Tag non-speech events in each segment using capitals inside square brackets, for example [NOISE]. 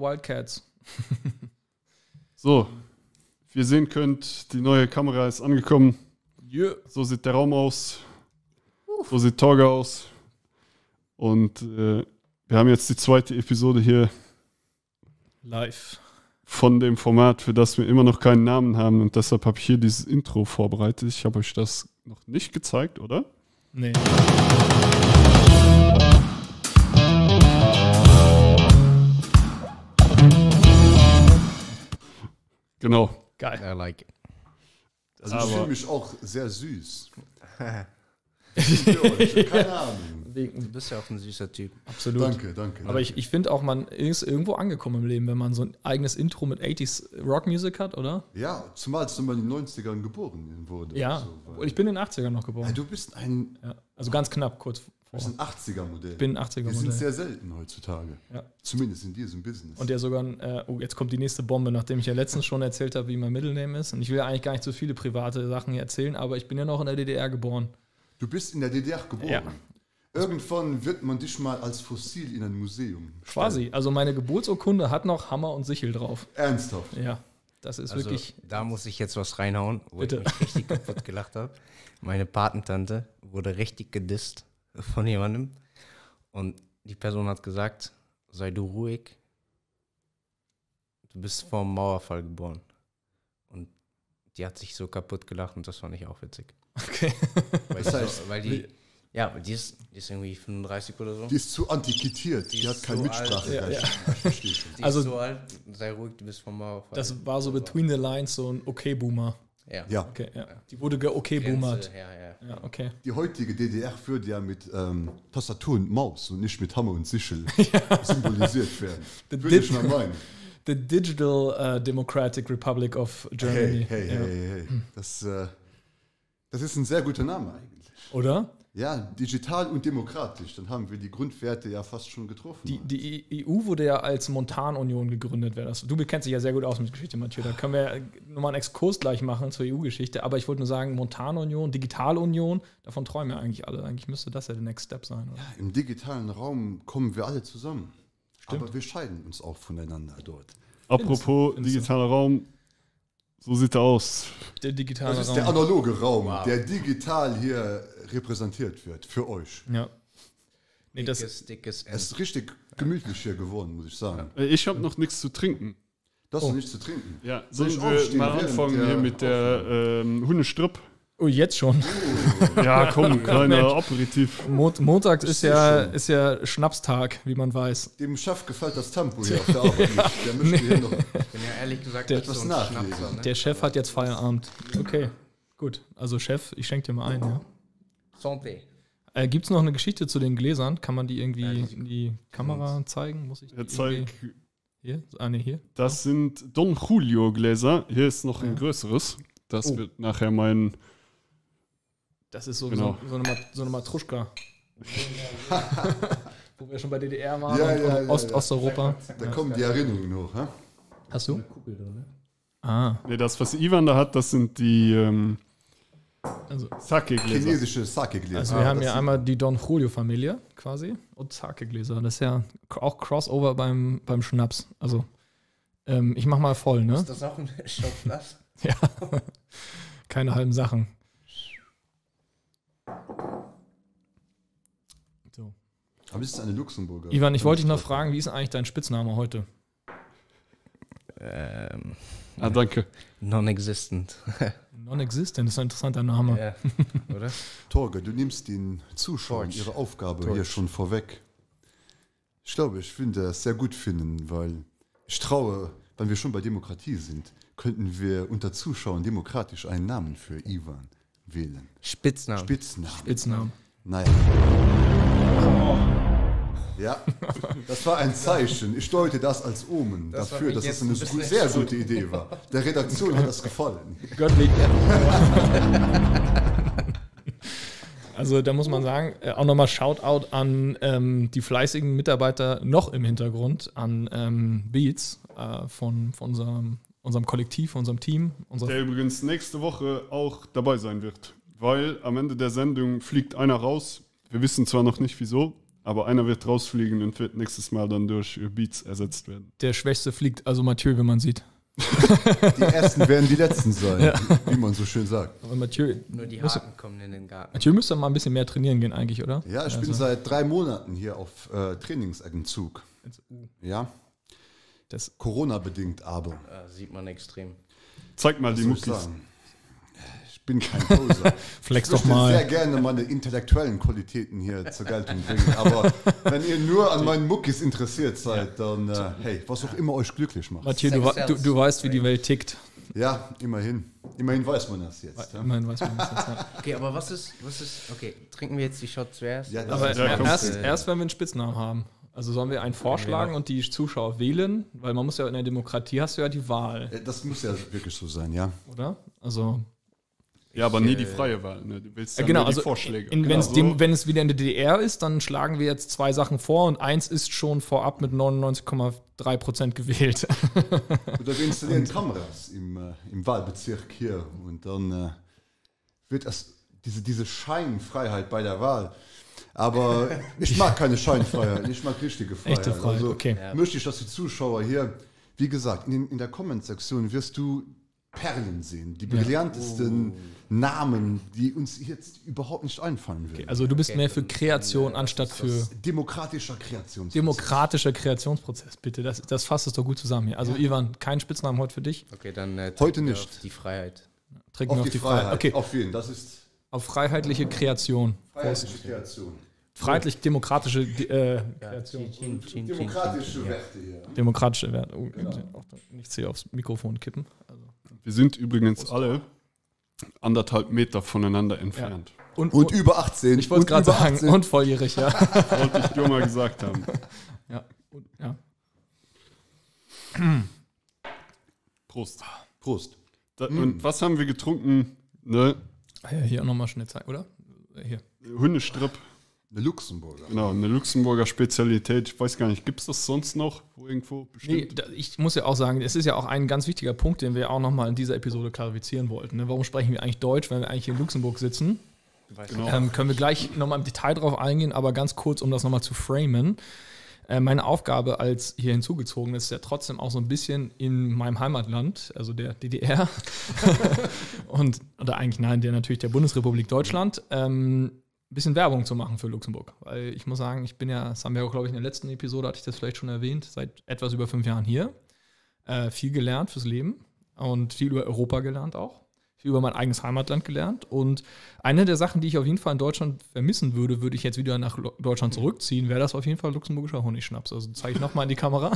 Wildcats. [LAUGHS] So, wie ihr sehen könnt, die neue Kamera ist angekommen. Yeah. So sieht der Raum aus. So sieht Torge aus. Und äh, wir haben jetzt die zweite Episode hier Live. von dem Format, für das wir immer noch keinen Namen haben. Und deshalb habe ich hier dieses Intro vorbereitet. Ich habe euch das noch nicht gezeigt, oder? Nee. Genau. Geil. I like it. Also ich Aber- fühle mich auch sehr süß. [LAUGHS] Keine Ahnung. Du bist ja auch ein süßer Typ. Absolut. Danke, danke. Aber ich, ich finde auch, man ist irgendwo angekommen im Leben, wenn man so ein eigenes Intro mit 80s Rockmusik hat, oder? ja, zumal es in den 90ern geboren wurde. Ja. So, Und ich bin in den 80ern noch Ja, geboren. du bist ein, Ja. Also ganz knapp, kurz du vor. bist ein 80er-Modell. Ich bin ein 80er Die sind sehr selten heutzutage. Ja. Zumindest in diesem Business. Und der sogar, ein, äh, oh, jetzt kommt die nächste Bombe, nachdem ich ja letztens schon erzählt habe, wie mein Mittelname ist. Und ich will ja eigentlich gar nicht so viele private Sachen hier erzählen, aber ich bin ja noch in der DDR geboren. du bist in der DDR geboren. Ja. Irgendwann wird man dich mal als Fossil in ein Museum. stellen. Quasi. Also meine Geburtsurkunde hat noch Hammer und Sichel drauf. Ernsthaft. Ja. Das ist Also, wirklich. da muss ich jetzt was reinhauen, wo Bitte. ich mich richtig kaputt gelacht habe. Meine Patentante wurde richtig gedisst von jemandem. Und die Person hat gesagt, sei du ruhig. Du bist vor dem Mauerfall geboren. Und die hat sich so kaputt gelacht und das fand ich auch witzig. Okay. [LAUGHS] Weil, Das die heißt, so, weil die, ja, aber die ist, die ist irgendwie 35 oder so. Die ist zu antiquiert. Die, Die hat ist kein so Mitspracherecht. alt. Ja, Ich verstehe schon. Die also- ist so alt, sei ruhig, du bist vom Mauerfall. Das war so between the lines so ein Okay-Boomer. Ja. Ja, Okay, ja. Die wurde ge-Okay-boomert. Ja, ja. Ja, okay. die heutige DDR würde ja mit ähm, Tastatur und Maus und nicht mit Hammer und Sichel [LAUGHS] symbolisiert werden. The Würde ich mal meinen. [LAUGHS] The Digital uh, Democratic Republic of Germany. Hey, hey, ja. hey, hey. Das, äh, das ist ein sehr guter Name eigentlich. Oder? Ja, digital und demokratisch. Dann haben wir die Grundwerte ja fast schon getroffen. Die, die EU wurde ja als Montanunion gegründet. Das, du kennst dich ja sehr gut aus mit Geschichte, Mathieu. Da können wir nochmal einen Exkurs gleich machen zur EU-Geschichte. Aber ich wollte nur sagen, Montanunion, Digitalunion, davon träumen ja eigentlich alle. Eigentlich müsste das ja der Next Step sein. Oder? Im digitalen Raum kommen wir alle zusammen. Aber wir scheiden uns auch voneinander dort. Apropos Findest du? digitaler Raum, so sieht er aus. Der digitale Das ist der Raum. analoge Raum, Wow. der digital hier repräsentiert wird für euch. Ja. Nee, das, Dickes, dickes Es ist richtig gemütlich hier geworden, muss ich sagen. Äh, Ich habe noch nichts zu trinken. Das Oh. ist nicht zu trinken. Ja, Soll sollen ich wir mal anfangen hier mit der ähm, Hundestrip? oh, jetzt schon. [LAUGHS] Ja, komm, kleiner. Aperitif. Mon Montags ist sehe ja, ist ja Schnapstag, wie man weiß. Dem Chef gefällt das Tempo hier [LAUGHS] auf der Arbeit nicht. Der möchte hier noch. Ich bin ja ehrlich gesagt Der- so Etwas nachlesen. Schnapser. Ne? Der Chef hat jetzt Feierabend. Okay, gut. Also Chef, ich schenke dir mal ein. Ja. Santé. Äh, Gibt es noch eine Geschichte zu den Gläsern? Kann man die irgendwie Ja, die- in die Kamera zeigen? Muss ich Ja, zeig, Hier? Ah, nee, hier. das sind Don Julio Gläser. Hier ist noch ein Ja. größeres. Das Oh. wird nachher mein. Das ist so, Genau. so, so, eine, so eine Matruschka. [LAUGHS] Wo wir schon bei DDR waren Ja, und, ja, und ja, Ost, ja. Osteuropa. Da kommen die Erinnerungen hoch. Hä? Hast du? Ah, Nee, das, was Ivan da hat, das sind die ähm, also, Sake-Gläser. Chinesische Sake-Gläser. also wir Ah, haben ja einmal die Don Julio-Familie quasi und Sake-Gläser. Das ist ja auch Crossover beim, beim Schnaps. Also, ähm, ich mach mal voll, ne? Ist das auch ein [LAUGHS] Shotglas? [LAUGHS] Ja. Keine halben Sachen. So. Aber es ist eine Luxemburger. Ivan, ich wollte dich noch fragen, wie ist eigentlich dein Spitzname heute? ähm, Ah, danke. Non-existent. [LAUGHS] Non-existent, das ist ein interessanter Name. ja, [LAUGHS] oder? Torge, du nimmst den Zuschauern ihre Aufgabe Torch. hier schon vorweg. Ich glaube, ich finde das sehr gut finden, weil ich traue, wenn wir schon bei Demokratie sind, könnten wir unter Zuschauern demokratisch einen Namen für Ivan wählen. Spitznamen. Spitznamen. Spitznamen. Naja. Ja, das war ein Zeichen. Ich deute das als Omen Das dafür, dass das eine ein sehr gute Idee war. Der Redaktion hat das gefallen. Göttlich. Also da muss man sagen, äh, auch nochmal Shoutout an ähm, die fleißigen Mitarbeiter noch im Hintergrund, an ähm, Beats äh, von, von unserem, unserem Kollektiv, unserem Team. Unserer, Der übrigens nächste Woche auch dabei sein wird. Weil am Ende der Sendung fliegt einer raus. Wir wissen zwar noch nicht wieso, aber einer wird rausfliegen und wird nächstes Mal dann durch Beats ersetzt werden. Der Schwächste fliegt, also Mathieu, wie man sieht. Die ersten werden die letzten sein, wie man so schön sagt. Aber Mathieu, Nur die muss- Harten kommen in den Garten. Mathieu müsste mal ein bisschen mehr trainieren gehen eigentlich, oder? Ja, ich bin Also, seit drei Monaten hier auf äh, Trainingsentzug. Ja, das, Corona-bedingt aber. Äh, sieht man extrem. Zeig mal die soll ich Muckis. sagen? Ich bin kein Poser. [LAUGHS] Flex ich doch möchte sehr mal. gerne meine intellektuellen Qualitäten hier zur Geltung bringen. Aber wenn ihr nur an meinen Muckis interessiert seid, dann, äh, hey, was auch immer euch glücklich macht. Mathieu, du, du, du weißt, wie die Welt tickt. Ja, immerhin. Immerhin weiß man das jetzt. Ja? Immerhin weiß man das jetzt, ja. [LAUGHS] Okay, aber was ist, was ist, okay, trinken wir jetzt die Shot zuerst? Ja, das Aber Ja, erst, erst, wenn wir einen Spitznamen haben. Also sollen wir einen vorschlagen und die Zuschauer wählen? Weil man muss ja in der Demokratie hast du ja die Wahl, das muss ja wirklich so sein, ja. oder? Also Ja, aber nie die äh, freie Wahl. Ne? Du willst Ja, dann genau, nur die also Vorschläge. in, Genau so. dem, wenn es wieder in der DDR ist, dann schlagen wir jetzt zwei Sachen vor und eins ist schon vorab mit 99,3 Prozent gewählt. [LAUGHS] Oder wir installieren Kameras im, äh, im Wahlbezirk hier und dann äh, wird es diese, diese Scheinfreiheit bei der Wahl. Aber [LAUGHS] ich mag keine Scheinfreiheit, ich mag richtige Freiheit. Echte Freiheit, also okay. Ja. möchte ich, dass die Zuschauer hier, wie gesagt, in, in der Comment-Sektion wirst du Perlen sehen, die brillantesten Namen, die uns jetzt überhaupt nicht einfallen würden. Also du bist Okay, mehr für Kreation äh, anstatt für Demokratischer Kreationsprozess. demokratischer Kreationsprozess, bitte. Das, das fasst es doch gut zusammen hier. Also Ivan, kein Spitznamen heute für dich. Okay, dann äh, Heute trinken wir nicht. auf die Freiheit. Trinken wir Auf die Freiheit, Okay, auf jeden, das ist auf freiheitliche Kreation. freiheitliche Kreation. Freiheitlich-demokratische äh, Ja, Kreation. chin, chin, chin, Demokratische ja. Werte hier. Demokratische Werte. Oh, auch nichts hier aufs Mikrofon kippen. Also. Wir sind übrigens alle anderthalb Meter voneinander entfernt. Und, Und über 18. ich wollte gerade sagen, 18. und volljährig, ja. [LAUGHS] Wollte ich dir mal gesagt haben. [LAUGHS] ja. Und, ja. Prost. Prost. Da, Und was haben wir getrunken? Ne? Ah ja, Hier auch nochmal schnell zeigen, oder? Hier. Hundestrip. Eine Luxemburger. Genau, eine Luxemburger Spezialität. Ich weiß gar nicht, gibt es das sonst noch? Wo irgendwo Nee, bestimmt? da, ich muss ja auch sagen, es ist ja auch ein ganz wichtiger Punkt, den wir auch nochmal in dieser Episode klarifizieren wollten. Ne? Warum sprechen wir eigentlich Deutsch, wenn wir eigentlich hier in Luxemburg sitzen? Genau. Ähm, können wir gleich nochmal im Detail drauf eingehen, aber ganz kurz, um das nochmal zu framen. Äh, meine Aufgabe als hier hinzugezogen ist ja trotzdem auch so ein bisschen in meinem Heimatland, also der DDR [LAUGHS] [LAUGHS] und oder eigentlich nein, der natürlich der Bundesrepublik Deutschland, ähm, ein bisschen Werbung zu machen für Luxemburg. Weil ich muss sagen, ich bin ja, das haben wir auch, glaube ich, in der letzten Episode, hatte ich das vielleicht schon erwähnt, seit etwas über fünf Jahren hier. Äh, viel gelernt fürs Leben und viel über Europa gelernt auch. Viel über mein eigenes Heimatland gelernt. Und eine der Sachen, die ich auf jeden Fall in Deutschland vermissen würde, würde ich jetzt wieder nach Deutschland zurückziehen, wäre das auf jeden Fall luxemburgischer Honigschnaps. Also zeige ich nochmal in die Kamera,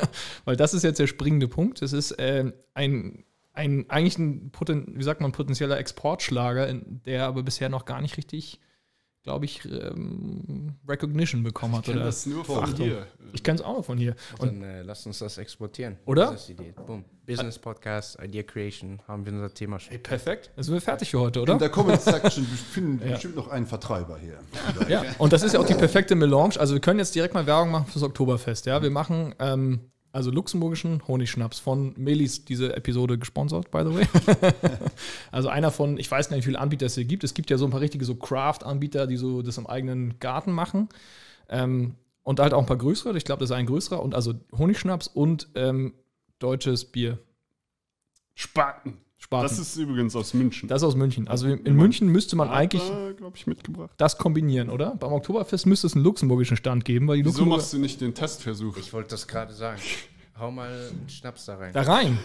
[LAUGHS] weil das ist jetzt der springende Punkt. Es ist ähm, ein, ein, eigentlich ein, wie sagt man, potenzieller Exportschlager, der aber bisher noch gar nicht richtig, glaube ich, ähm, Recognition bekommen hat. Ich kenne Oder? das nur von Achtung. hier. Ich kenne es auch von hier. Und Dann äh, lasst uns das exportieren. Oder? Das ist die Idee. Boom. Business Podcast, Idea Creation, haben wir unser Thema schon. Ey, perfekt. Dann sind wir fertig für heute, In oder? der Comment-Section finden wir [LAUGHS] Ja. bestimmt noch einen Vertreiber hier. Ja, und das ist ja auch die perfekte Melange. Also wir können jetzt direkt mal Werbung machen fürs Oktoberfest. Ja, wir machen ähm, also luxemburgischen Honigschnaps von Melis diese Episode gesponsert, by the way. [LAUGHS] also einer von, ich weiß nicht, wie viele Anbieter es hier gibt. Es gibt ja so ein paar richtige so Craft-Anbieter, die so das im eigenen Garten machen. Ähm, und halt auch ein paar größere. Ich glaube, das ist ein größerer. Und also Honigschnaps und ähm, deutsches Bier. Spaten. Spaten. Das ist übrigens aus München. Das ist aus München. Also in München müsste man eigentlich ich, mitgebracht. das kombinieren, oder? Beim Oktoberfest müsste es einen luxemburgischen Stand geben, weil die Wieso machst du nicht den Testversuch? Ich wollte das gerade sagen. Hau mal einen Schnaps da rein. da rein.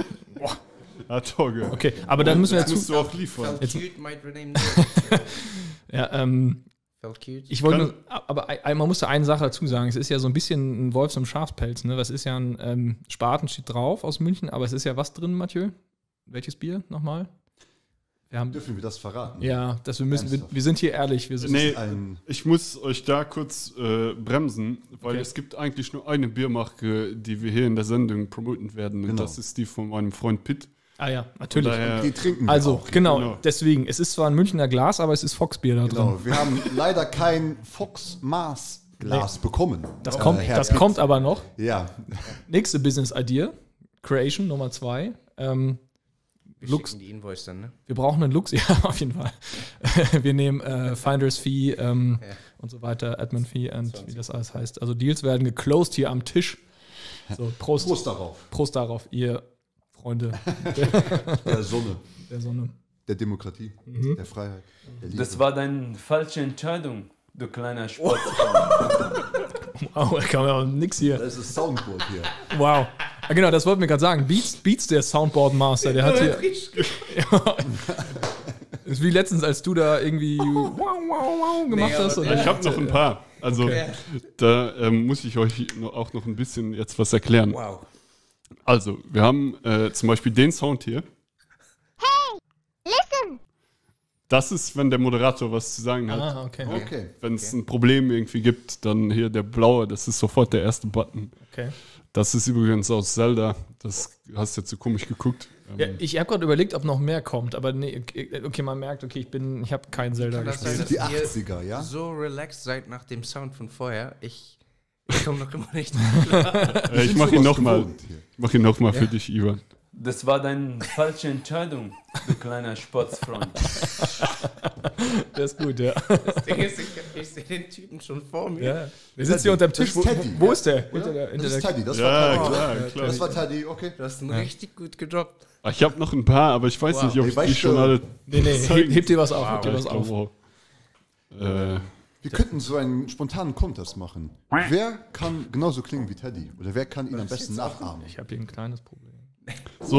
Ja, Torge. Okay, aber dann müssen wir Jetzt dazu. musst du auch liefern. Felt cute, might rename [LAUGHS] Ja, ähm, Felt cute. ich wollte, nur- aber man muss da eine Sache dazu sagen. Es ist ja so ein bisschen ein Wolfs im Schafspelz. Ne? Was ist ja ein ähm, Spaten steht drauf aus München, aber es ist ja was drin, Mathieu? Welches Bier nochmal? Wir haben, Dürfen wir das verraten? ja, dass wir müssen. Wir, wir sind hier ehrlich. Wir sind, Nee, Ein, ich muss euch da kurz äh, bremsen, weil Okay. es gibt eigentlich nur eine Biermarke, die wir hier in der Sendung promoten werden. Und Genau. das ist die von meinem Freund Pitt. Ah ja, natürlich. Daher- die trinken wir Also, auch. genau, Genau. deswegen. Es ist zwar ein Münchner Glas, aber es ist Foxbier da drin. Genau. Wir haben leider kein Fox Maß Glas bekommen. Das, Äh, kommt, das Pitt. kommt aber noch. Ja, Nächste Business Idea, Creation Nummer zwei. Ähm, Wir Lux. die Invoice dann, ne? Wir brauchen einen Lux, [LAUGHS] ja, auf jeden Fall. [LAUGHS] wir nehmen äh, Finders Fee ähm, Ja. und so weiter, Admin Fee und wie das alles heißt. Also Deals werden geclosed hier am Tisch. So, Prost, Prost, Prost darauf. darauf, ihr Freunde [LAUGHS] Der Sonne, der Sonne. der Demokratie, Mhm. der Freiheit, der. Das war deine falsche Entscheidung, du kleiner Sport. Wow, da kann man auch nix hier. Das ist das Soundboard hier. Wow. Ah, genau, das wollten wir gerade sagen. Beats, Beats, der Soundboard Master, der hat hier. [LAUGHS] [LAUGHS] ist wie letztens, als du da irgendwie [LAUGHS] wow, wow, wow gemacht Nee, hast. Ich habe noch ein paar. Also da ähm, muss ich euch auch noch ein bisschen jetzt was erklären. Wow. Also, wir haben äh, zum Beispiel den Sound hier. Das ist, wenn der Moderator was zu sagen hat. ah, okay. Okay. Wenn es ein Problem irgendwie gibt, dann hier der blaue, das ist sofort der erste Button. okay. Das ist übrigens aus Zelda. Das hast jetzt so komisch geguckt. Ähm, Ja, ich habe gerade überlegt, ob noch mehr kommt, aber nee, okay, okay, man merkt, okay, ich bin, ich habe kein Zelda gespielt. sein, Die dass ihr 80er, ja? so relaxed seid nach dem Sound von vorher. Ich, ich komme noch immer nicht. [LAUGHS] äh, ich mache ihn nochmal. mache ihn nochmal für dich, Ivan. Das war deine falsche Entscheidung, du kleiner Sportsfreund. [LAUGHS] Der ist gut, ja. Das Ding ist, ich, ich sehe den Typen schon vor mir. ja. Wir sitzen hier unterm Das Tisch. ist Wo, Teddy, wo ja. ist der? Hinter der, Das ist Teddy, das Ja, war Teddy. klar, klar. Das war Teddy, okay. Du hast ihn richtig gut gedroppt. Ich habe noch ein paar, aber ich weiß Wow. nicht, ob ich weißt die schon alle. nee, nee, [LAUGHS] heb, heb dir was auf, heb dir Ja, was ich auf. auch. Äh, Wir könnten so einen spontanen Contest machen. Wer kann genauso klingen wie Teddy? Oder wer kann ihn am besten nachahmen? Ich habe hier ein kleines Problem. So,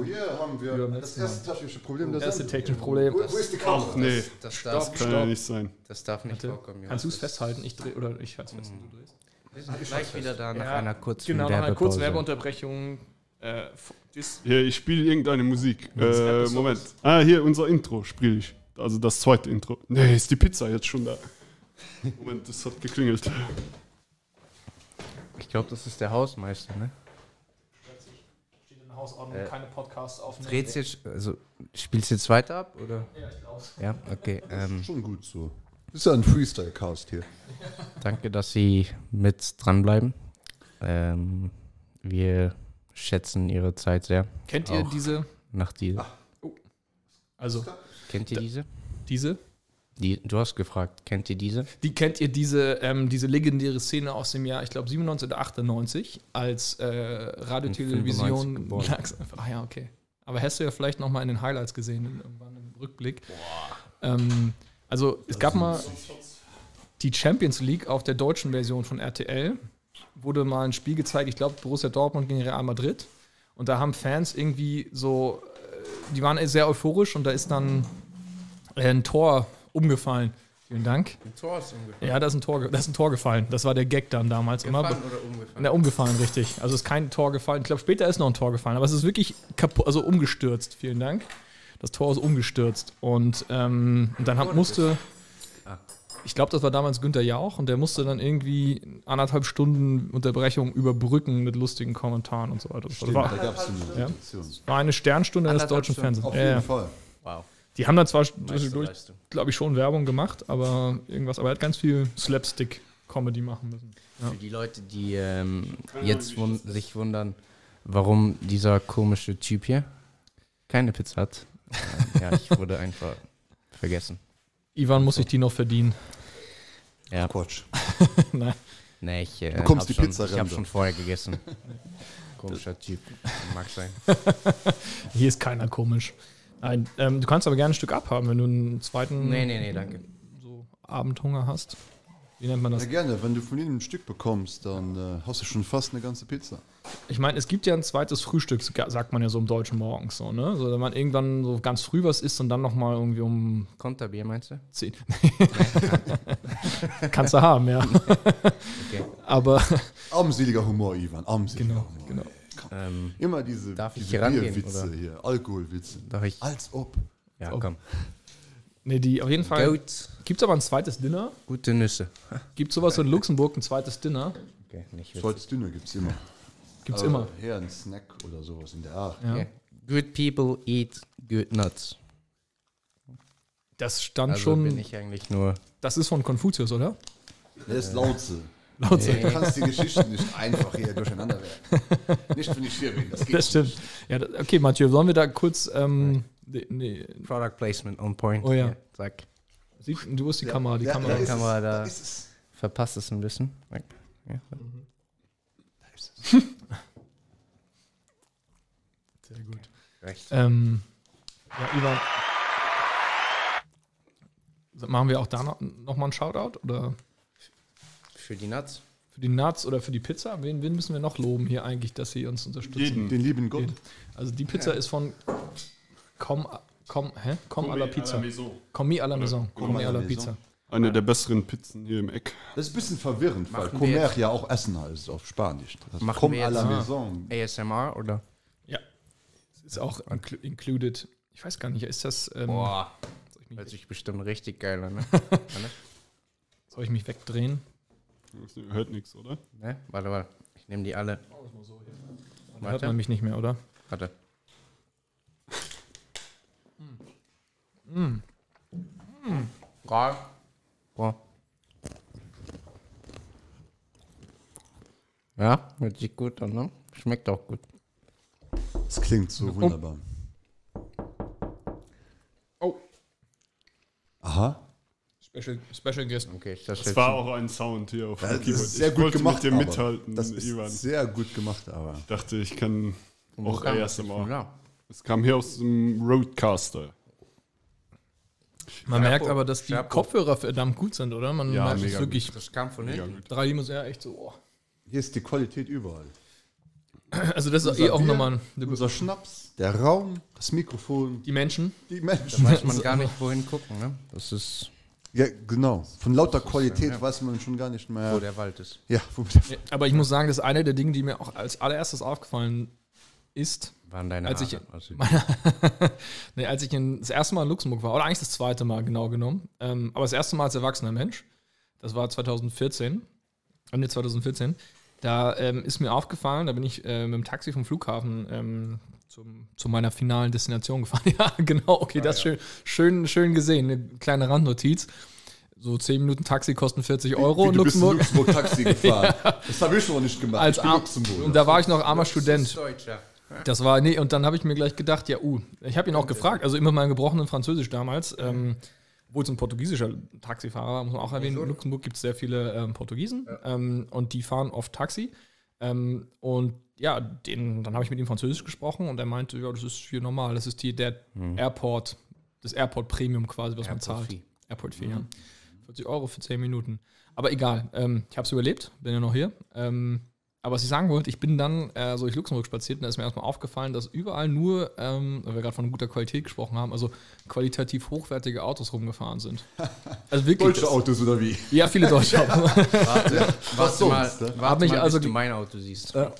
Oh, hier haben wir beim das erste technische Problem. Das erste technische Problem. Wo, wo ist die Kamera? nee, Das darf, kann ja nicht sein. das darf nicht Warte. vorkommen. Kannst du es Das- festhalten? Ich dreh, oder ich halte es fest. Du drehst. Wir sind gleich wieder da nach Ja, einer kurzen Genau, nach einer kurzen. Werbeunterbrechung. Äh, das, Hier, ich spiele irgendeine Musik. Das Äh. Moment. Ah, hier, unser Intro spiele ich. Also das zweite Intro. Nee, ist die Pizza jetzt schon da? [LAUGHS] Moment, das hat geklingelt. Ich glaube, das ist der Hausmeister, ne? Hausordnung, Äh, keine Podcasts aufnehmen. Dreht's jetzt, also spielst du jetzt weiter ab, oder? Ja, ich glaub's. Ja, okay. Ähm, Schon gut so. Das ist ja ein Freestyle-Cast hier. [LAUGHS] danke, dass Sie mit dranbleiben. Ähm, wir schätzen Ihre Zeit sehr. Kennt ihr Auch. diese? Nach dieser. Also, Kennt ihr diese? diese? Die, du hast gefragt, kennt ihr diese? Die kennt ihr diese, ähm, diese legendäre Szene aus dem Jahr, ich glaube 97 oder 98, als äh, 95 Radiotelevision. lag's- Ah ja, okay. Aber hast du ja vielleicht noch mal in den Highlights gesehen, in, irgendwann im Rückblick. Ähm, also es gab mal die Champions League auf der deutschen Version von RTL. Wurde mal ein Spiel gezeigt, ich glaube Borussia Dortmund gegen Real Madrid. Und da haben Fans irgendwie so, äh, die waren sehr euphorisch und da ist dann äh, ein Tor umgefallen. Vielen Dank. Ein Tor ist umgefallen. Ja, da ist ein Tor, da ist ein Tor gefallen. Das war der Gag dann damals immer. oder umgefallen? Na, umgefallen, richtig. Also ist kein Tor gefallen. Ich glaube, später ist noch ein Tor gefallen, aber es ist wirklich kaputt, also umgestürzt. Vielen Dank. Das Tor ist umgestürzt. Und, ähm, und dann hat, musste, Ah. ich glaube, das war damals Günther Jauch und der musste dann irgendwie anderthalb Stunden Unterbrechung überbrücken mit lustigen Kommentaren und so weiter. Das Stimmt, war, da gab es eine Ja. War eine Sternstunde des deutschen. Fernsehens. Auf Ja, jeden ja. Fall. Wow. Die haben dann zwar zwischendurch, glaube ich, schon Werbung gemacht, aber irgendwas, aber er hat ganz viel Slapstick-Comedy machen müssen. Für die Leute, die ähm, jetzt wun sich wundern, warum dieser komische Typ hier keine Pizza hat. Ähm, ja, ich wurde einfach vergessen. Ivan muss sich die noch verdienen. Ja, Quatsch. [LAUGHS] Nein. nee, ich, äh, hab die schon, Pizza, Ich habe Rende. schon vorher gegessen. [LAUGHS] Komischer Typ. Mag sein. [LAUGHS] Hier ist keiner komisch. Nein, ähm, du kannst aber gerne ein Stück abhaben, wenn du einen zweiten Nee, nee, nee, danke. so Abendhunger hast. Wie nennt man Ja, das? gerne. Wenn du von ihnen ein Stück bekommst, dann äh, hast du schon fast eine ganze Pizza. Ich meine, es gibt ja ein zweites Frühstück, sagt man ja so im Deutschen morgens so, ne? So, wenn man irgendwann so ganz früh was isst und dann nochmal irgendwie um Konterbier meinst du? 10. [LAUGHS] Kannst du haben, ja. [LAUGHS] Okay. Aber Armseliger Humor, Ivan. Armseliger Genau, Humor. genau. Ähm, Immer diese, Darf diese rangehen, Bierwitze oder? hier, Alkoholwitze. darf ich? Als ob. Ja, Oh. komm. [LAUGHS] nee, die auf jeden Fall. Gibt es aber ein zweites Dinner? Gute Nüsse. [LAUGHS] Gibt sowas in Luxemburg, ein zweites Dinner? Okay, nicht. Zweites Dünner gibt es immer. [LAUGHS] Gibt's Aber immer. Her ein Snack oder sowas in der Art. Ja. Okay. Good people eat good nuts. Das stand Also schon. bin ich eigentlich nur. Das ist von Konfuzius, oder? Der ist Lautze. Laut Du kannst die Geschichten nicht einfach hier durcheinander werfen. Nicht, wenn ich hier bin. Das geht Das stimmt. Ja, da- okay, Mathieu, sollen wir da kurz. Ähm, nee, nee, Product Placement on point. Oh ja. Zack. sieht, du hast die Kamera, die Ja, Kamera. da ist Kamera es, da. ist es. Verpasst es ein bisschen. Ja. [LAUGHS] Sehr gut. Rechts. Ähm, ja, Ivan. Machen wir auch da noch, noch mal einen Shoutout? Oder Für die Nuts. für die Nuts oder für die Pizza? Wen, wen müssen wir noch loben hier eigentlich, dass sie uns unterstützen? Jeden. Den lieben Gott. Also die Pizza ist von Com, Com, hä? Com alla Pizza. Commis alla Maison. Commis alla alla Pizza. Eine der besseren Pizzen hier im Eck. Das ist ein bisschen verwirrend, weil Comer ja auch Essen heißt auf Spanisch. Das Machen wir à la maison. ASMR oder? Ja. Ist auch inclu included. Ich weiß gar nicht, ist das. Ähm, Boah. soll, ich mich, Hört sich bestimmt richtig geil an, ne? [LAUGHS] soll ich mich wegdrehen? Hört nichts, oder? ne? Warte, warte. Ich nehme die alle. Dann hört man mich nicht mehr, oder? Warte. Boah. Boah. Ja, hört sich gut an, ne? Schmeckt auch gut. Das klingt so wunderbar. Oh. Aha. Special, Special Guest. Okay, das, Das war auch ein Sound hier auf dem Keyboard. sehr ich gut wollte gemacht. mit dir aber. mithalten, Das ist Ivan. sehr gut gemacht, aber. Ich dachte, ich kann Wo auch ASMR. Ja. Es kam hier aus dem Roadcaster. Man merkt aber, dass die Chapeau. Kopfhörer verdammt gut sind, oder? Man Ja, merkt es wirklich. Das kam von hinten. gut. Drei muss ja echt so. Oh. Hier ist die Qualität überall. Also, das ist Unser eh auch Bier, nochmal Unser Schnaps, der Raum, das Mikrofon, die Menschen. die Da Menschen. weiß man [LAUGHS] gar nicht, wohin gucken, ne? Das ist, Ja, genau. Von lauter Qualität ja. weiß man schon gar nicht wo mehr. der Wald ist. Ja, wo der Ja, aber ich muss sagen, das ist eine der Dinge, die mir auch als allererstes aufgefallen ist, Waren deine Als ich-. Also, [LAUGHS] nee, als ich in, das erste Mal in Luxemburg war, oder eigentlich das zweite Mal genau genommen, ähm, aber das erste Mal als erwachsener Mensch, das war 2014, Ende 2014, da ähm, ist mir aufgefallen, da bin ich äh, mit dem Taxi vom Flughafen ähm, zum, zu meiner finalen Destination gefahren. [LAUGHS] ja, genau, okay, das ist schön, schön, schön gesehen, eine kleine Randnotiz. So 10 Minuten Taxi kosten 40 Euro Wie, in du bist in Luxemburg. Luxemburg Taxi [LAUGHS] gefahren. Das habe ich noch nicht gemacht. Als ich bin Arm, Luxemburger. und da war ich noch armer Student. Deutscher. Das war, nee, und dann habe ich mir gleich gedacht, ja, uh, ich habe ihn auch gefragt, also immer mein gebrochenen Französisch damals, ähm, obwohl es ein portugiesischer Taxifahrer war, muss man auch erwähnen, in Luxemburg gibt es sehr viele ähm, Portugiesen ähm, und die fahren oft Taxi. Ähm, und ja, den, dann habe ich mit ihm Französisch gesprochen und er meinte, ja, das ist hier normal, das ist die, der Airport, das Airport Premium quasi, was man Airport zahlt. Fee. Airport Fee, ja. 40 Euro für 10 Minuten. Aber egal, ähm, ich habe es überlebt, bin ja noch hier. Ähm, aber was ich sagen wollte, ich bin dann äh, so durch Luxemburg spaziert und da ist mir erstmal aufgefallen, dass überall nur, ähm, weil wir gerade von guter Qualität gesprochen haben, also qualitativ hochwertige Autos rumgefahren sind. [LAUGHS] Also wirklich. Deutsche das- Autos oder wie? Ja, viele [LAUGHS] deutsche Autos. Warte, warte mal, sonst, ne? Hab warte mich mal also bis du ge- mein Auto siehst. Ja.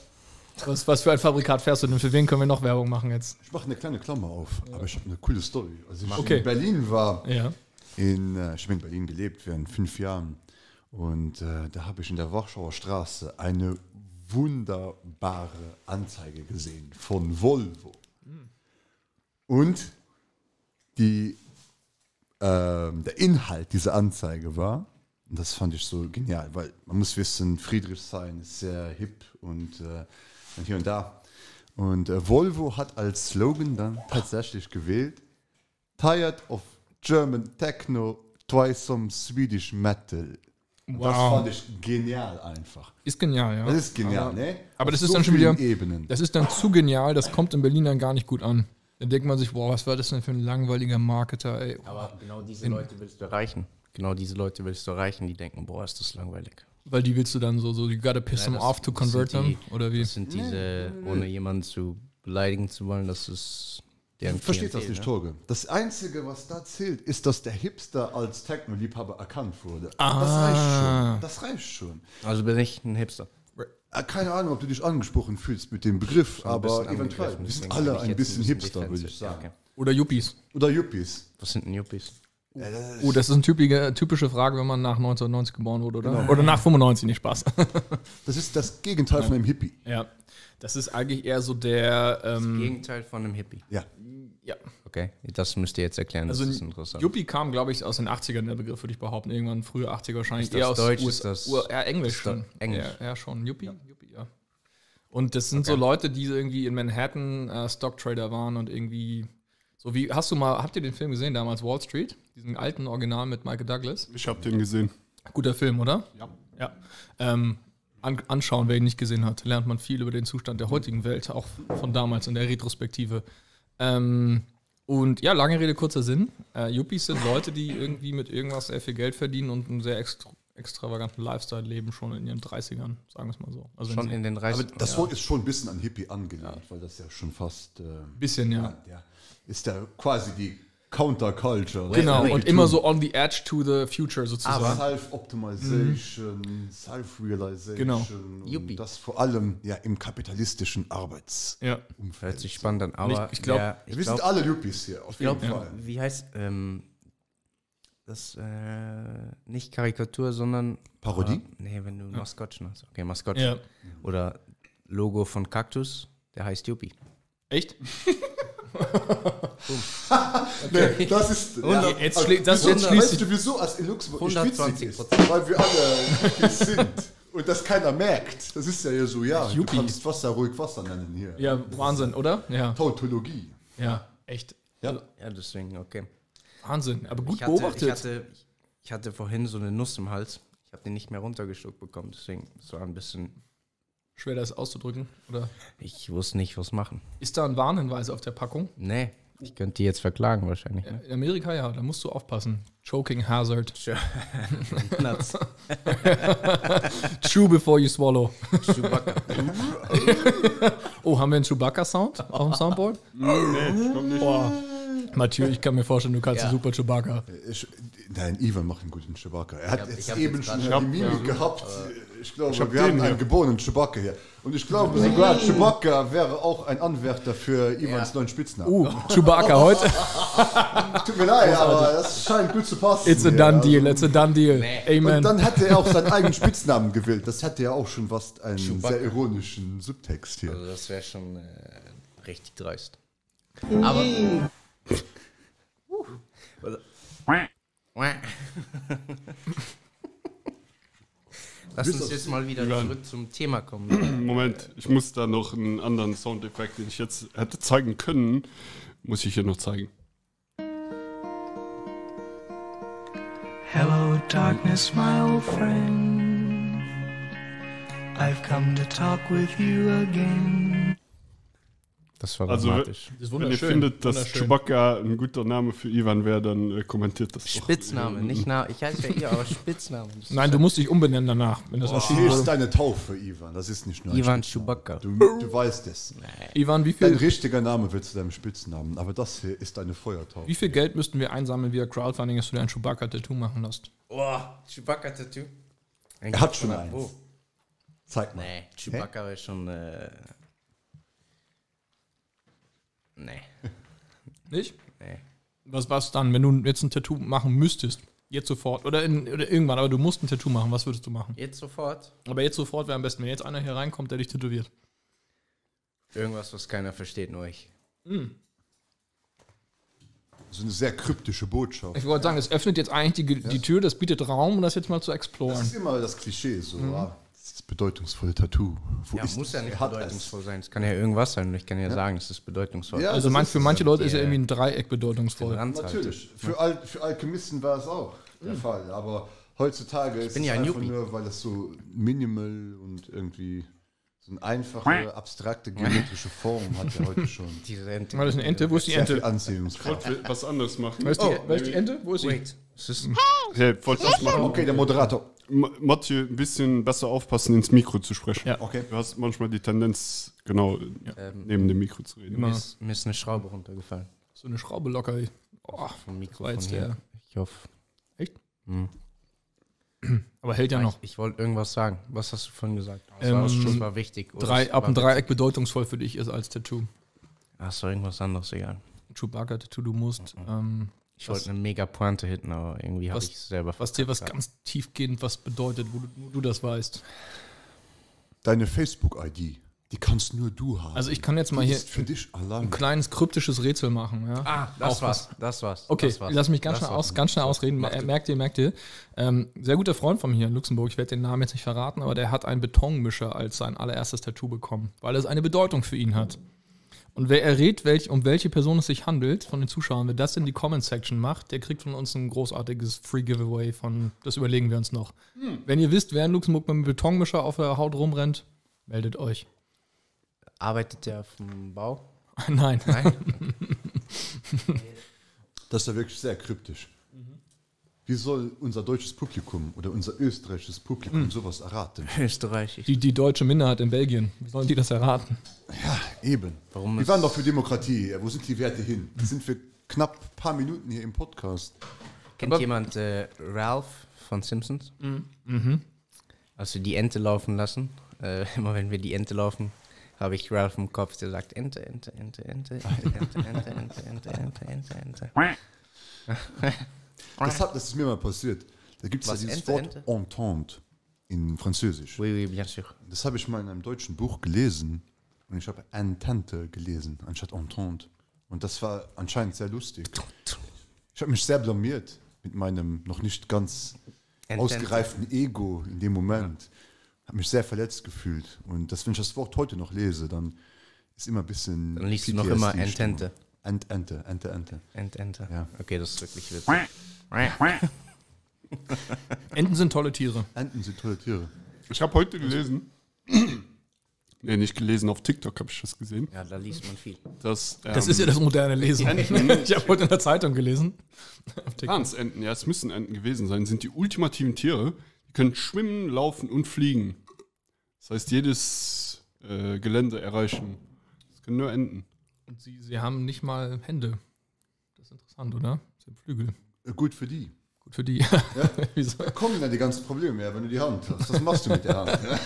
Was, was für ein Fabrikat fährst du denn? Für wen können wir noch Werbung machen jetzt? Ich mache eine kleine Klammer auf, aber ich habe eine coole Story. Als ich Okay. in Berlin war, Ja. in, äh, ich habe in Berlin gelebt während fünf Jahren und äh, da habe ich in der Warschauer Straße eine wunderbare Anzeige gesehen von Volvo. Und die, ähm, der Inhalt dieser Anzeige war, und das fand ich so genial, weil man muss wissen, Friedrichshain ist sehr hip und, äh, und hier und da. Und äh, Volvo hat als Slogan dann tatsächlich gewählt, Tired of German Techno, try some Swedish Metal. Und Das Wow. fand ich genial einfach. Ist genial, ja. Das ist genial, ne? aber Auf das ist so dann schon wieder- Ebenen. Das ist dann zu genial, das kommt in Berlin dann gar nicht gut an. Dann denkt man sich, boah, was war das denn für ein langweiliger Marketer, ey. Aber genau diese Leute willst du erreichen. Genau diese Leute willst du erreichen, die denken, boah, ist das langweilig. Weil die willst du dann so, so you gotta piss Ja, them das- off to das convert sind them, die- oder wie? Das sind diese, ohne jemanden zu beleidigen zu wollen, das ist deren Versteht das nicht, ne? Torge? Das Einzige, was da zählt, ist, dass der Hipster als Techno-Liebhaber erkannt wurde. Das Ah. reicht schon. Das reicht schon. Also bin ich ein Hipster. Äh, Keine Ahnung, ob du dich angesprochen fühlst mit dem Begriff, Ein aber bisschen eventuell. Wir sind alle ein jetzt bisschen Hipster, würde ich sagen. Okay. Oder Yuppies. Oder Yuppies. Was sind denn Yuppies? Ja, das Oh, das ist eine typische, typische Frage, wenn man nach 1990 geboren wurde, oder? Genau. Oder nach 95, nicht Spaß. [LAUGHS] Das ist das Gegenteil von einem Hippie. ja. Das ist eigentlich eher so der. Ähm, Gegenteil von einem Hippie. Ja. ja. Okay, das müsst ihr jetzt erklären. Das Also ist interessant. Yuppie kam, glaube ich, aus den 80ern, der Begriff, würde ich behaupten. Irgendwann frühe 80er wahrscheinlich. Ist das eher aus Deutsch, US ist das- Ur- ja, Englisch ist das schon. Englisch? Ja, ja schon. Yuppie, Yuppie, ja. Und das sind so Leute, die irgendwie in Manhattan äh, Stocktrader waren und irgendwie. So wie, hast du mal, habt ihr den Film gesehen damals, Wall Street? Diesen alten Original mit Michael Douglas? Ich habe den gesehen. Guter Film, oder? Ja. Ja. Ähm, an, anschauen, wer ihn nicht gesehen hat, lernt man viel über den Zustand der heutigen Welt, auch von damals in der Retrospektive. Ähm, und ja, lange Rede, kurzer Sinn. Äh, Yuppies sind Leute, die irgendwie mit irgendwas sehr viel Geld verdienen und einen sehr extra, extravaganten Lifestyle leben, schon in ihren 30ern, sagen wir es mal so. Also Schon in den Aber 30 das Wort ist schon ein bisschen an Hippie angelehnt, weil das ja schon fast. Äh, bisschen, ja. ja, ist da quasi die Counterculture. Genau, wait. und immer so on the edge to the future sozusagen. Self-Optimization, Self-Realization. Genau. und. Das vor allem ja im kapitalistischen Arbeitsumfeld. ja. Hört sich spannend an, aber Ich- ich glaub- der- ich Wir sind glaub, alle Yuppies hier, auf ich glaub, jeden Fall. wie heißt ähm, das äh, nicht Karikatur, sondern Parodie? Äh, nee, wenn du Maskottchen hast. Okay, Maskottchen. ja. Oder Logo von Kaktus, der heißt Yuppie. Echt? [LAUGHS] Nee, das ist. Ja, Jetzt also, schlägt- das wieso- jetzt schließt weißt sich- du, wieso als in Luxemburg nicht 120 witzig ist? Weil wir alle sind. Und das keiner merkt. Das ist ja hier so, ja, Yuppie. du kannst Wasser ruhig Wasser nennen hier. Ja, Wahnsinn, oder? Ja. Tautologie. Ja, echt. Ja. Ja, deswegen, okay. Wahnsinn, aber gut ich hatte, beobachtet. Ich hatte, ich hatte vorhin so eine Nuss im Hals. Ich habe den nicht mehr runtergeschluckt bekommen, deswegen es war ein bisschen. Schwer das auszudrücken, oder? Ich wusste nicht, was machen. Ist da ein Warnhinweis auf der Packung? Nee, ich könnte die jetzt verklagen wahrscheinlich. Ne? In Amerika ja, da musst du aufpassen. Choking Hazard. [LAUGHS] Nuts. [LAUGHS] Chew before you swallow. Chewbacca. [LAUGHS] Oh, haben wir einen Chewbacca-Sound auf dem Soundboard? Nee, kommt nicht. Boah. Mathieu, ich kann mir vorstellen, du kannst Ja. einen super Chewbacca. Ich, nein, Ivan macht einen guten Chewbacca. Er hat hab- jetzt eben jetzt schon die Mimik gehabt. Ich glaube, hab wir haben einen hier. geborenen Chewbacca hier. Und ich glaube sogar, Chewbacca wäre auch ein Anwärter für Ivans neuen Spitznamen. Uh, Chewbacca heute. [LAUGHS] Tut mir leid, aber das scheint gut zu passen. It's a hier. done deal, Also- it's a done deal. Nee. Amen. Und dann hätte er auch seinen eigenen Spitznamen gewählt. Das hätte ja auch schon fast einen Chewbacca. sehr ironischen Subtext hier. Also das wäre schon äh, richtig dreist. Aber. [LAUGHS] Oder- Lass uns jetzt mal wieder Ivan. zurück zum Thema kommen. [CLEARS THROAT] Moment, ich muss da noch einen anderen Soundeffekt, den ich jetzt hätte zeigen können, muss ich hier noch zeigen. Hello, darkness, my old friend. I've come to talk with you again. Das war Also, dramatisch. Das ist Wenn ihr findet, dass. Chewbacca ein guter Name für Ivan wäre, dann äh, kommentiert das doch. Spitzname, nicht Name. Ich heiße ja ihr, aber Spitzname. Das Nein, du musst dich umbenennen danach, wenn das Hier ist deine Taufe, Ivan. Das ist nicht nur ein Ivan. Chewbacca. Du, du weißt es. Ivan, wie Dein viel, richtiger Name wird zu deinem Spitznamen. Aber das hier ist deine Feuertaufe. wie viel Geld müssten wir einsammeln via Crowdfunding, dass du dir ein Chewbacca-Tattoo machen lässt? Oh, Chewbacca-Tattoo. Er hat schon eins. Oh. Zeig mal. Nee, Chewbacca wäre schon. Äh, nee, [LAUGHS] Nicht? nee. Was was dann, wenn du jetzt ein Tattoo machen müsstest? Jetzt sofort oder, in, oder irgendwann, aber du musst ein Tattoo machen, was würdest du machen? Jetzt sofort. Aber jetzt sofort wäre am besten, wenn jetzt einer hier reinkommt, der dich tätowiert. Irgendwas, was keiner versteht, nur ich. So eine sehr kryptische Botschaft. Ich wollte sagen, es öffnet jetzt eigentlich die, die Tür, das bietet Raum, um das jetzt mal zu Das exploren. ist immer das Klischee. So, ah, das ist das bedeutungsvolle Tattoo. Wo Ja, ist muss es? ja nicht bedeutungsvoll sein. Es kann ja irgendwas sein und ich kann ja, sagen, es ist bedeutungsvoll. Ja, Also das man, ist für manche ja. Leute ist ja irgendwie ein Dreieck bedeutungsvoll. Halt. Natürlich. Für, Al für Alchemisten war es auch der Fall. Aber heutzutage ist bin es ja ein einfach Yuppie. nur, weil es so minimal und irgendwie so eine einfache, abstrakte geometrische Form hat ja heute schon. [LAUGHS] Diese Ente. Mal, das ist eine Ente, wo ist die Sehr Ente? Anziehungskraft. Ich wollte was anderes machen. Wo ist die, ist die Ente? Wo ist sie? Wait. Es ist, Hey, wollte was machen. Okay, der Moderator. Mathieu, ein bisschen besser aufpassen, ins Mikro zu sprechen. Ja. Okay. Du hast manchmal die Tendenz, genau, ähm, neben dem Mikro zu reden. Mir, ist, mir ist eine Schraube runtergefallen. So eine Schraube locker. Oh, Vom Mikro jetzt hier. der. Ich hoffe. Echt? Hm. [CLEARS THROAT] Aber hält ja noch. Ich, ich wollte irgendwas sagen. Was hast du vorhin gesagt? Das, Ähm, war, das war wichtig. oder? Drei, ab ein Dreieck bedeutungsvoll für dich ist als Tattoo. witzig. Ach so, irgendwas anderes, egal. Chewbacca-Tattoo, du musst. Ähm, Ich wollte eine mega Pointe hitten, aber irgendwie habe ich selber Was dir was ganz tiefgehend was bedeutet, wo du, nur du das weißt. Deine Facebook-ID, die kannst nur du haben. Also ich kann jetzt mal die hier für dich ein kleines kryptisches Rätsel machen. Ja? Ah, das Auch war's. Das war's. Okay, das war's. lass mich ganz Das schnell, aus, ganz schnell ausreden. Mach Mer- du. Merkt ihr, merkt ihr. Ähm, sehr guter Freund von mir in Luxemburg, ich werde den Namen jetzt nicht verraten, aber der hat einen Betonmischer als sein allererstes Tattoo bekommen, weil es eine Bedeutung für ihn hat. Und wer errät, welch, um welche Person es sich handelt von den Zuschauern, wer das in die Comment-Section macht, der kriegt von uns ein großartiges Free-Giveaway von, das überlegen wir uns noch. Wenn ihr wisst, wer in Luxemburg mit einem Betonmischer auf der Haut rumrennt, meldet euch. Arbeitet der auf dem Bau? [LAUGHS] Nein. Nein? [LAUGHS] Das ist ja wirklich sehr kryptisch. Wie soll unser deutsches Publikum oder unser österreichisches Publikum Hm. sowas erraten? Österreichisch. Die, die deutsche Minderheit in Belgien, wie sollen die das erraten? Ja, eben. Warum wir waren doch für Demokratie. Wo sind die Werte hin? Die sind für knapp ein paar Minuten hier im Podcast. Kennt Aber- jemand äh, Ralph von Simpsons? Mhm. Als wir die Ente laufen lassen, äh, immer wenn wir die Ente laufen, habe ich Ralph im Kopf, der sagt Ente, Ente, Ente, Ente, Ente, Ente, Ente, Ente, Ente, Ente, Ente, Ente. Das, hat, das ist mir mal passiert. Da gibt es ja dieses Ente, Wort Ente? Entente in Französisch. Oui, oui, bien sûr. Das habe ich mal in einem deutschen Buch gelesen und ich habe Entente gelesen anstatt Entente. Und das war anscheinend sehr lustig. Ich habe mich sehr blamiert mit meinem noch nicht ganz Entente. ausgereiften Ego in dem Moment. Habe mich sehr verletzt gefühlt. Und das, wenn ich das Wort heute noch lese, dann ist immer ein bisschen. Dann liest du noch immer. Entente. Ent, Ente, Ente, Ente. Ente, Ente. Ja. Okay, das ist wirklich witzig. Enten sind tolle Tiere. Enten sind tolle Tiere. Ich habe heute gelesen, [CLEARS THROAT] nee, nicht gelesen, auf TikTok habe ich das gesehen, Ja, da liest man viel. dass ähm, Das ist ja das moderne Lesen. ich habe heute in der Zeitung gelesen. Auf TikTok. Enten, ja, es müssen Enten gewesen sein, sind die ultimativen Tiere. Die können schwimmen, laufen und fliegen. Das heißt, jedes äh, Gelände erreichen. Das können nur Enten. Und sie, sie haben nicht mal Hände. Das ist interessant, oder? Sie haben Flügel. Äh, Gut für die. Gut für die. [LAUGHS] Wieso? Da kommen dann die ganzen Probleme mehr, wenn du die Hand hast. Was machst du mit der Hand? [LAUGHS] Ja?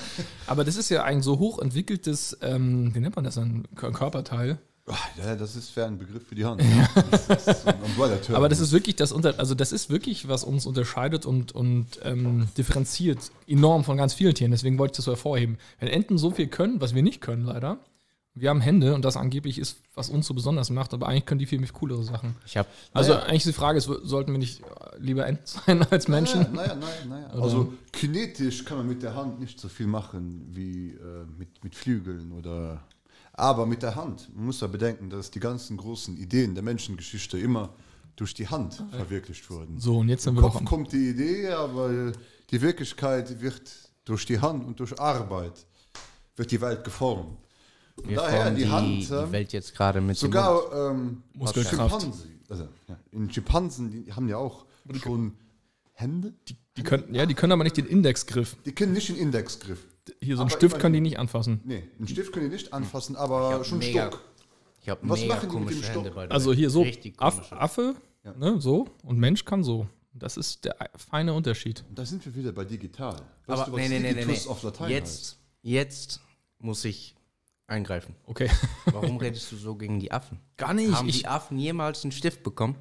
Aber das ist ja ein so hochentwickeltes, ähm, wie nennt man das, ein Kör- Körperteil. Ah, Ja, das ist fair ein Begriff für die Hand. [LAUGHS] Ja. Das ist Umbrella-Term. Aber das ist wirklich das unter, also das ist wirklich, was uns unterscheidet und, und ähm, differenziert enorm von ganz vielen Tieren. Deswegen wollte ich das so hervorheben. Wenn Enten so viel können, was wir nicht können, leider. Wir haben Hände und das angeblich ist, was uns so besonders macht, aber eigentlich können die viel mich coolere Sachen. Ich habe Also Naja. eigentlich ist die Frage, ist, sollten wir nicht äh, lieber Enten [LAUGHS] sein als Menschen? Naja, naja, naja. naja. Also kinetisch kann man mit der Hand nicht so viel machen wie äh, mit, mit Flügeln oder. Aber mit der Hand, man muss ja bedenken, dass die ganzen großen Ideen der Menschengeschichte immer durch die Hand verwirklicht wurden. So, und jetzt sind Im wir doch Kopf kommt die Idee, aber die Wirklichkeit wird durch die Hand und durch Arbeit wird die Welt geformt. Wir daher die, die, Hand. die ähm, Welt jetzt gerade mit dem Mund. Sogar ähm. Schimpansen, also, ja, in Schimpansen, die haben ja auch schon Hände. die, die können, ja, die können aber nicht den Indexgriff. Die kennen nicht den Indexgriff. Hier so einen Aber Stift können die nicht anfassen. Nee, einen Stift können die nicht anfassen, aber schon mega- Stock. Ich habe Was mega machen die mit dem Stock? Hände bei Also hier so, Aff. Affe, Ja. ne, so, und Mensch kann so. Das ist der feine Unterschied. Da sind wir wieder bei digital. Weißt Aber du, was nee, nee, nee, nee, Jetzt, jetzt muss ich eingreifen. Okay. Warum redest du so gegen die Affen? Gar nicht. Haben Ich, die Affen jemals einen Stift bekommen?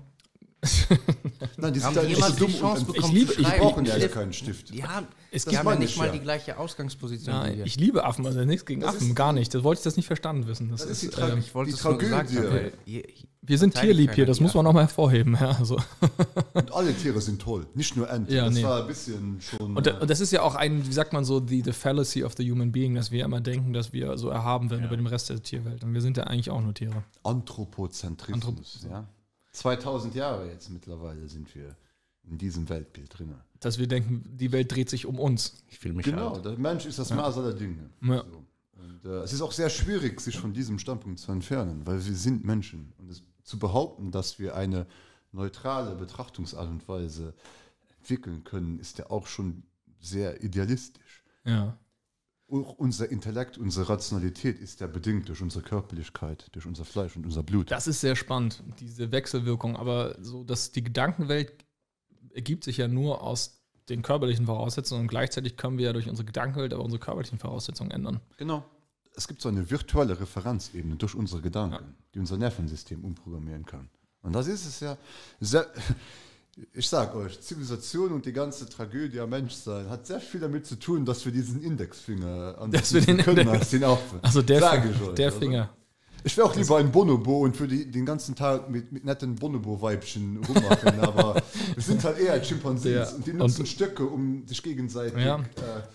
Nein, die Haben sind jemals nicht so die dumm Chance und bekommen, liebe- ich brauchen ja keinen Stift. Die haben, Es die haben ja nicht ich mal ja. die gleiche Ausgangsposition nein, wir. ich liebe Affen, also nichts gegen Das Affen, ist- gar nicht. Das wollte ich das nicht verstanden wissen. Das, Das ist, ist die Tragik. ähm, Ich wollte die Tragödie. haben, weil je- wir sind tierlieb hier, das muss man nochmal hervorheben. Ja, also. [LAUGHS] Und alle Tiere sind toll, nicht nur Enten. Ja, das nee. war ein bisschen schon. Und, da- und das ist ja auch ein, wie sagt man so, the, the fallacy of the human being, dass wir immer denken, dass wir so erhaben werden über dem Rest der Tierwelt. Und wir sind ja eigentlich auch nur Tiere. Anthropozentrismus. ja. 2000 Jahre jetzt mittlerweile sind wir in diesem Weltbild drin. Dass wir denken, die Welt dreht sich um uns. Ich fühle mich Genau, alt. der Mensch ist das Maß aller Dinge. Ja. So. Und äh, es ist auch sehr schwierig, sich von diesem Standpunkt zu entfernen, weil wir sind Menschen. Und es, zu behaupten, dass wir eine neutrale Betrachtungsart und Weise entwickeln können, ist ja auch schon sehr idealistisch. Ja. Auch unser Intellekt, unsere Rationalität ist ja bedingt durch unsere Körperlichkeit, durch unser Fleisch und unser Blut. Das ist sehr spannend, diese Wechselwirkung. Aber so, dass die Gedankenwelt ergibt sich ja nur aus den körperlichen Voraussetzungen und gleichzeitig können wir ja durch unsere Gedankenwelt aber unsere körperlichen Voraussetzungen ändern. Genau. Es gibt so eine virtuelle Referenzebene durch unsere Gedanken, die unser Nervensystem umprogrammieren kann. Und das ist es ja. Sehr, ich sag euch, Zivilisation und die ganze Tragödie am Menschsein hat sehr viel damit zu tun, dass wir diesen Indexfinger an Dass wir den können, Index- als den auch. Also der, Sag Finger, ich euch, der also. Finger. Ich wäre auch lieber ein Bonobo und für die, den ganzen Tag mit, mit netten Bonobo-Weibchen rummachen, [LAUGHS] aber wir sind halt eher Chimpansees Ja. und die Und- nutzen Stöcke, um sich gegenseitig Ja. äh,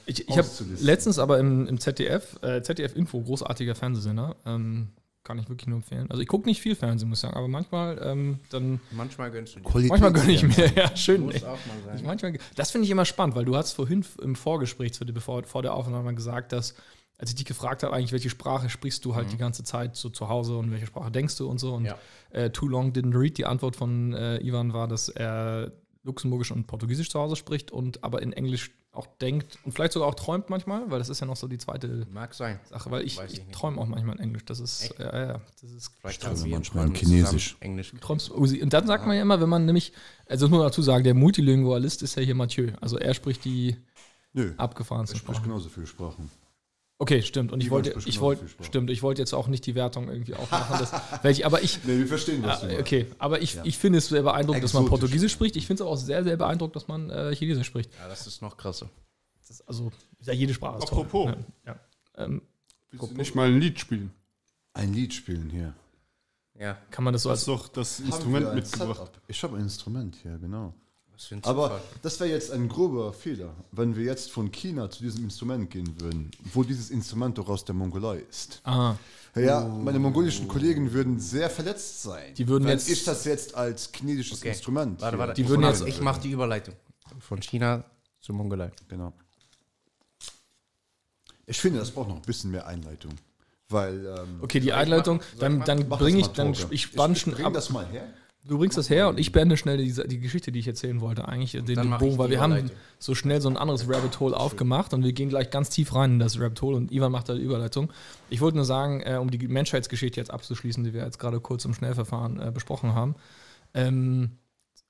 Ich, ich habe letztens aber im, im ZDF, äh, ZDF Info, großartiger Fernsehsender, ähm, kann ich wirklich nur empfehlen. Also ich gucke nicht viel Fernsehen, muss ich sagen, aber manchmal dann, dann Manchmal gönnst du dir. Qualität- manchmal gönne ich mir, ja, schön. Muss ey. auch mal sein. Ich manchmal, das finde ich immer spannend, weil du hast vorhin im Vorgespräch zu dir, bevor, vor der Aufnahme gesagt, dass, als ich dich gefragt habe, eigentlich, welche Sprache sprichst du halt die ganze Zeit so zu Hause und welche Sprache denkst du und so. Und Ja. äh, Too Long Didn't Read, die Antwort von äh, Ivan war, dass er Luxemburgisch und Portugiesisch zu Hause spricht und aber in Englisch auch denkt und vielleicht sogar auch träumt manchmal, weil das ist ja noch so die zweite Mag sein. Sache, weil ich, ich, ich träume auch manchmal in Englisch. Das ist, Echt? ja, ja, das ist Vielleicht Also manchmal in Chinesisch. Englisch. träumst Usi. Und dann sagt man ja immer, wenn man nämlich, also das muss man dazu sagen, der Multilingualist ist ja hier Mathieu. Also er spricht die Nö, abgefahrensten Sprachen. genauso viele Sprachen. Okay, stimmt. Und ich wollte, ich wollte, stimmt, ich wollte jetzt auch nicht die Wertung irgendwie aufmachen. Das, welche, aber ich, Nee, wir verstehen, was Ah, du meinst. okay, aber ich, Ja. ich finde es sehr beeindruckend, dass man. Portugiesisch spricht. Ich finde es auch sehr, sehr beeindruckend, dass man äh, Chinesisch spricht. Ja, das ist noch krasser. Das ist also, ja, jede Sprache ist Apropos. toll. Ja. Ja. Ähm, Willst du nicht mal ein Lied spielen? Ein Lied spielen hier. Ja, kann man das so Du hast als. doch das Instrument mitgebracht. Ich habe ein Instrument hier, genau. Aber das wäre jetzt ein grober Fehler, wenn wir jetzt von China zu diesem Instrument gehen würden, wo dieses Instrument doch aus der Mongolei ist. Ah, Ja, meine mongolischen Kollegen würden sehr verletzt sein. Die würden wenn jetzt- ich das jetzt als chinesisches Okay. Instrument. Warte, warte. Die würden ich jetzt- mach, ich mache die Überleitung. Von China zur Mongolei. Genau. Ich finde, das braucht noch ein bisschen mehr Einleitung. Weil. Ähm, okay, die Einleitung, dann, dann bringe ich, dann ich spann schon bring ab. das mal her. Du bringst das her und ich beende schnell die, die Geschichte, die ich erzählen wollte, eigentlich den, den Bogen, weil wir haben Überleitung. so schnell so ein anderes Rabbit Hole aufgemacht und wir gehen gleich ganz tief rein in das Rabbit Hole und Ivan macht da die Überleitung. Ich wollte nur sagen, äh, um die Menschheitsgeschichte jetzt abzuschließen, die wir jetzt gerade kurz im Schnellverfahren äh, besprochen haben. Ähm,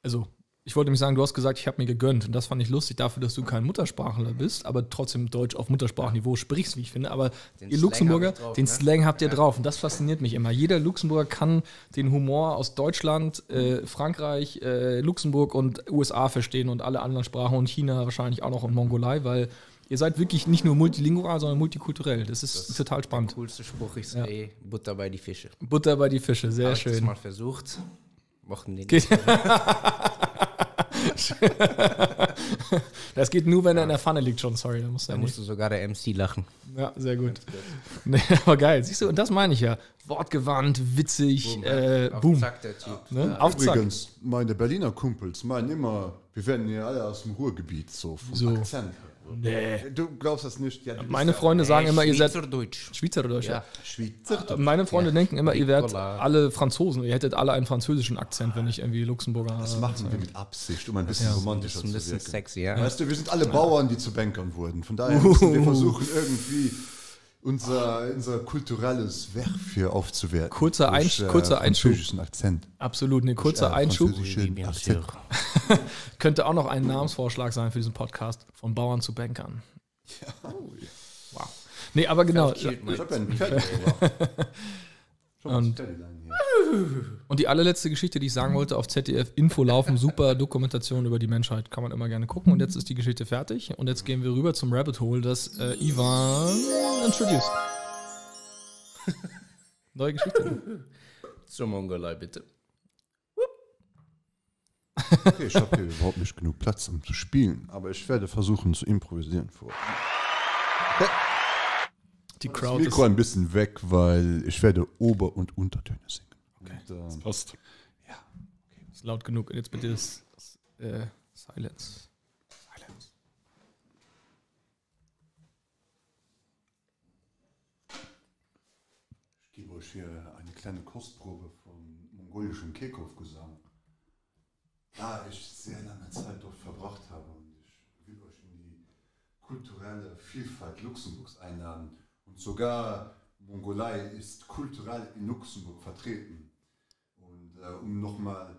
also, ich wollte nämlich sagen, du hast gesagt, ich habe mir gegönnt und das fand ich lustig dafür, dass du kein Muttersprachler bist, aber trotzdem Deutsch auf Muttersprachniveau sprichst, wie ich finde. Aber Den ihr Slang Luxemburger, drauf, den ne? Slang habt ihr Ja. drauf und das fasziniert mich immer. Jeder Luxemburger kann den Humor aus Deutschland, äh, Frankreich, äh, Luxemburg und USA verstehen und alle anderen Sprachen und China wahrscheinlich auch noch und Mongolei, weil ihr seid wirklich nicht nur multilingual, sondern multikulturell. Das ist total Der spannend. coolste Spruch ist Ja. eh Butter bei die Fische. Butter bei die Fische, sehr Hab ich das schön. mal versucht. Mochten den Geht- [LAUGHS] [LAUGHS] Das geht nur, wenn er in der Pfanne liegt schon, sorry, da musst du Da ja nicht. musste sogar der MC lachen. Ja, sehr gut. [LAUGHS] Nee, aber geil, siehst du, und das meine ich ja. Wortgewandt, witzig, äh, Auf boom. Zack, der Typ. Ne? Auf Zack. Übrigens, meine Berliner Kumpels meinen immer, wir werden ja alle aus dem Ruhrgebiet, so vom So. Akzent her. Nee. Du glaubst das nicht? Ja, Meine ja Freunde sagen immer, ihr seid Schweizerdeutsch. Schweizer oder Deutscher. Ja, Schweizer. Meine Freunde Ja. denken immer, ihr wärt Nicola. alle Franzosen. Ihr hättet alle einen französischen Akzent, wenn ich irgendwie Luxemburger. Das machen wir mit Absicht, um ein bisschen Ja. das romantischer ist ein zu bisschen sexy, ja. Weißt du, wir sind alle Bauern, die zu Bankern wurden. Von daher müssen wir versuchen, irgendwie unser, unser kulturelles Werk hier aufzuwerten. Kurzer Durch, Einsch- kurzer Einschub. Akzent. Absolut, ein kurzer äh, Einschub. [LAUGHS] Könnte auch noch ein Namensvorschlag sein für diesen Podcast. Von Bauern zu Bankern. Wow. Nee, aber genau. Killt Ich habe ja einen [LAUGHS] Und-. [LAUGHS] Und die allerletzte Geschichte, die ich sagen wollte, auf ZDF Info laufen super Dokumentationen über die Menschheit. Kann man immer gerne gucken. Und jetzt ist die Geschichte fertig. Und jetzt gehen wir rüber zum Rabbit Hole, das äh, Ivan introduced. [LAUGHS] Neue Geschichte. Zur Mongolei, bitte. Okay, ich habe hier überhaupt nicht genug Platz, um zu spielen, aber ich werde versuchen zu improvisieren vor. Die Das Crowd ist. Mikro ein bisschen weg, weil ich werde Ober- und Untertöne singen. Okay. Und, ähm, Passt. ist laut genug. Und jetzt bitte das, das äh, Silence. Silence. Ich gebe euch hier eine kleine Kostprobe vom mongolischen Kekow-Gesang. Da ich sehr lange Zeit dort verbracht habe und ich will euch in die kulturelle Vielfalt Luxemburgs einladen. Und sogar Mongolei ist kulturell in Luxemburg vertreten. Und äh, um nochmal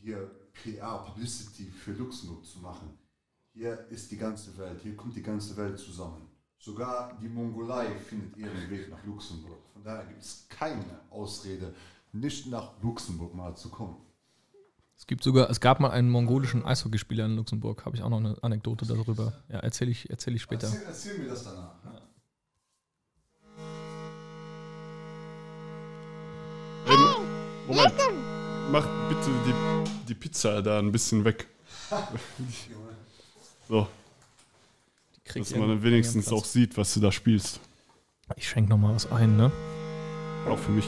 hier PR, Publicity für Luxemburg zu machen, hier ist die ganze Welt, hier kommt die ganze Welt zusammen. Sogar die Mongolei findet ihren Weg nach Luxemburg. Von daher gibt es keine Ausrede, nicht nach Luxemburg mal zu kommen. Es gibt sogar, es gab mal einen mongolischen Eishockeyspieler in Luxemburg. Habe ich auch noch eine Anekdote darüber. Ja, erzähle ich, erzähl ich später. Erzähl, erzähl mir das danach. ne? Moment. Mach bitte die, die Pizza da ein bisschen weg. [LAUGHS] So, dass man wenigstens auch sieht, was du da spielst. Ich schenke noch mal was ein, ne? Auch für mich.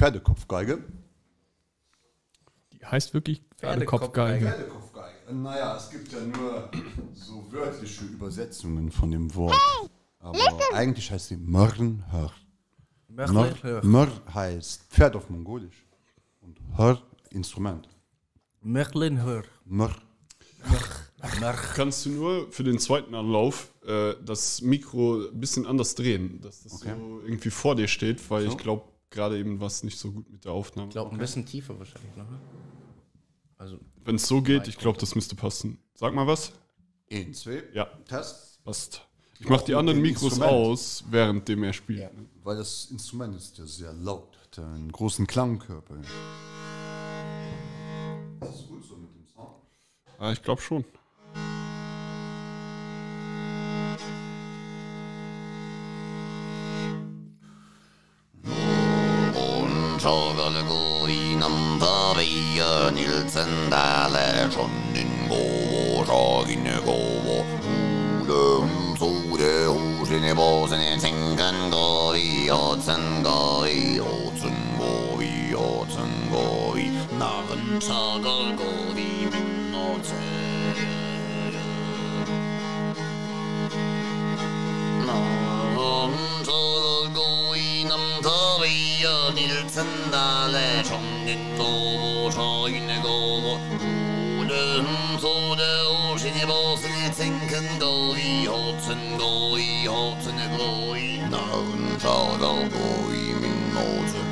Pferdekopfgeige. Die heißt wirklich Pferdekopfgeige. Pferdekopfgeige. Naja, es gibt ja nur so wörtliche Übersetzungen von dem Wort. Aber eigentlich heißt sie Mörnhör. Mör, Mör heißt Pferd auf Mongolisch. Und Hör Instrument. Merlin hör. Mör. Kannst du nur für den zweiten Anlauf äh, das Mikro ein bisschen anders drehen, dass das Okay. so irgendwie vor dir steht, weil So. ich glaube, gerade eben war es nicht so gut mit der Aufnahme. Ich glaube, ein bisschen tiefer wahrscheinlich noch. Ne? Also, Wenn es so geht, ich glaube, das müsste passen. Sag mal was. Ein, zwei. Ja, Test. passt. Ich mache die anderen dem Mikros Instrument. aus, währenddem er spielt. ne? Weil das Instrument ist ja sehr laut. Hat einen großen Klangkörper. Das ist gut so mit dem Sound. Ah, ich glaube schon. Sorgelegoinen Maria Nilsen täällä sonnin kovo, saakinen kovo. Uuden suhde uusin ja vuosinen senkän koi, otsen koi, otsen koi, otsen koi. Naven saakal koi, minun otsen. 那在重庆路朝云的沟，无论走的五十年不是你村坑沟，以后村沟以后村的沟，那人找到过一名老村。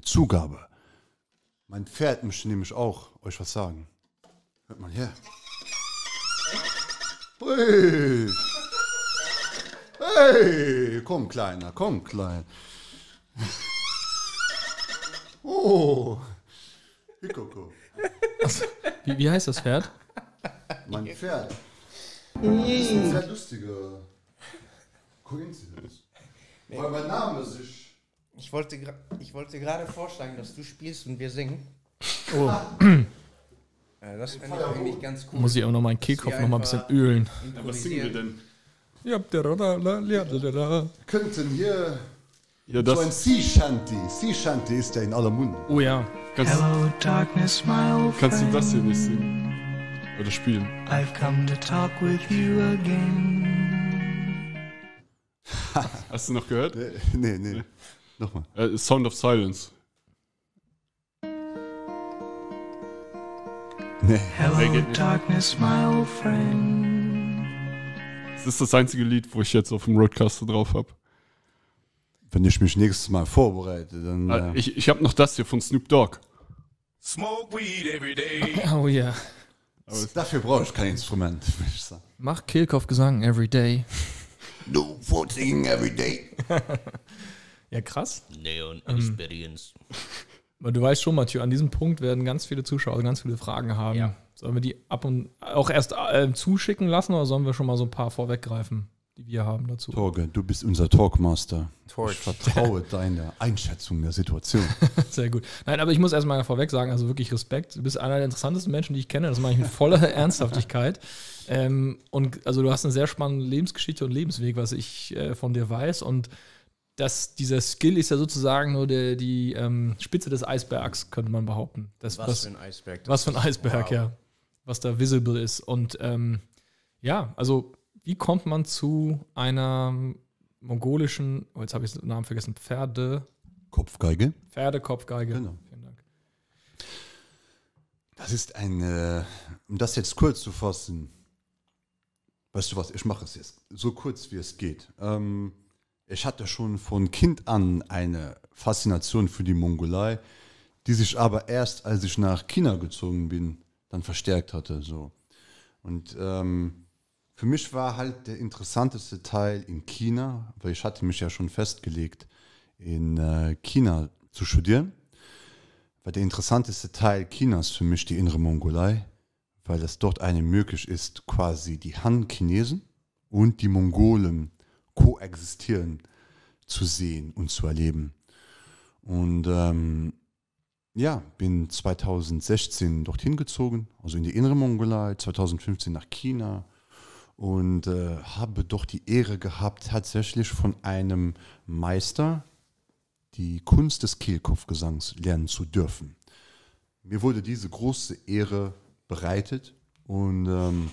Eine Zugabe. Mein Pferd möchte nämlich auch euch was sagen. Hört mal her. Hey! Hey! Komm, Kleiner, komm, Klein. Oh! Hikoko. Wie, wie heißt das Pferd? Mein Pferd. Das ist eine sehr lustige Koinzidenz. Weil mein Name sich. Ich wollte, ich wollte gerade vorschlagen, dass du spielst und wir singen. Oh, Äh, das fände ich eigentlich ganz cool. muss ich auch noch meinen Kehlkopf noch mal ein bisschen ölen. Was singen wir denn? Ja, da, da, da, da, da, da. Könnten hier Ja, so ein das Sea Shanty. Sea Shanty ist ja in aller Munde. Oh ja. kannst, Hello, darkness, my old kannst du das hier nicht singen. Oder spielen. I've come to talk with you again. Hast du noch gehört? Äh, [LAUGHS] nee, nee. Nochmal. Äh, Sound of Silence. Nee. Hello, darkness, my old friend. Das ist das einzige Lied, wo ich jetzt auf dem Roadcaster drauf habe. Wenn ich mich nächstes Mal vorbereite, dann. Äh, Äh, ich ich habe noch das hier von Snoop Dogg. Smoke weed every day. [LAUGHS] Oh ja. dafür brauche ich kein Instrument, [LAUGHS] würde ich sagen. Mach Kehlkopfgesang every day. No voting every day. [LAUGHS] Ja, krass. Neon Experience. Aber du weißt schon, Mathieu, an diesem Punkt werden ganz viele Zuschauer ganz viele Fragen haben. Ja. Sollen wir die ab und auch erst äh, zuschicken lassen oder sollen wir schon mal so ein paar vorweggreifen, die wir haben dazu? Torge, du bist unser Talkmaster. Torch. Ich vertraue [LAUGHS] deiner Einschätzung der Situation. [LAUGHS] Sehr gut. Nein, aber ich muss erstmal vorweg sagen, also wirklich Respekt. Du bist einer der interessantesten Menschen, die ich kenne. Das mache ich mit voller [LAUGHS] Ernsthaftigkeit. Ähm, und also du hast eine sehr spannende Lebensgeschichte und Lebensweg, was ich äh, von dir weiß. Und das, dieser Skill ist ja sozusagen nur der, die ähm, Spitze des Eisbergs, könnte man behaupten. Das, Was, für ein Eisberg. das Was für ein ist. Eisberg, Wow. ja. Was da visible ist. Und ähm, ja, also wie kommt man zu einer mongolischen, oh, jetzt habe ich den Namen vergessen, Pferde, Kopfgeige. Pferdekopfgeige. Genau. Vielen Dank. Das ist ein, äh, um das jetzt kurz zu fassen, weißt du was, ich mache es jetzt so kurz, wie es geht. Ähm, ich hatte schon von Kind an eine Faszination für die Mongolei, die sich aber erst, als ich nach China gezogen bin, dann verstärkt hatte. So. Und ähm, für mich war halt der interessanteste Teil in China, weil ich hatte mich ja schon festgelegt, in äh, China zu studieren war der interessanteste Teil Chinas für mich die innere Mongolei, weil es dort einem möglich ist, quasi die Han-Chinesen und die Mongolen koexistieren zu sehen und zu erleben. Und ähm, ja, bin 2016 dorthin gezogen, also in die innere Mongolei, 2015 nach China und äh, habe doch die Ehre gehabt, tatsächlich von einem Meister die Kunst des Kehlkopfgesangs lernen zu dürfen. Mir wurde diese große Ehre bereitet und ähm,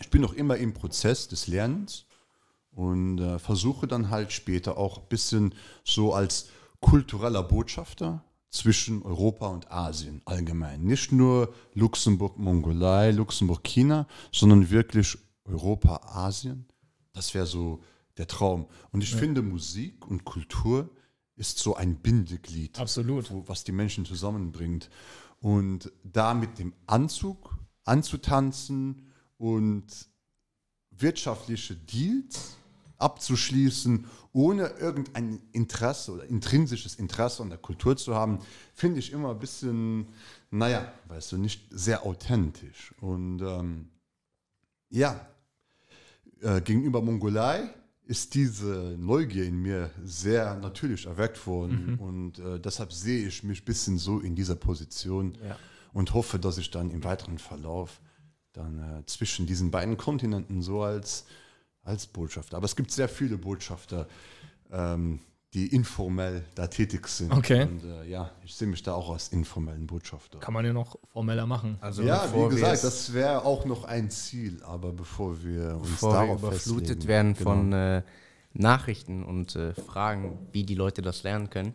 ich bin noch immer im Prozess des Lernens und äh, versuche dann halt später auch ein bisschen so als kultureller Botschafter zwischen Europa und Asien allgemein. Nicht nur Luxemburg, Mongolei, Luxemburg, China, sondern wirklich Europa, Asien. Das wäre so der Traum. Und ich finde, Musik und Kultur ist so ein Bindeglied Absolut. wo, was die Menschen zusammenbringt. Und da mit dem Anzug anzutanzen und wirtschaftliche Deals abzuschließen, ohne irgendein Interesse oder intrinsisches Interesse an der Kultur zu haben, finde ich immer ein bisschen, naja, weißt du, nicht sehr authentisch. Und ähm, ja, äh, gegenüber Mongolei ist diese Neugier in mir sehr natürlich erweckt worden und äh, deshalb sehe ich mich ein bisschen so in dieser Position Ja. und hoffe, dass ich dann im weiteren Verlauf dann äh, zwischen diesen beiden Kontinenten so als, als Botschafter. Aber es gibt sehr viele Botschafter, ähm, die informell da tätig sind. Okay. Und äh, ja, ich sehe mich da auch als informellen Botschafter. Kann man ja noch formeller machen. Also ja, wie wir gesagt, das wäre auch noch ein Ziel, aber bevor wir uns bevor wir darauf überflutet festlegen, werden genau. von äh, Nachrichten und äh, Fragen, wie die Leute das lernen können,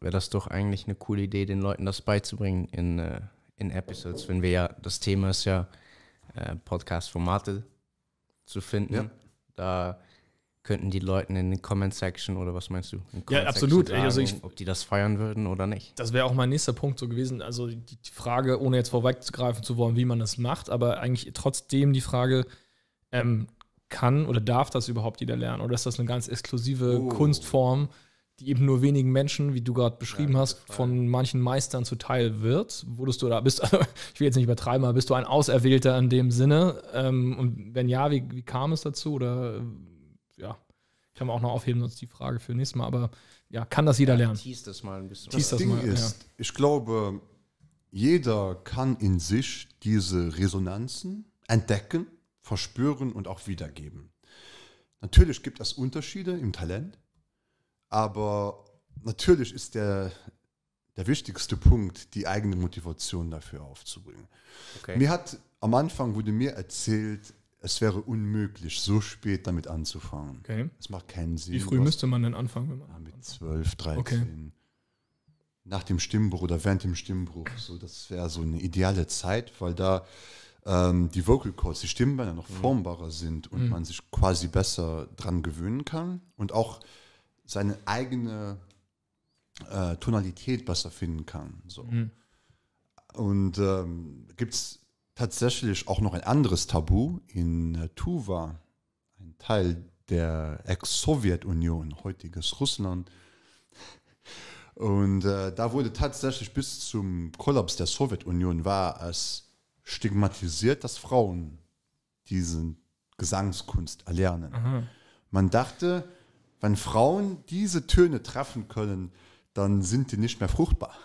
wäre das doch eigentlich eine coole Idee, den Leuten das beizubringen in, äh, in Episodes, wenn wir ja, das Thema ist ja äh, Podcast-Formate zu finden. Ja. Da könnten die Leute in den Comment-Section oder was meinst du? Comment-Section absolut. Sagen, Also ich- ob die das feiern würden oder nicht. Das wäre auch mein nächster Punkt so gewesen. Also die, die Frage, ohne jetzt vorweggreifen zu wollen, wie man das macht, aber eigentlich trotzdem die Frage, ähm, kann oder darf das überhaupt jeder lernen? Oder ist das eine ganz exklusive Oh. Kunstform, die eben nur wenigen Menschen, wie du gerade beschrieben Ja, hast, von manchen Meistern zuteil wird? Wurdest du da, bist, [LAUGHS] ich will jetzt nicht übertreiben, aber bist du ein Auserwählter in dem Sinne? Ähm, und wenn ja, wie, wie kam es dazu? Oder äh, ja, kann man auch noch aufheben, sonst die Frage für nächstes Mal. Aber ja, kann das jeder lernen? Tease das mal ein bisschen. Tease Das das Ding mal, ja. ist, ich glaube, jeder kann in sich diese Resonanzen entdecken, verspüren und auch wiedergeben. Natürlich gibt es Unterschiede im Talent, aber natürlich ist der, der wichtigste Punkt, die eigene Motivation dafür aufzubringen. Okay. Mir hat am Anfang wurde mir erzählt, es wäre unmöglich, so spät damit anzufangen. Okay. Es macht keinen Sinn. Wie früh hast- müsste man denn anfangen? Wenn man ja, mit 12, 13. Okay. Nach dem Stimmbruch oder während dem Stimmbruch. So, das wäre so eine ideale Zeit, weil da ähm, die Vocal Cords, die Stimmbänder noch formbarer sind und man sich quasi besser dran gewöhnen kann und auch seine eigene äh, Tonalität besser finden kann. So. Und ähm, gibt es tatsächlich auch noch ein anderes Tabu in äh, Tuva, ein Teil der Ex-Sowjetunion, heutiges Russland, Und äh, da wurde tatsächlich bis zum Kollaps der Sowjetunion war es stigmatisiert, dass Frauen diese Gesangskunst erlernen. Man dachte, wenn Frauen diese Töne treffen können, dann sind die nicht mehr fruchtbar.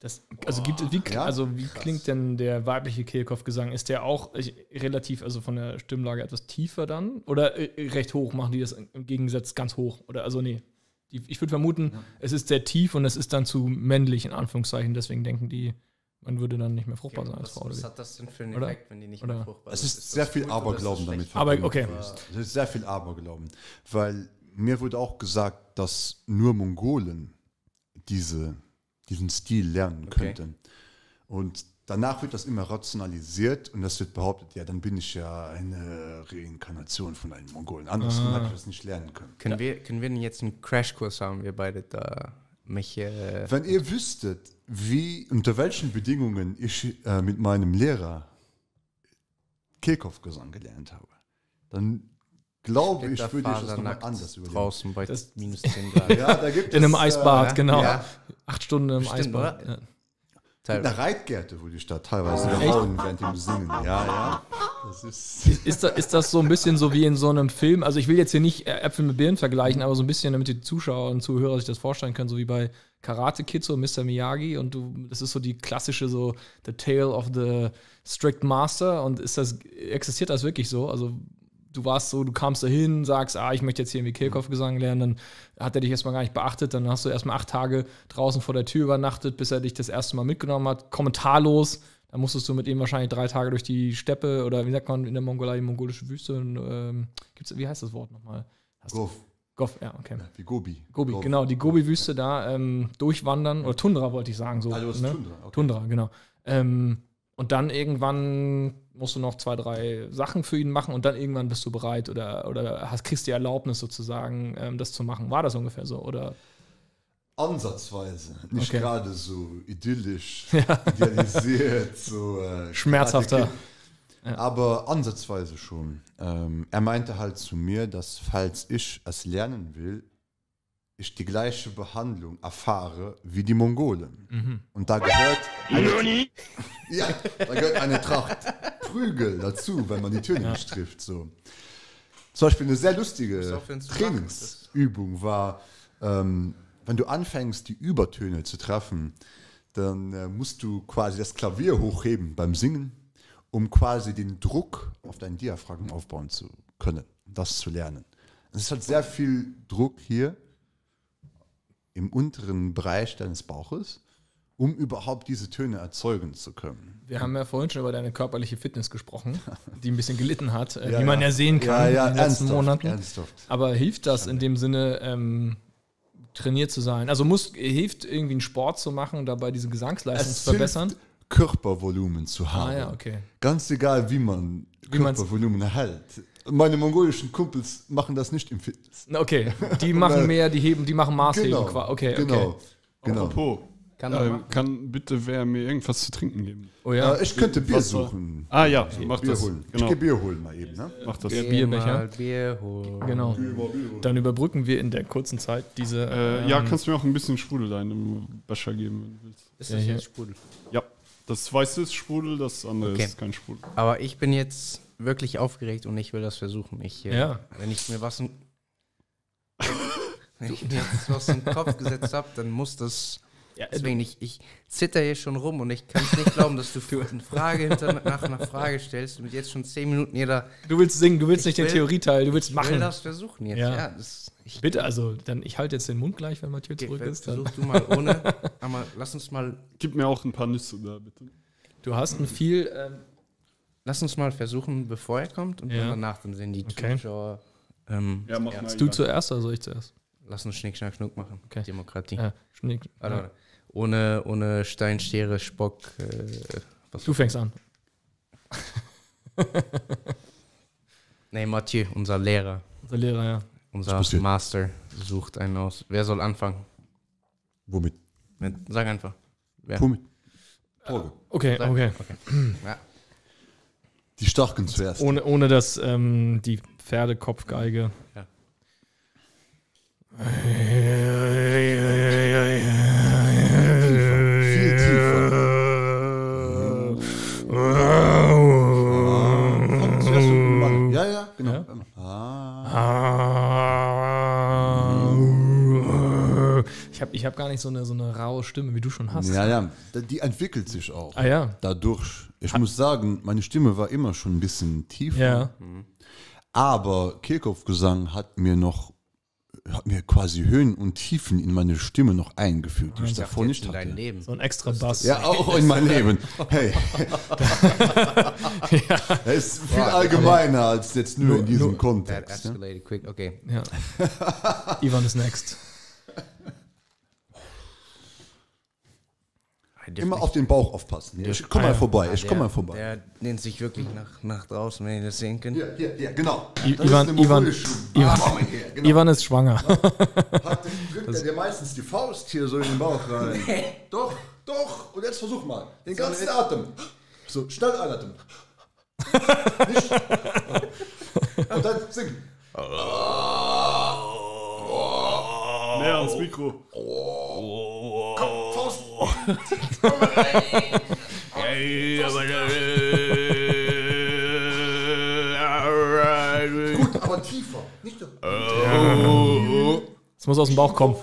Das, also gibt wie, ja, also wie krass. klingt denn der weibliche Kehlkopfgesang? Ist der auch relativ, also von der Stimmlage etwas tiefer dann? Oder äh, recht hoch? Machen die das im Gegensatz ganz hoch? Oder also nee. Ich würde vermuten, es ist sehr tief und es ist dann zu männlich, in Anführungszeichen. Deswegen denken die, man würde dann nicht mehr fruchtbar sein als Was, Frau. Was wie? hat das denn für einen Oder? Effekt, wenn die nicht Oder? mehr fruchtbar Es sind? ist das sehr viel ist Aberglauben damit Aber verbunden okay. gewesen. Es ist sehr viel Aberglauben, weil mir wurde auch gesagt, dass nur Mongolen diese, diesen Stil lernen Okay. könnten. Und danach wird das immer rationalisiert und das wird behauptet, ja, dann bin ich ja eine Reinkarnation von einem Mongolen. Anders Ah. hätte ich das nicht lernen können. Können, wir, können wir denn jetzt einen Crashkurs haben, wir beide da mich äh, Wenn ihr wüsstet, wie, unter welchen Bedingungen ich äh, mit meinem Lehrer Kehlkopfgesang gelernt habe, dann glaube ich, würde ich das nochmal anders überlegen. draußen bei Das- minus 10 [LAUGHS] Grad. Ja, da gibt In einem es, Eisbad, ja, genau. ja. Acht Stunden im Bestimmt, Eisbad. Ja. Äh, in der Reitgärte wurde ich da teilweise gehauen während dem Singen. Ja, ja. Das ist. Ist, da, ist das so ein bisschen so wie in so einem Film? Also ich will jetzt hier nicht äh, Äpfel mit Birnen vergleichen, aber so ein bisschen, damit die Zuschauer und Zuhörer sich das vorstellen können, so wie bei Karate Kid, so Mr. Miyagi und du, das ist so die klassische so The Tale of the Strict Master und ist das, existiert das wirklich so? Also du warst so, du kamst dahin, sagst, ah, ich möchte jetzt hier irgendwie Kehlkopfgesang lernen, dann hat er dich erstmal gar nicht beachtet, dann hast du erstmal acht Tage draußen vor der Tür übernachtet, bis er dich das erste Mal mitgenommen hat, kommentarlos. Dann musstest du mit ihm wahrscheinlich drei Tage durch die Steppe oder wie sagt man in der Mongolei, die mongolische Wüste. Und, ähm, gibt's, wie heißt das Wort nochmal? Hast Goff, Goff, ja, okay. wie Gobi. Gobi, Goff. genau, die Gobi-Wüste da ähm, durchwandern, oder Tundra wollte ich sagen. So, hast ne? Tundra, okay. Tundra, genau. Ähm, und dann irgendwann musst du noch zwei, drei Sachen für ihn machen und dann irgendwann bist du bereit oder, oder hast, kriegst die Erlaubnis sozusagen, ähm, das zu machen. War das ungefähr so? Oder? Ansatzweise. Nicht Okay. gerade so idyllisch, [LAUGHS] idealisiert, so. Äh, Schmerzhafter. Karate-Kid. Aber ansatzweise schon. Ähm, er meinte halt zu mir, dass falls ich es lernen will, ich die gleiche Behandlung erfahre wie die Mongolen. Mhm. Und da gehört eine, [LAUGHS] ja, da gehört eine Tracht Prügel dazu, wenn man die Töne nicht trifft. So. Zum Beispiel eine sehr lustige Trainingsübung war, ähm, wenn du anfängst, die Übertöne zu treffen, dann äh, musst du quasi das Klavier hochheben beim Singen, um quasi den Druck auf deinen Diaphragm aufbauen zu können, das zu lernen. Es ist halt sehr viel Druck hier im unteren Bereich deines Bauches, um überhaupt diese Töne erzeugen zu können. Wir haben ja vorhin schon über deine körperliche Fitness gesprochen, [LAUGHS] die ein bisschen gelitten hat, äh, Ja, wie man ja. ja sehen kann Ja, ja, in den letzten Monaten. ernsthaft. Aber hilft das in dem Sinne, ähm, trainiert zu sein? Also muss, hilft irgendwie einen Sport zu machen und dabei diese Gesangsleistung Es zu verbessern? hilft, Körpervolumen zu haben. Ah ja, okay. Ganz egal, wie man Wie Körpervolumen erhält. Meine mongolischen Kumpels machen das nicht im Fitness. Okay, [LAUGHS] die machen mehr, die heben, die machen Maßheben. Genau, Okay, okay. genau. genau. Apropos, Kann ähm, machen. kann bitte wer mir irgendwas zu trinken geben? Oh ja. Äh, ich könnte Bier Was soll- suchen. Ah ja, mach Bier das. holen. Ich Genau, gehe Bier holen mal eben. Ne? mach das. Ja, Geh Bierbecher. mal Bier holen. Genau. Dann überbrücken wir in der kurzen Zeit diese. Äh, ja, ähm, kannst du mir auch ein bisschen Sprudel da in dem Becher geben, wenn du willst. Ist Ja, das hier. jetzt Sprudel? Ja, das weiße ist Sprudel, das andere Okay. ist kein Sprudel. Aber ich bin jetzt wirklich aufgeregt und ich will das versuchen. Ich, äh, Ja. Wenn ich mir was in, wenn ich mir jetzt was in den Kopf gesetzt habe, dann muss das. Ja, du, Deswegen, ich, ich zitter hier schon rum und ich kann es nicht glauben, dass du eine Frage hinter, nach einer Frage stellst und jetzt schon zehn Minuten jeder. du willst singen, du willst Ich nicht den will- Theorieteil, du willst Ich will machen. das versuchen jetzt. Ja. Ja, das, ich, Bitte, also, dann ich halte jetzt den Mund gleich, wenn Mathieu okay, zurück ist. Dann. versuch du mal ohne. [LAUGHS] Aber lass uns mal, Gib mir auch ein paar Nüsse da, bitte. Du hast ein viel. Ähm, lass uns mal versuchen, bevor er kommt und Ja. dann danach dann sehen die Okay. Zuschauer. Ähm, Ja, mach ja, mal. du zuerst oder soll ich zuerst? Lass uns Schnick, Schnack, Schnuck machen. Okay. Demokratie. Ja, Schnick. Warte, ja. warte. Ohne, ohne Stein, Schere, Spock. Äh, was Du fängst an. [LAUGHS] Nee, Mathieu, unser Lehrer, Unser Lehrer, ja. unser? Master sucht einen aus. Wer soll anfangen? Womit? Mit, sag einfach. Wer? Womit? Torge. Okay, Sag- okay. [CLEARS THROAT] Ja. Die Starken zuerst. Ohne, ohne das, ähm, die Pferdekopfgeige. Ja. Gar nicht so eine, so eine raue Stimme, wie du schon hast. Ja, ja, die entwickelt sich auch. Ah ja. Dadurch, ich muss sagen, meine Stimme war immer schon ein bisschen tiefer. Ja. Aber Kirchhoff-Gesang hat mir noch, hat mir quasi Höhen und Tiefen in meine Stimme noch eingefügt, die ich davor Jetzt nicht in dein hatte. Leben. So ein extra Bass. Ja, auch in mein Leben. Hey. [LAUGHS] Er ist viel allgemeiner als jetzt nur, in diesem That Kontext. Ne? escalated quick. Okay. Ja. Ivan ist next. Immer auf den Bauch aufpassen. Ich komm mal vorbei, ich komm mal vorbei. Der lehnt sich wirklich nach, nach draußen, wenn ihr das sehen könnt. Hier, hier, hier, genau. I- Das ist Ivan- Ivan- Ivan- Ah, genau. Ivan ist schwanger. Hat, drückt er meistens die Faust hier so in den Bauch rein. [LAUGHS] Doch, doch. Und jetzt versuch mal. Den ganzen Atem. So, schnell einatmen. Nicht. Und dann singen. Näher ans Mikro. Faust. Gut, aber tiefer. Nicht so. Es muss aus dem Bauch kommen.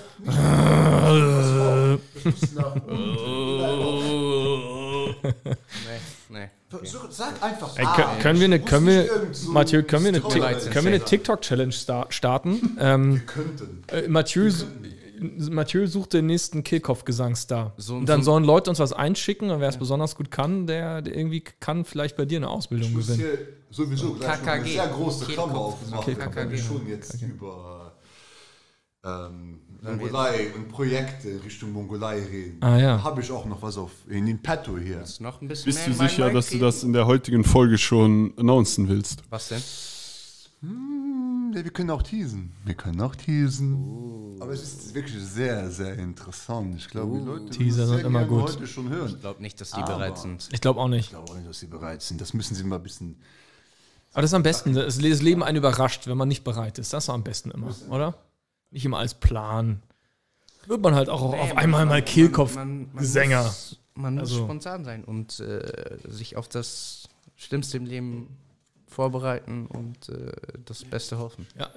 Nee. Such- Sag einfach. Ey, ah, können, wir eine, können wir, so Mathieu, können wir eine, können wir eine TikTok-Challenge sta starten? Ähm, könnten. äh, Mathieu, Mathieu sucht den nächsten Kehlkopf-Gesangsstar. So- und dann so- sollen Leute uns was einschicken und wer es besonders gut kann, der, der irgendwie kann vielleicht bei dir eine Ausbildung Ich gewinnen. hier sowieso gleich noch eine KKG. sehr große Klammer Kehlkopf. aufmachen, KKG. wenn wir schon jetzt über ähm, Mongolei und Projekte Richtung Mongolei reden. Ah, ja. Habe ich auch noch was auf in den Petto hier. Ist noch ein bisschen Bist mehr du sicher, dass du das in der heutigen Folge schon announcen willst? Was denn? Hm, ja, wir können auch teasen. Wir können auch teasen. Aber es ist wirklich sehr, sehr interessant. Ich glaube, die Leute Teaser sind immer gut. heute schon hören. Ich glaube nicht, dass die Aber- bereit sind. Ich glaube auch nicht. Ich glaube auch nicht, dass sie bereit sind. Das müssen sie mal ein bisschen. Aber das ist am besten. Das Leben einen überrascht, wenn man nicht bereit ist. Das ist am besten immer, oder? Nicht immer als Plan. Wird man halt auch auf einmal mal Kehlkopf-Sänger. Man muss, man muss Also- spontan sein und äh, sich auf das Schlimmste im Leben vorbereiten und äh, das Beste hoffen. Ja,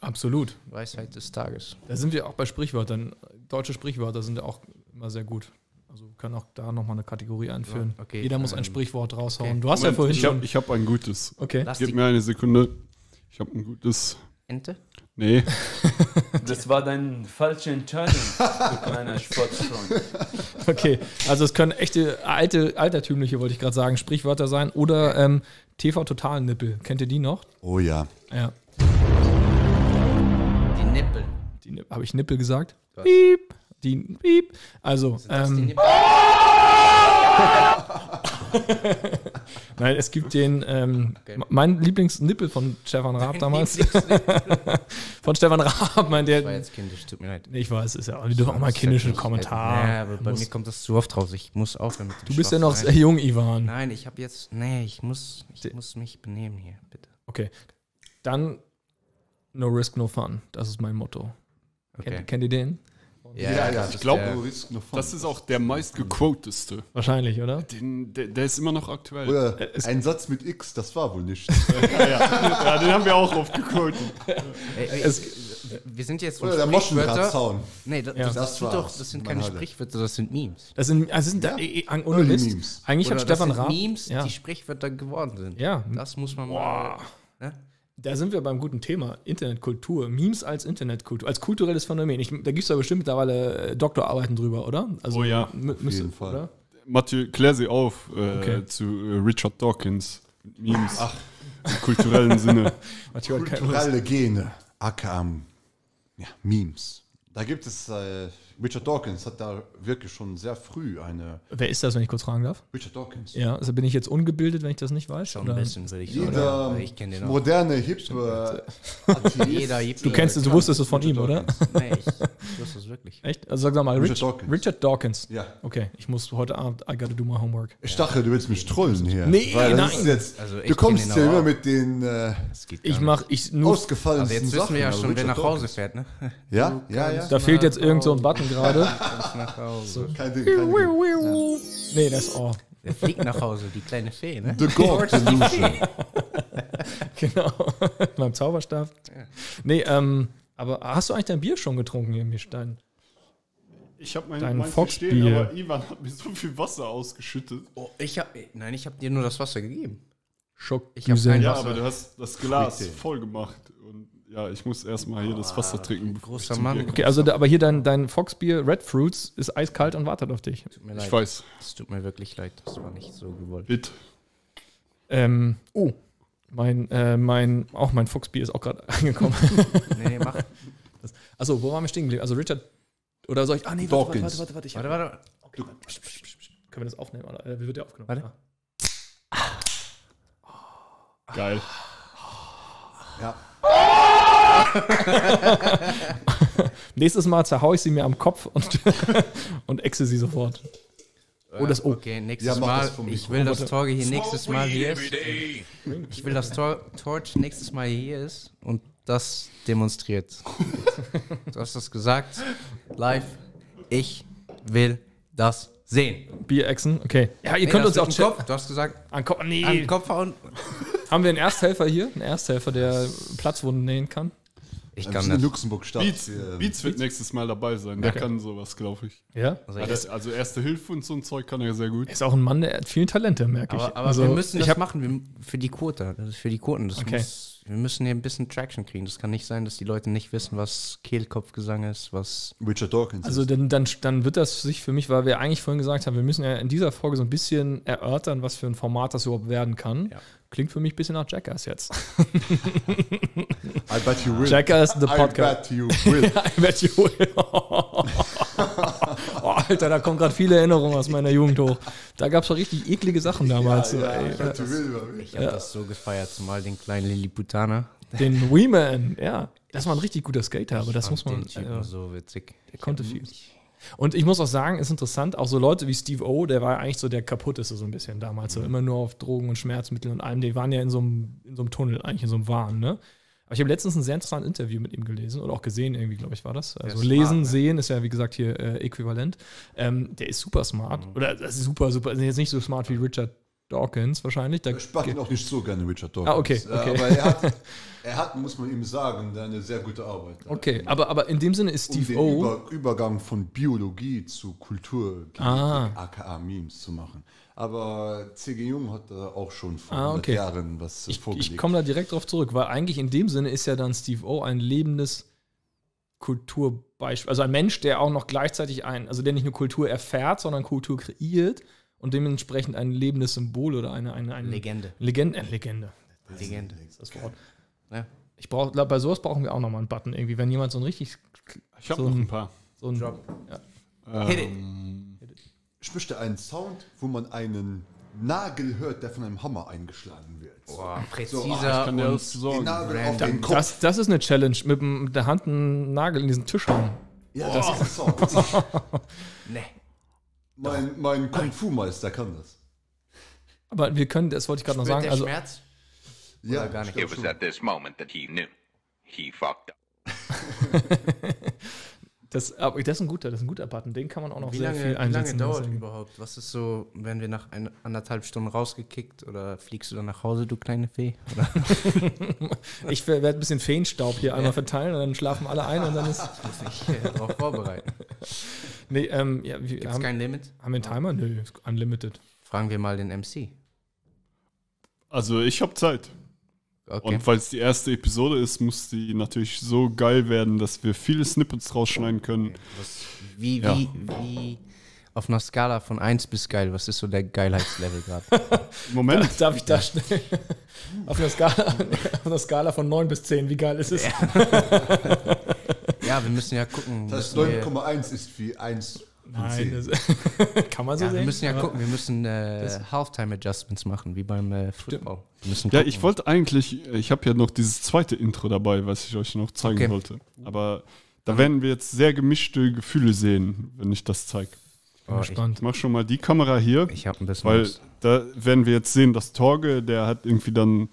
absolut. Weisheit des Tages. Da sind wir auch bei Sprichwörtern. Deutsche Sprichwörter sind ja auch immer sehr gut. Also wir können auch da nochmal eine Kategorie einführen. Ja, okay, Jeder muss ein ähm, Sprichwort raushauen. okay. Du hast ja Moment, vorhin ich schon. habe ich hab ein gutes. Okay. Lass Gib mir eine Sekunde. Ich habe ein gutes. Ente? Nee. [LAUGHS] Das war deine falsche Entscheidung, [LAUGHS] du kleiner Sportsfreund. Okay, also es können echte alte, altertümliche, wollte ich gerade sagen, Sprichwörter sein oder ähm, TV-Total-Nippel. Kennt ihr die noch? Oh ja. Ja. Die Nippel. Die, Habe ich Nippel gesagt? Was? Piep. Die Piep. Also, Das die ähm, Nippel. [LAUGHS] [LAUGHS] [LAUGHS] nein, es gibt den, ähm, mein Lieblingsnippel von Stefan Raab damals. [LAUGHS] von Stefan Raab, mein Das war der. jetzt kindisch, tut mir leid. Ich weiß, ist ja, wir dürfen auch mal kindische Kommentare. Ja, aber bei mir kommt das zu oft raus. Ich muss aufhören mit dem Du bist ja Schwachsinn. noch sehr jung, Ivan. Nein, ich habe jetzt. Nee, ich muss, ich muss mich benehmen hier, bitte. Okay. Dann No Risk, No Fun. Das ist mein Motto. Okay. Kennt, kennt ihr den? Ich glaube, der- Du riskst noch von. Das ist auch der meistgequoteste. Wahrscheinlich, oder? Den, der, der ist immer noch aktuell. Oder es- ein Satz mit X, das war wohl nicht. [LAUGHS] ja, den haben wir auch oft gequotet. Wir sind jetzt von Oder der. Moschendrahtzaun. Nee, das, Ja. das, Das war's. doch, das sind keine Highlight. Sprichwörter, das sind Memes. Das sind, also sind Ja. da, äh, äh, ohne. Memes. Eigentlich Oder hat Stefan das sind Raab. Memes, ja, die Sprichwörter geworden sind. ja, Das muss man Boah. mal. Ne? Da sind wir beim guten Thema. Internetkultur. Memes als Internetkultur, als kulturelles Phänomen. Ich, da gibt es ja bestimmt mittlerweile äh, Doktorarbeiten drüber, oder? Also, Oh ja, müsste- jeden Fall. Oder? Mathieu, klär sie auf äh, Okay. zu äh, Richard Dawkins. Memes. Ach. Im kulturellen Sinne. [LAUGHS] Kulturelle Gene, aka ja, Memes. Da gibt es, äh, Richard Dawkins hat da wirklich schon sehr früh eine. Wer ist das, wenn ich kurz fragen darf? Richard Dawkins. Ja, also bin ich jetzt ungebildet, wenn ich das nicht weiß? Schon Oder? ein bisschen. Jeder Aber Ich kenne den auch. moderne, hippe. Jeder gibt Du kennst es, du wusstest es von ihm, oder? [LAUGHS] Nee, ich, ich wusste es wirklich. Echt? Also sag doch mal, Richard Richard, Dawkins. Richard Dawkins. Ja. Okay, ich muss heute Abend, I gotta do my homework. Ich dachte, du willst mich trollen hier. Nee, nein. Ist jetzt, Also ich du kommst auch. immer mit den äh, Ich mach, ich nur, ausgefallenen nicht. Also jetzt wissen wir ja schon, wer Richard nach Hause Dawkins- fährt, ne? Ja, ja, ja. da fehlt jetzt irgend so ein Button gerade. [LAUGHS] Nach Hause. Kein Ding, kein Ding. Nee, das, oh, Der fliegt nach Hause, die kleine Fee, ne? The God Delusion. [LAUGHS] Genau. [LAUGHS] Beim Zauberstab. Nee, ähm, aber hast du eigentlich dein Bier schon getrunken hier, Mischstein? Ich habe mein hier Foxbier. stehen, aber Ivan hat mir so viel Wasser ausgeschüttet. Oh, ich hab, nein, ich habe dir nur das Wasser gegeben. Schock. Ich hab kein Ja, Wasser. aber du hast das Glas Squeaky. voll gemacht. Ja, ich muss erstmal hier das Wasser trinken. großer ich Mann. Okay, also da, aber hier dein, dein Foxbier Red Fruits ist eiskalt und wartet auf dich. Tut mir Ich leid. weiß. Es tut mir wirklich leid, das war nicht so gewollt. Bitte. Ähm, oh, mein, äh, mein, auch mein Foxbier ist auch gerade [LAUGHS] angekommen. Nee, mach. Achso, wo waren wir stehen geblieben? Also Richard, oder soll ich, ah nee, warte, warte, warte, warte, warte, ich Warte, warte. Okay, warte, psch, psch, psch, psch. Können wir das aufnehmen? Oder? Äh, wie wird der aufgenommen? Warte. Ah. Geil. Ja. [LAUGHS] Nächstes Mal zerhau ich sie mir am Kopf und, [LAUGHS] und exe sie sofort. Oh, das, oh. Okay, nächstes Ja, Mal. Ich will, dass. Torge hier nächstes Mal hier ist. Ich will, dass Tor Torch nächstes Mal hier ist und das demonstriert. du hast das gesagt. Live. Ich will das sehen. Bier exen, okay. Ja, ihr Nee, könnt uns auch chatten. Kopf. Du hast gesagt, An Kopf, nee. an den Kopf hauen. Haben wir einen Ersthelfer hier? Einen Ersthelfer, der Platzwunden nähen kann? Ich kann nicht. Luxemburg Stadt. Beats, Wir- Beats wird nächstes Mal dabei sein. Der Okay. kann sowas, glaube ich. Ja. Also das, also erste Hilfe und so ein Zeug kann er sehr gut. Ist auch ein Mann, der hat viele Talente, merke ich. aber aber Also, wir müssen ich das machen wir, für die Quote. Das ist für die Quoten. Das Okay. muss, wir müssen hier ein bisschen Traction kriegen. Das kann nicht sein, dass die Leute nicht wissen, was Kehlkopfgesang ist, was. Richard Dawkins. Also ist. dann, dann, dann wird das sich für mich, weil wir eigentlich vorhin gesagt haben, wir müssen ja in dieser Folge so ein bisschen erörtern, was für ein Format das überhaupt werden kann. Ja. Klingt für mich ein bisschen nach Jackass jetzt. I bet you will. Jackass, the I podcast. bet you will. [LAUGHS] I bet you will. [LAUGHS] oh, Alter, da kommen gerade viele Erinnerungen aus meiner Jugend hoch. Da gab es doch richtig eklige Sachen damals. so, ja, ey. I bet you will. Ich habe das so gefeiert, zumal den kleinen Lilliputaner. Den Weeman, ja. [LAUGHS] Das war ein richtig guter Skater, aber das Fand muss man. Äh, so witzig. der konnte viel. Und ich muss auch sagen, ist interessant, auch so Leute wie Steve O, der war eigentlich so der kaputteste so ein bisschen damals, so immer nur auf Drogen und Schmerzmitteln und allem. Die waren ja in so einem, in so einem Tunnel, eigentlich in so einem Wahn, ne? Aber ich habe letztens ein sehr interessantes Interview mit ihm gelesen oder auch gesehen, irgendwie, glaube ich, war das. Also ist lesen, smart, ne? sehen ist ja, wie gesagt, hier äh, äquivalent. Ähm, der ist super smart. Mhm. Oder super, super. Also jetzt nicht so smart wie Richard Dawkins wahrscheinlich. Da, Ich mag ihn auch nicht so gerne, Richard Dawkins. Ah, okay, okay. Aber er hat, [LAUGHS] er hat, muss man ihm sagen, eine sehr gute Arbeit. okay, aber, aber in dem Sinne ist um Steve den O. Über, Übergang von Biologie zu Kultur, Ah. aka Memes zu machen. Aber C.G. Jung hat da auch schon vor Ah, 100 okay. Jahren was Ich, vorgelegt. ich komme da direkt drauf zurück, weil eigentlich in dem Sinne ist ja dann Steve O ein lebendes Kulturbeispiel. Also ein Mensch, der auch noch gleichzeitig ein, also der nicht nur Kultur erfährt, sondern Kultur kreiert und dementsprechend ein lebendes Symbol oder eine, eine, eine Legende. Legende. Äh, Legende. Legende. Das Wort. Ja. Ich brauch, glaub, bei sowas brauchen wir auch nochmal einen Button irgendwie, wenn jemand so ein richtig Ich habe So noch ein- paar. so ein Drop. Ja. Ähm, Ich möchte einen Sound, wo man einen Nagel hört, der von einem Hammer eingeschlagen wird. Boah, So, präziser ich kann dir und das sagen. Den Nagel auf den Kopf. Das, das ist eine Challenge, mit, der Hand einen Nagel in diesen Tisch hauen. ja, das ist ein Sound. [LAUGHS] Nee. Mein mein Kung-Fu-Meister kann das. Aber wir können, das wollte ich gerade noch sagen, der also Schmerz? Ja, gar nicht. It was at this moment that he knew. He fucked up. [LAUGHS] das, aber das ist ein guter, das ist ein guter Button, den kann man auch noch Wie sehr lange, viel wie lange einsetzen. dauert deswegen. überhaupt? Was ist so, wenn wir nach ein, anderthalb Stunden rausgekickt oder fliegst du dann nach Hause, du kleine Fee? Oder [LAUGHS] Ich werde ein bisschen Feenstaub hier einmal verteilen und dann schlafen alle ein und dann ist. [LAUGHS] muss ich äh, darauf vorbereiten? [LAUGHS] Nee, ähm, ja, wir Gibt es haben, kein Limit? haben wir einen Timer? Nö, ist unlimited. Fragen wir mal den MC. also ich habe Zeit. Okay. Und weil es die erste Episode ist, muss die natürlich so geil werden, dass wir viele Snippets rausschneiden können. Was, wie, Ja. wie, wie auf einer Skala von 1 bis geil, was ist so der Geilheitslevel gerade? Im [LAUGHS] Moment, Darf ich da schnell [LAUGHS] auf einer Skala, auf einer Skala von 9 bis 10, wie geil ist es? [LAUGHS] ja, wir müssen ja gucken. Das heißt, müssen wir, 9,1 ist wie 1 von Nein, 10. das, [LAUGHS] kann man so ja, sehen. wir müssen ja gucken, wir müssen äh, Halftime-Adjustments machen, wie beim äh, Football. Wir müssen ja, ich wollte eigentlich, ich habe ja noch dieses zweite Intro dabei, was ich euch noch zeigen Okay. wollte. Aber da werden wir jetzt sehr gemischte Gefühle sehen, wenn ich das zeige. Bin Oh, ich- gespannt. Ich mache schon mal die Kamera hier, Ich habe ein bisschen. weil Angst. da werden wir jetzt sehen, dass Torge, der hat irgendwie dann,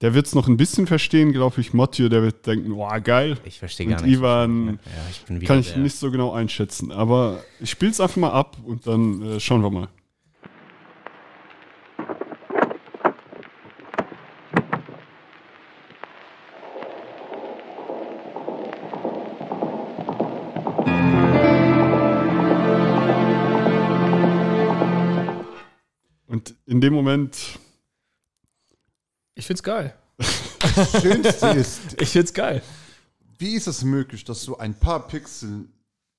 der wird es noch ein bisschen verstehen, glaube ich. Mathieu, der wird denken, wow, geil. Ich verstehe gar nicht. Ivan ja, ich bin kann ich der. nicht so genau einschätzen. Aber ich spiele es einfach mal ab und dann äh, schauen wir mal. Und in dem Moment ich find's geil. Schönste ist, [LAUGHS] Ich find's geil. wie ist es möglich, dass so ein paar Pixel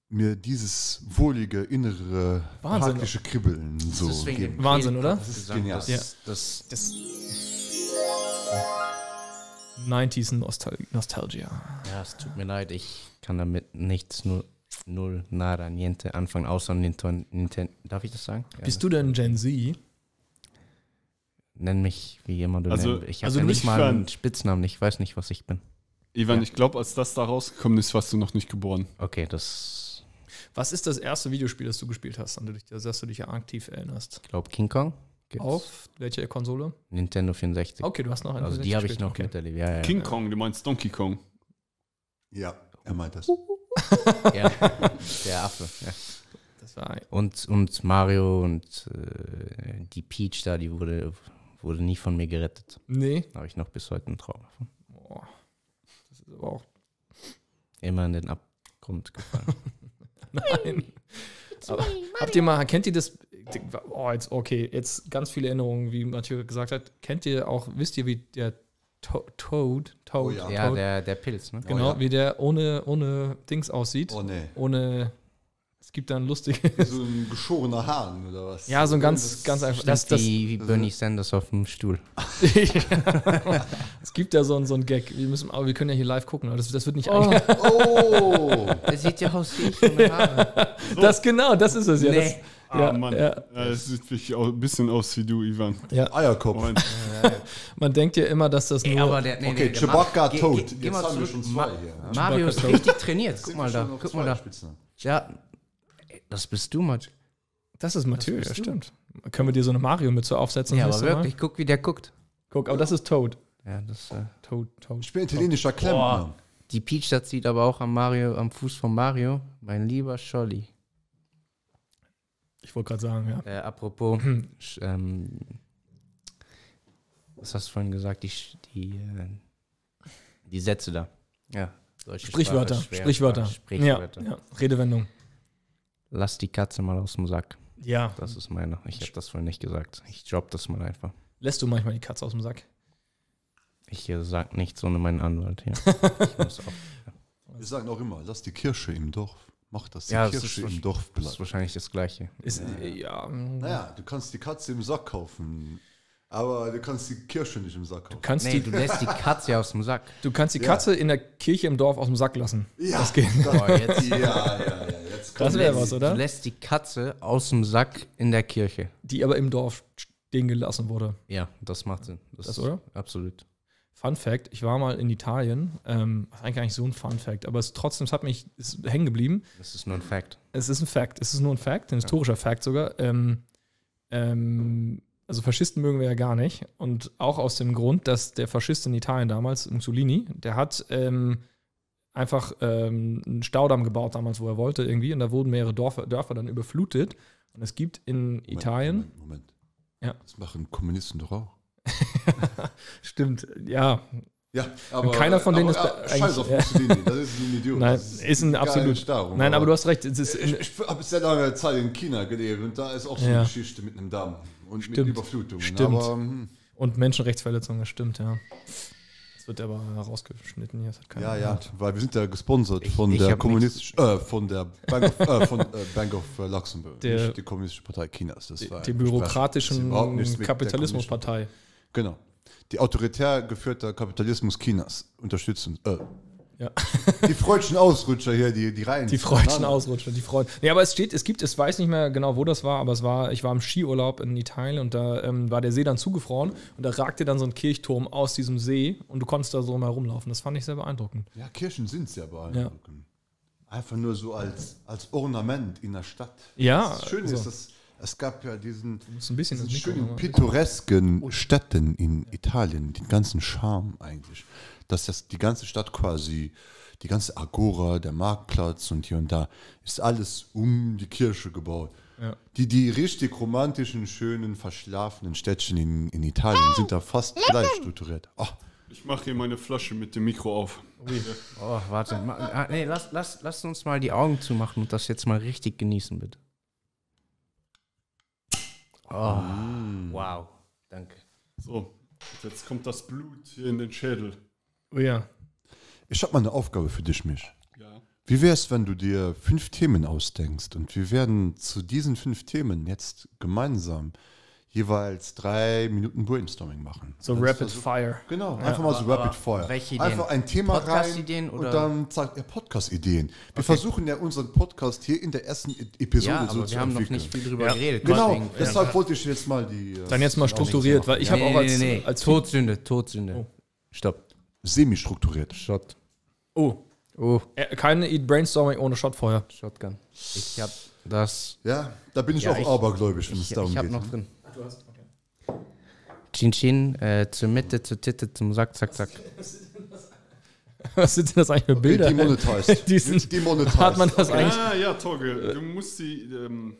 mir dieses wohlige innere Wahnsinn. praktische Kribbeln so geben? Wahnsinn, oder? Das ist genial. Das, Ja. das, Das 90s Nostal Nostalgia. ja, es tut mir leid, ich kann damit nichts, null, null, nada, niente anfangen, außer Nintendo. Ninten Darf ich das sagen? Ja, Bist du denn Gen Z? Nenn mich wie immer du Also- nennst. Ich habe also ja du nicht mal einen Spitznamen, ich weiß nicht, was ich bin. Ivan, Ja. ich glaube, als das da rausgekommen ist, warst du noch nicht geboren. Okay, das, Was ist das erste Videospiel, das du gespielt hast, an das du- dich ja aktiv erinnerst? ich glaube, King Kong. Gibt's. Auf welcher Konsole? Nintendo 64. Okay, du hast noch eine. Also die habe ich noch okay. miterlebt. Ja, ja. King Kong, du meinst Donkey Kong. Ja, er meint das. [LAUGHS] ja. Der Affe. Ja. Das war Und, und Mario und äh, die Peach da, die wurde, wurde nie von mir gerettet. Nee. Da habe ich noch bis heute einen Traum davon. Boah. Das ist aber auch. Immer in den Abgrund gefallen. [LAUGHS] Nein. Aber, habt ihr mal, kennt ihr das? Oh, jetzt, okay, jetzt ganz viele Erinnerungen, wie Mathieu gesagt hat. Kennt ihr auch, wisst ihr, wie der to Toad, Toad, Oh ja. ja, Toad der, der Pilz, ne? genau, Oh ja. wie der ohne, ohne Dings aussieht? Oh nee. Ohne, es gibt dann lustige, So [LAUGHS] ein geschorener Hahn oder was? ja, so ein ganz, ganz einfach, Das, das, das, wie, wie Bernie Sanders auf dem Stuhl. [LAUGHS] es gibt ja so ein, so ein Gag, wir müssen, aber wir können ja hier live gucken, aber das, das wird nicht Oh. Oh! Der sieht ja aus wie ich ohne Haare. [LAUGHS] Das genau, das ist es ja. Nee. Ah, Ja, Mann. ja. Ja, es sieht wirklich auch ein bisschen aus wie du, Ivan. Das, ja, Eierkopf. Man denkt ja immer, dass das nur. Ey, aber der, nee, Okay, nee, Chewbacca Ma- geh- tot. geh- Jetzt haben wir schon Ma zwei hier. ja? Mario ist tot. richtig trainiert. Guck mal da, guck mal da. Ja, das bist du, Matsch. das ist Mathieu, bist ja, du. stimmt. Können wir dir so eine Mario-Mütze aufsetzen? Ja, das aber nächste Mal? wirklich, guck, wie der guckt. Guck, aber das ist Toad. Ja, das, äh, Toad, Toad. Ich bin italienischer Klempner. die Peach, das sieht aber auch am Mario, am Fuß von Mario. Mein lieber Scholli. Ich wollte gerade sagen, ja. Äh, apropos, sch- ähm, was hast du vorhin gesagt? Die, sch- die, äh, die Sätze da. Ja. deutsche Sprichwörter, Sprache, Sprichwörter. Sprichwörter. Ja, ja, Redewendung. Lass die Katze mal aus dem Sack. Ja. Das ist meine. Ich habe das vorhin nicht gesagt. Ich drop das mal einfach. Lässt du manchmal die Katze aus dem Sack? Ich äh, sag nichts ohne meinen Anwalt hier. [LAUGHS] Ich muss auf, Wir sagen auch immer, lass die Kirche im Dorf. Mach das die Ja, das ist- im Dorf das ist bleibt. wahrscheinlich das Gleiche. Ist, ja. ja Naja, du kannst die Katze im Sack kaufen, aber du kannst die Kirche nicht im Sack kaufen. kannst Nee, die, du lässt die Katze aus dem Sack. du kannst die Ja. Katze in der Kirche im Dorf aus dem Sack lassen. Ja, Das geht. [LAUGHS] Boah, jetzt, ja, ja, ja. Jetzt Das wäre was, du oder? lässt die Katze aus dem Sack in der Kirche. Die aber im Dorf stehen gelassen wurde. Ja, das macht Sinn. Das, Das, oder? Absolut. Fun Fact: Ich war mal in Italien. Ähm, eigentlich gar nicht so ein Fun Fact, aber es trotzdem, es hat mich ist hängen geblieben. Das ist nur ein Fact. Es ist ein Fact. Es ist nur ein Fact, ein historischer Fact sogar. Ähm, ähm, also Faschisten mögen wir ja gar nicht. Und auch aus dem Grund, dass der Faschist in Italien damals, Mussolini, der hat ähm, einfach ähm, einen Staudamm gebaut damals, wo er wollte irgendwie. Und da wurden mehrere Dörfer, Dörfer dann überflutet. Und es gibt in Moment, Italien, Moment, Moment. Ja. Das machen Kommunisten doch auch. [LAUGHS] stimmt, ja, Ja, keiner von denen ist aber, da Scheiß auf Mussolini, das ist ein Idiot. Nein, Das ist ein geile absolut- Stauung, nein, aber du hast recht. Es ist Ich, ich habe sehr lange Zeit in China gelebt und da ist auch so Ja. eine Geschichte mit einem Damm und Stimmt. mit Überflutungen. Stimmt. Aber hm, und Menschenrechtsverletzungen, das stimmt, ja. Das wird aber rausgeschnitten hier. Das hat keiner ja, ja, weil wir sind ja gesponsert Ich- von ich der äh, von der Bank of, äh, von, äh, Bank of äh, Luxemburg, Der- nicht die kommunistische Partei Chinas. Das war Die bürokratischen Kapitalismuspartei. Genau. Die autoritär geführte Kapitalismus Chinas unterstützen. Äh, Ja. [LAUGHS] Die freudschen Ausrutscher hier, die, die Reihen. Die freudschen Ausrutscher, die Freud. Nee, aber es steht, es gibt, es weiß nicht mehr genau, wo das war, aber es war, ich war im Skiurlaub in Italien und da ähm, war der See dann zugefroren und da ragte dann so ein Kirchturm aus diesem See und du konntest da so herumlaufen. Das fand ich sehr beeindruckend. Ja, Kirchen sind sehr beeindruckend. Einfach nur so als, als Ornament in der Stadt. Ja, Das Schöne so. ist, dass es gab ja diesen, musst ein bisschen diesen das schönen pittoresken Städten in Italien, den ganzen Charme eigentlich, dass das die ganze Stadt quasi, die ganze Agora, der Marktplatz und hier und da, ist alles um die Kirche gebaut. Ja. Die, die richtig romantischen, schönen, verschlafenen Städtchen in, in Italien sind da fast gleich strukturiert. Oh, Ich mache hier meine Flasche mit dem Mikro auf. Oh, warte. Ma, ah, nee, lass, lass, lass uns mal die Augen zumachen und das jetzt mal richtig genießen, bitte. Oh, wow. Danke. So, jetzt kommt das Blut hier in den Schädel. Oh ja. Ich habe mal eine Aufgabe für dich, Mich. Ja. Wie wär's, wenn du dir fünf Themen ausdenkst und wir werden zu diesen fünf Themen jetzt gemeinsam jeweils drei Minuten Brainstorming machen. So Dann Rapid versuch- Fire. Genau, einfach mal so Rapid Fire. welche Ideen? Einfach ein Thema rein und oder- dann sagt ja, Podcast-Ideen. Wir versuchen ja unseren Podcast hier in der ersten E- Episode Ja, so aber zu wir haben noch nicht viel drüber Ja. geredet. Genau, deswegen- deshalb wollte ich jetzt mal die äh, Dann jetzt mal strukturiert, weil ich habe nee, auch als, nee, nee. als Todsünde, Todsünde. Stopp. Semi-strukturiert. Shot. Oh, Oh, äh, keine Eat Brainstorming ohne Shotfeuer. Shotgun. Ich hab das. Ja, da bin ich Ja, auch ich- abergläubisch, wenn es Ich, darum ich hab geht. noch drin. Chin Chin, äh, zur Mitte, zur Titte, zum Sack, zack, zack. [LAUGHS] Was sind denn das eigentlich für Bilder? Demonetized. [LAUGHS] Die sind- [LAUGHS] Demonetized. Hat man das eigentlich? Ah, ja, Torge, du musst die ähm,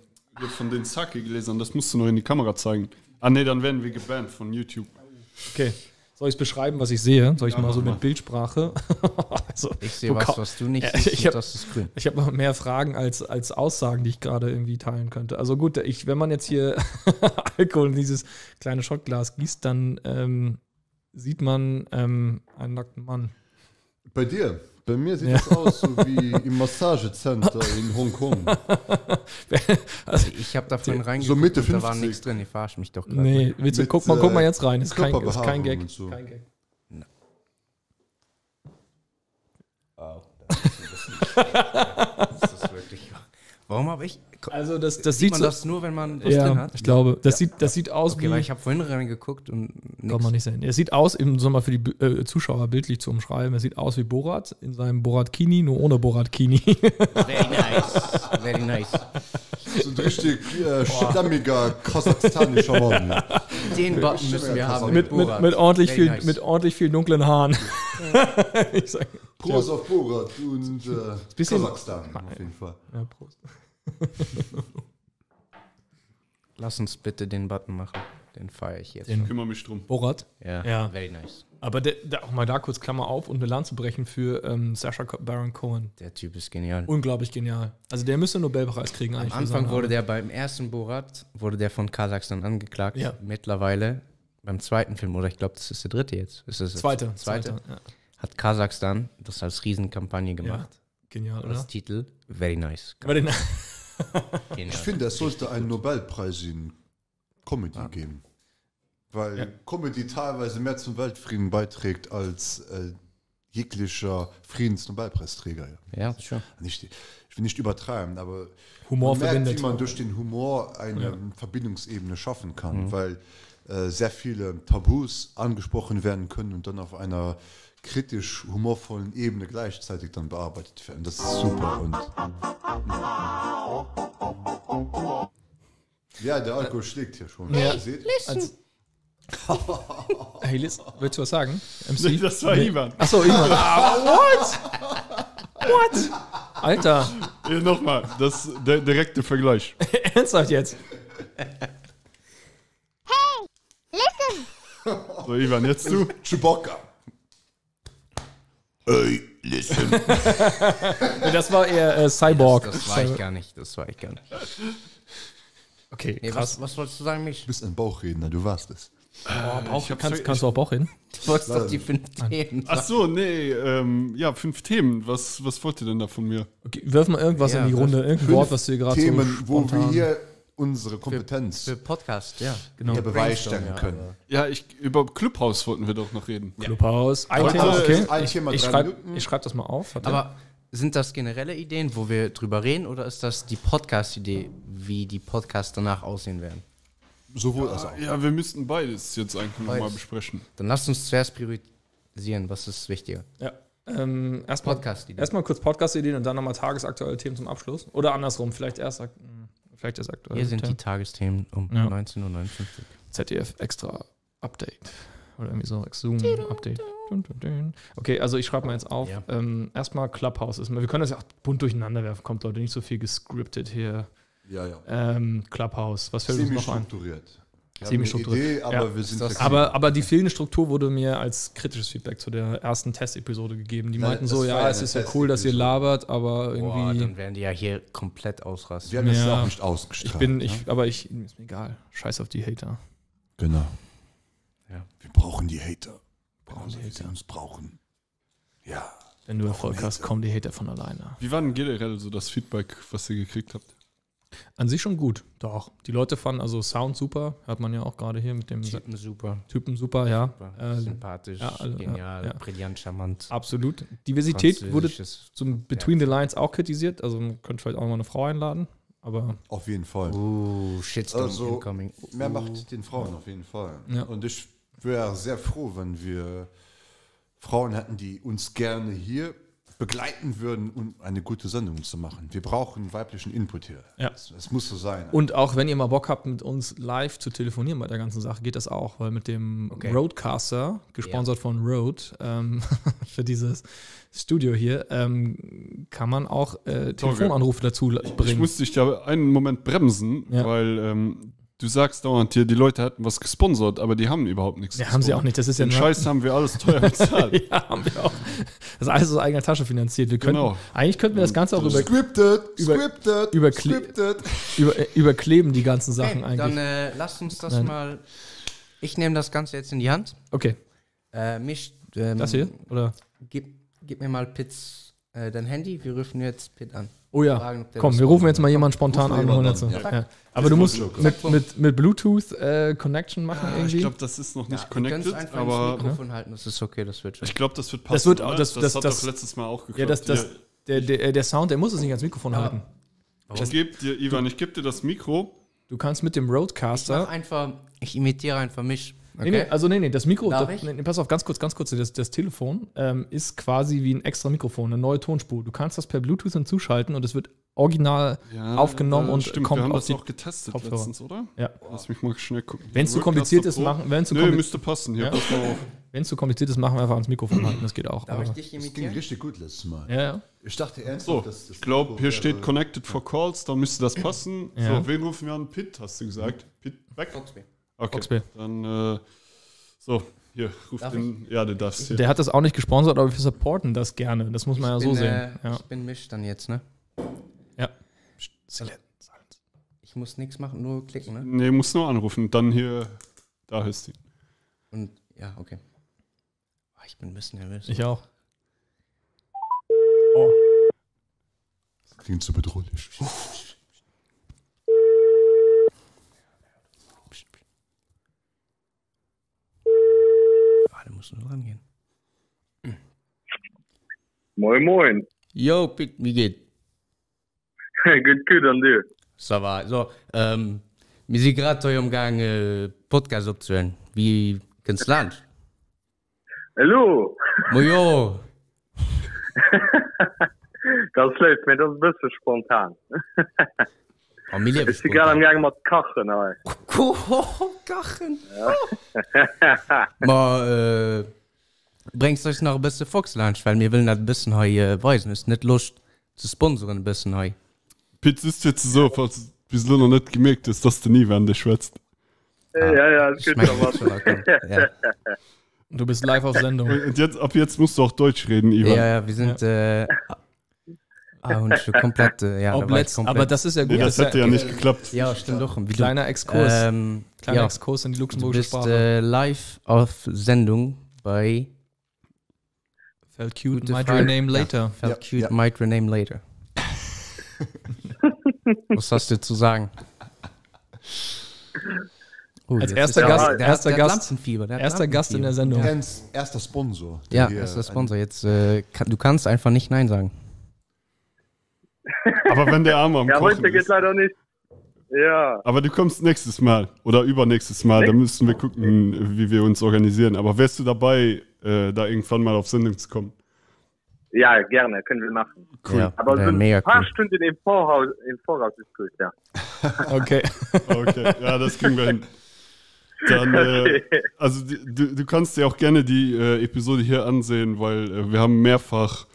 von den Sake gelesen, das musst du noch in die Kamera zeigen. Ah, nee, dann werden wir gebannt von YouTube. Okay. Soll ich es beschreiben, was ich sehe? Soll ich mal mach so mal. mit Bildsprache? [LAUGHS] also, Ich sehe was, was du nicht Ja, [LAUGHS] siehst, ich hab- das ist grün. Ich habe noch mehr Fragen als, als Aussagen, die ich gerade irgendwie teilen könnte. Also gut, ich, wenn man jetzt hier [LAUGHS] Alkohol in dieses kleine Schottglas gießt, dann ähm, sieht man ähm, einen nackten Mann. Bei dir? Bei mir sieht Ja. es aus so wie im Massagecenter in Hongkong. [LAUGHS] Also, Ich habe da vorhin reingeguckt Mitte und da war 50. nichts drin. Ich verarsche mich doch gerade. nee, willst du, Mit, guck, mal, guck mal äh, jetzt rein. Ist kein, ist kein Gag. so. Kein Gag. Wow. Das ist wirklich. [LAUGHS] Warum habe ich. Also das, das Sieht sieht man so, das nur, wenn man was drin ja, hat? ich glaube, das sieht, das sieht aus Okay, weil wie, ich habe vorhin reingeguckt und kann nichts. man nicht sehen. Es sieht aus, im Sommer für die äh, Zuschauer bildlich zu umschreiben, es sieht aus wie Borat in seinem Borat-Kini, nur ohne Borat-Kini. Very nice. Very nice. Richtig [LAUGHS] äh, stammiger kasachstanischer Mann. [LAUGHS] Den Button müssen wir haben. mit, mit, mit, ordentlich Very viel, nice. mit ordentlich viel dunklen Haaren. [LAUGHS] ich sag, Prost auf Borat und äh, bisschen- Kasachstan auf jeden Fall. ja, Prost. Lass uns bitte den Button machen. Den feiere ich jetzt. Den- Kümmere mich drum. Borat. Ja, Ja. very nice. Aber der, der, auch mal da kurz Klammer auf und eine Lanze brechen für ähm, Sasha Co- Baron Cohen. Der Typ ist genial. Unglaublich genial. Also der müsste einen Nobelpreis kriegen Am eigentlich. für Anfang wurde der beim ersten Borat, wurde der von Kasachstan angeklagt. Ja. Mittlerweile beim zweiten Film, oder ich glaube, das ist der dritte jetzt. Ist das Zweite. Zweite. Zweite, ja. Hat Kasachstan das als Riesenkampagne ja. gemacht. Genial, Als oder? Titel Very nice. Aber den, [LAUGHS] Genial. Ich finde, es sollte einen Nobelpreis in Comedy geben. Weil Ja. Comedy teilweise mehr zum Weltfrieden beiträgt als äh, jeglicher Friedensnobelpreisträger. Ja. Ja, schon. Nicht, ich will nicht übertreiben, aber Humor man merkt, verbindet. wie man durch den Humor eine Verbindungsebene schaffen kann, Mhm. weil äh, sehr viele Tabus angesprochen werden können und dann auf einer kritisch humorvollen Ebene gleichzeitig dann bearbeitet werden. Das ist super und ja, der Alkohol schlägt hier schon. Ja. Ihr seht? [LAUGHS] hey, Liz, willst du was sagen? MC? Nee, das war Ivan. Achso, Ivan. [LAUGHS] Ah, what? What? Alter, Hier nochmal, das ist der direkte Vergleich. [LAUGHS] ernsthaft jetzt? So, Ivan, jetzt du. Chewbacca. Ey, listen. Nee, das war eher äh, Cyborg. Das war ich gar nicht. Das war ich gar nicht. Okay, Nee, krass. was, was wolltest du sagen, mich? Du bist ein Bauchredner, du warst es. Bauch, ich hab's kannst, kannst du auch Bauch hin? Du wolltest doch die fünf Themen. Ach so, nee, ähm, ja, fünf Themen. Was, was wollt ihr denn da von mir? Okay, wirf mal irgendwas Ja, in die Runde, irgendein Wort, was dir gerade so Themen, wo wir hier unsere Kompetenz Für Podcast, ja. genau. hier beweisstellen Brainstorm, können. Ja, ich, über Clubhouse wollten wir doch noch reden. Clubhaus. Ein Thema, ist okay. ein Ich, Thema ich drei schreibe schreib das mal auf. Warte. Aber sind das generelle Ideen, wo wir drüber reden, oder ist das die Podcast-Idee, wie die Podcasts danach aussehen werden? Sowohl als auch. Ja, wir müssten beides jetzt eigentlich nochmal besprechen. Dann lasst uns zuerst priorisieren, was ist wichtiger. ja. ähm, erstmal Podcast-Ideen. erstmal kurz Podcast-Ideen und dann nochmal tagesaktuelle Themen zum Abschluss. Oder andersrum, vielleicht erst vielleicht erst aktuell. Hier sind die Tagesthemen um Ja. 19.59 Uhr. ZDF extra Update. Oder irgendwie so, Zoom-Update. Okay, also ich schreibe mal jetzt auf. Ja. Ähm, erstmal Clubhouse ist. Wir können das ja auch bunt durcheinander werfen. Kommt Leute nicht so viel gescriptet hier. Ja, ja. Ähm, Clubhouse. Was fällt uns noch ein? Semi-strukturiert. Wir strukturiert. Idee, aber Ja. wir sind das- flexibel. Aber, aber die fehlende Struktur wurde mir als kritisches Feedback zu der ersten Testepisode gegeben. Die meinten das so, ja, es ist ja cool, dass ihr labert, aber Boah, irgendwie. dann werden die ja hier komplett ausrasten. wir haben Ja. auch nicht ausgestrahlt. ich bin, ne? ich, aber ich, ist mir egal. Scheiß auf die Hater. Genau. Ja. Wir brauchen die Hater. Brauchen die die, die Hater. uns brauchen. Ja. Wenn du Erfolg hast, kommen die Hater von alleine. Wie war denn generell so das Feedback, was ihr gekriegt habt? An sich schon gut, doch. Die Leute fanden also Sound super, hört man ja auch gerade hier mit dem Typen super. Typen super, ja. super. Äh, Sympathisch, ja, also, ja, genial, ja. brillant, charmant. Absolut. Diversität wurde zum Between the Lines auch kritisiert. Also man könnte vielleicht auch mal eine Frau einladen. Aber Auf jeden Fall. Uh, Shitstorm Also, incoming. Mehr macht den Frauen auf jeden Fall. Ja. Und ich wäre sehr froh, wenn wir Frauen hätten, die uns gerne hier begleiten würden, um eine gute Sendung zu machen. Wir brauchen weiblichen Input hier. Ja. Es, es muss so sein. Und auch wenn ihr mal Bock habt, mit uns live zu telefonieren bei der ganzen Sache, geht das auch, weil mit dem Okay. Roadcaster, gesponsert von Rode, ähm, [LAUGHS] für dieses Studio hier, ähm, kann man auch äh, Telefonanrufe dazu Ich bringen. musste dich da einen Moment bremsen, Ja. weil ähm, du sagst dauernd hier, die Leute hätten was gesponsert, aber die haben überhaupt nichts. Ja, haben sie auch nicht. Das ist ja Den nur- Scheiß haben wir alles teuer [LAUGHS] bezahlt. ja, haben wir auch. Das ist alles aus eigener Tasche finanziert. Wir könnten, Genau. Eigentlich könnten wir das Ganze auch über, Scripted, über- scripted, über Kli- scripted. über, überkleben, die ganzen Sachen Okay, dann eigentlich. äh, lasst uns das Nein. mal. Ich nehme das Ganze jetzt in die Hand. Okay, Äh, mich, ähm, das hier? Oder? Gib, gib mir mal Pitts äh, dein Handy. Wir rufen jetzt Pitt an. Oh ja. Fragen, Komm, wir rufen jetzt mal jemanden spontan an. ja. Ja. Aber du musst mit, mit, mit Bluetooth äh, Connection machen ich irgendwie. glaube, das ist noch nicht Ja, du kannst connected, einfach aber ins Mikrofon halten, das ist okay, das wird schon. ich glaube, das wird passen. Das wird- das- das, das- hat das- doch letztes Mal auch geklappt. ja, das, das, der, der, der Sound, der muss es nicht ans Mikrofon halten. ich gebe dir, Ivan, ich gebe dir das Mikro. Du kannst mit dem Ich Roadcaster. einfach, ich imitiere einfach mich. Nee, nee, also nee, nee, das Mikro, Darf das, nee, pass auf, ganz kurz, ganz kurz, das, das Telefon ähm, ist quasi wie ein extra Mikrofon, eine neue Tonspur. Du kannst das per Bluetooth hinzuschalten und es wird original aufgenommen äh, und stimmt, kommt wir haben auf das die auch getestet Kopfhörer. letztens, oder? Ja. Lass mich mal schnell gucken. Wenn es zu kompliziert ist, machen, wenn es zu, müsste passen. Hier, Ja? pass mal auf. wenn's zu kompliziert ist, machen wir einfach ans Mikrofon halten, das geht auch. Darf ich dich Das ging imitieren? richtig gut letztes Mal. ja, ja. Ich dachte ernsthaft, So, dass das ich glaube, hier steht Connected for Calls, dann müsste das passen. Ja. So, wen rufen wir an? Pitt, hast du gesagt? Pitt, weg? Foxby. Okay, Foxby. dann, äh, so, hier, ruf Darf den, ja, du darfst hier. Der hat das auch nicht gesponsert, aber wir supporten das gerne. Das muss man ja Ich so bin, sehen. Äh, Ja. Ich bin mich dann jetzt, ne? ja. Ich muss nichts machen, nur klicken, ne? Nee, muss nur anrufen, dann hier, da ist die. Und ja, okay. Ah, Ich bin ein bisschen nervös. Ich auch. Das klingt so bedrohlich. da muss dran gehen moin moin. Jo Pick, wie geht? Hey, gut gut an dir? So war so ähm, mir sie grad eurem gang äh, podcast opzuen wie kennst land? Hallo. Mo jo [LAUGHS] [LAUGHS] das läuft mir das bist spontan. [LAUGHS] oh, mir Ich bin gerade am Gang mit Kachen. ey. Kachen. Ma, äh, bringst euch noch ein bisschen Fox Lunch, weil wir wollen das ein bisschen hier äh, weisen. Ist nicht Lust zu sponsoren ein bisschen hier. Pitt ist jetzt so, falls bis du noch nicht gemerkt hast, dass du nie während der schwätzt. Ja, ja, ist Ich gut. mein, aber- schon, okay. [LAUGHS] ja. Du bist live auf Sendung. Und jetzt, ab jetzt musst du auch Deutsch reden, Ivan. ja, ja, wir sind, äh, ah, und schon komplett, ja, da Ob war ich letzt, komplett. aber das ist ja gut. Nee, das hätte ja nicht geklappt. ja, stimmt doch. Wie du- Kleiner Exkurs. Ähm, Kleiner ja, Exkurs in die du luxemburgische bist Sprache. äh, live auf Sendung bei Felt cute, gute might Frage. rename later. Felt Ja, Cute, ja. might rename later. [LAUGHS] Was hast du zu sagen? Oh, Als erster Gast- der der hat Gast- der Erster Gast in der. Sendung. Erster Sponsor. Ja, erster Sponsor. Jetzt, äh, kann, du kannst einfach nicht Nein sagen. Aber wenn der Arme am Ja, Kochen heute geht ist. leider nicht. Ja. Aber du kommst nächstes Mal oder übernächstes Mal, da müssen wir gucken, wie wir uns organisieren. Aber wärst du dabei, äh, da irgendwann mal auf Sendung zu kommen? Ja, gerne, können wir machen. Cool. Ja, Aber so ein paar cool. Stunden im Voraus, im Voraus ist gut, ja. [LAUGHS] Okay. Okay, ja, das kriegen wir hin. [LAUGHS] Dann, äh, Okay. also die- du, du kannst dir auch gerne die äh, Episode hier ansehen, weil äh, wir haben mehrfach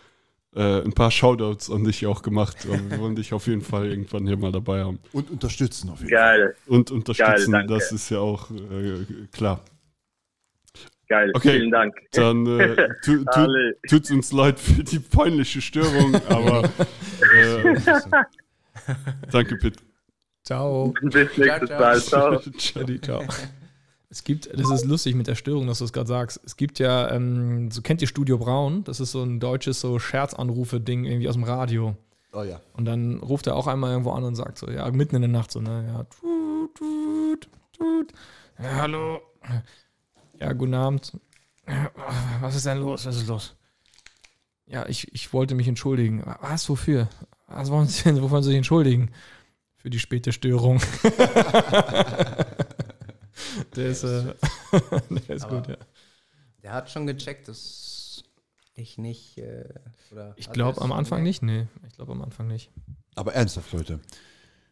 äh, ein paar Shoutouts an dich auch gemacht. Wir wollen dich auf jeden Fall irgendwann hier mal dabei haben. Und unterstützen auf jeden Fall. Geil, Und unterstützen, Geil, das ist ja auch äh, klar. geil. Okay, Vielen Dank. Dann äh, tu, [LAUGHS] tu, tut's uns leid für die peinliche Störung, aber [LAUGHS] äh, danke, Pitt. Ciao. Bis nächstes Mal. Ciao. Adi, ciao. Es gibt, das ist lustig mit der Störung, dass du es gerade sagst. Es gibt ja, ähm, so kennt ihr Studio Braun, das ist so ein deutsches so Scherzanrufe-Ding irgendwie aus dem Radio. Oh ja. Und dann ruft er auch einmal irgendwo an und sagt so, ja, mitten in der Nacht so, ne, ja, tut, tut, tut. Ja, hallo. Ja, guten Abend. Was ist denn los? Was ist los? Ja, ich, ich wollte mich entschuldigen. Was, wofür? Was wollen Sie denn, wollen Sie sich entschuldigen? Für die späte Störung. [LAUGHS] der ist, äh, [LAUGHS] der ist Aber- gut, ja. Der hat schon gecheckt, dass ich nicht. Äh, oder Ich glaube am Anfang nicht, nee. Ich glaube am Anfang nicht. Aber ernsthaft, Leute.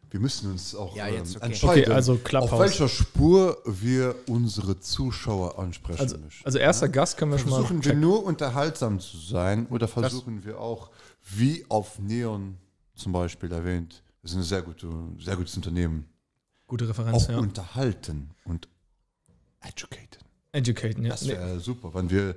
Wir müssen uns auch Ja, jetzt, okay. entscheiden, Okay, also auf welcher Spur wir unsere Zuschauer ansprechen Also, möchten. also erster Gast können wir schon mal Versuchen wir nur unterhaltsam zu sein oder versuchen wir auch, wie auf Neon zum Beispiel erwähnt, das ist ein sehr, gute, sehr gutes Unternehmen, Gute Referenz, auch ja. unterhalten und educaten. Educaten, ja. Das Nee. wäre super, wenn wir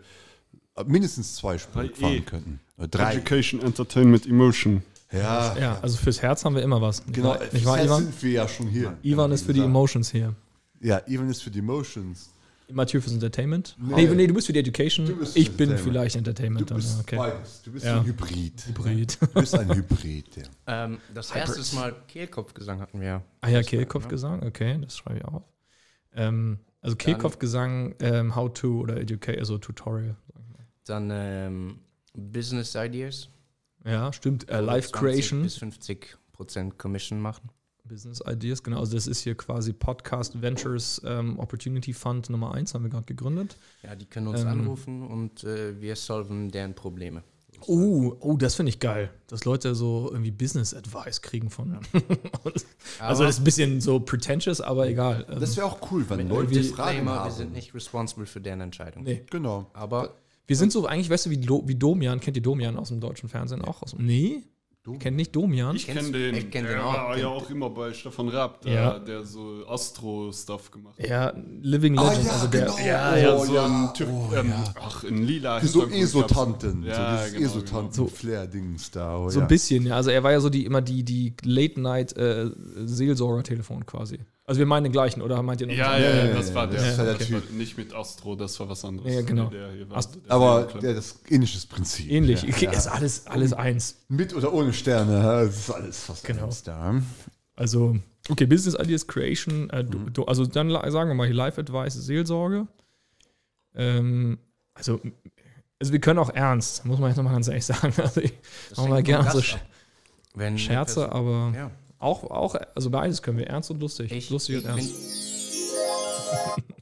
mindestens zwei Spuren 3E. fahren könnten. Oder drei. Education, Entertainment, Emotion. Ja, Ja, also fürs Herz haben wir immer was. Genau. wahr- Nicht wahr, Jetzt Ivan? sind wir ja schon hier. Ivan Ja, ist für die. Emotions hier. Ja, Ivan ist für die Emotions. Mathieu fürs Entertainment. Nee. Nee, nee, du bist für die Education. Du ich fürs bin Entertainment. vielleicht Du Entertainment. dann, bist ja, okay. beides. Du bist Ja. ein Hybrid. Hybrid. Du bist ein Hybrid, ja. [LAUGHS] Ähm, das erste Mal Kehlkopfgesang hatten wir. Ah ja, war- Kehlkopfgesang, okay, das schreibe ich auf. Ähm, also Kehlkopfgesang, ähm, How to oder Educate, also Tutorial. Dann ähm, Business Ideas. Ja, stimmt. Äh, Live 20 Creation, Bis 50 Prozent Commission machen. Business Ideas, genau. Also das ist hier quasi Podcast Ventures ähm, Opportunity Fund Nummer 1, haben wir gerade gegründet. Ja, die können uns Ähm. anrufen und äh, wir solven deren Probleme. Oh, oh, das finde ich geil, dass Leute so irgendwie Business Advice kriegen von. [LAUGHS] also das ist ein bisschen so pretentious, aber egal. Ähm, Das wäre auch cool, wenn Mit Leute Fragen wir haben. sind nicht responsible für deren Entscheidung. nee. Genau. Aber Wir sind so, eigentlich, weißt du, wie, wie Domian, kennt ihr Domian aus dem deutschen Fernsehen auch? Aus, nee? Kennt nicht Domian? Ich kenne den. ich kenn den der auch. war ja auch immer bei Stefan Raab, der, Ja. der so Astro-Stuff gemacht hat. ja, Living Ah, Legend, ja, also der. genau. Ja, ja, Oh, so ja. ein Typ, Oh, ähm, ja. ach, in lila. So Esotanten. gab's- so Ja, dieses genau, Esotanten genau. Flair-Dings da. Oh, So ja. ein bisschen, ja. Also er war ja so die immer die, die Late-Night-Seelsorger-Telefon quasi. Also wir meinen den gleichen, oder meint ihr noch Ja, ja, ja, das war das der. war der Das Typ. war nicht mit Astro, das war was anderes. Ja, genau. Der hier war der Aber der, das ähnliches Prinzip. Ähnlich. Ja, Okay, ja. Ist alles, alles eins. Mit oder ohne Sterne. Das ist alles fast Genau. eins da. Also, okay, Business Ideas Creation, äh, Mhm. du, du, also dann sagen wir mal hier Life Advice, Seelsorge. Ähm, also, also wir können auch ernst, muss man jetzt nochmal ganz ehrlich [LAUGHS] sagen. Also ich das mache mal gerne so Sch Scherze, Person- aber Ja. Auch, auch, also beides können wir, ernst und lustig. Ich, lustig ich und ernst. [LAUGHS]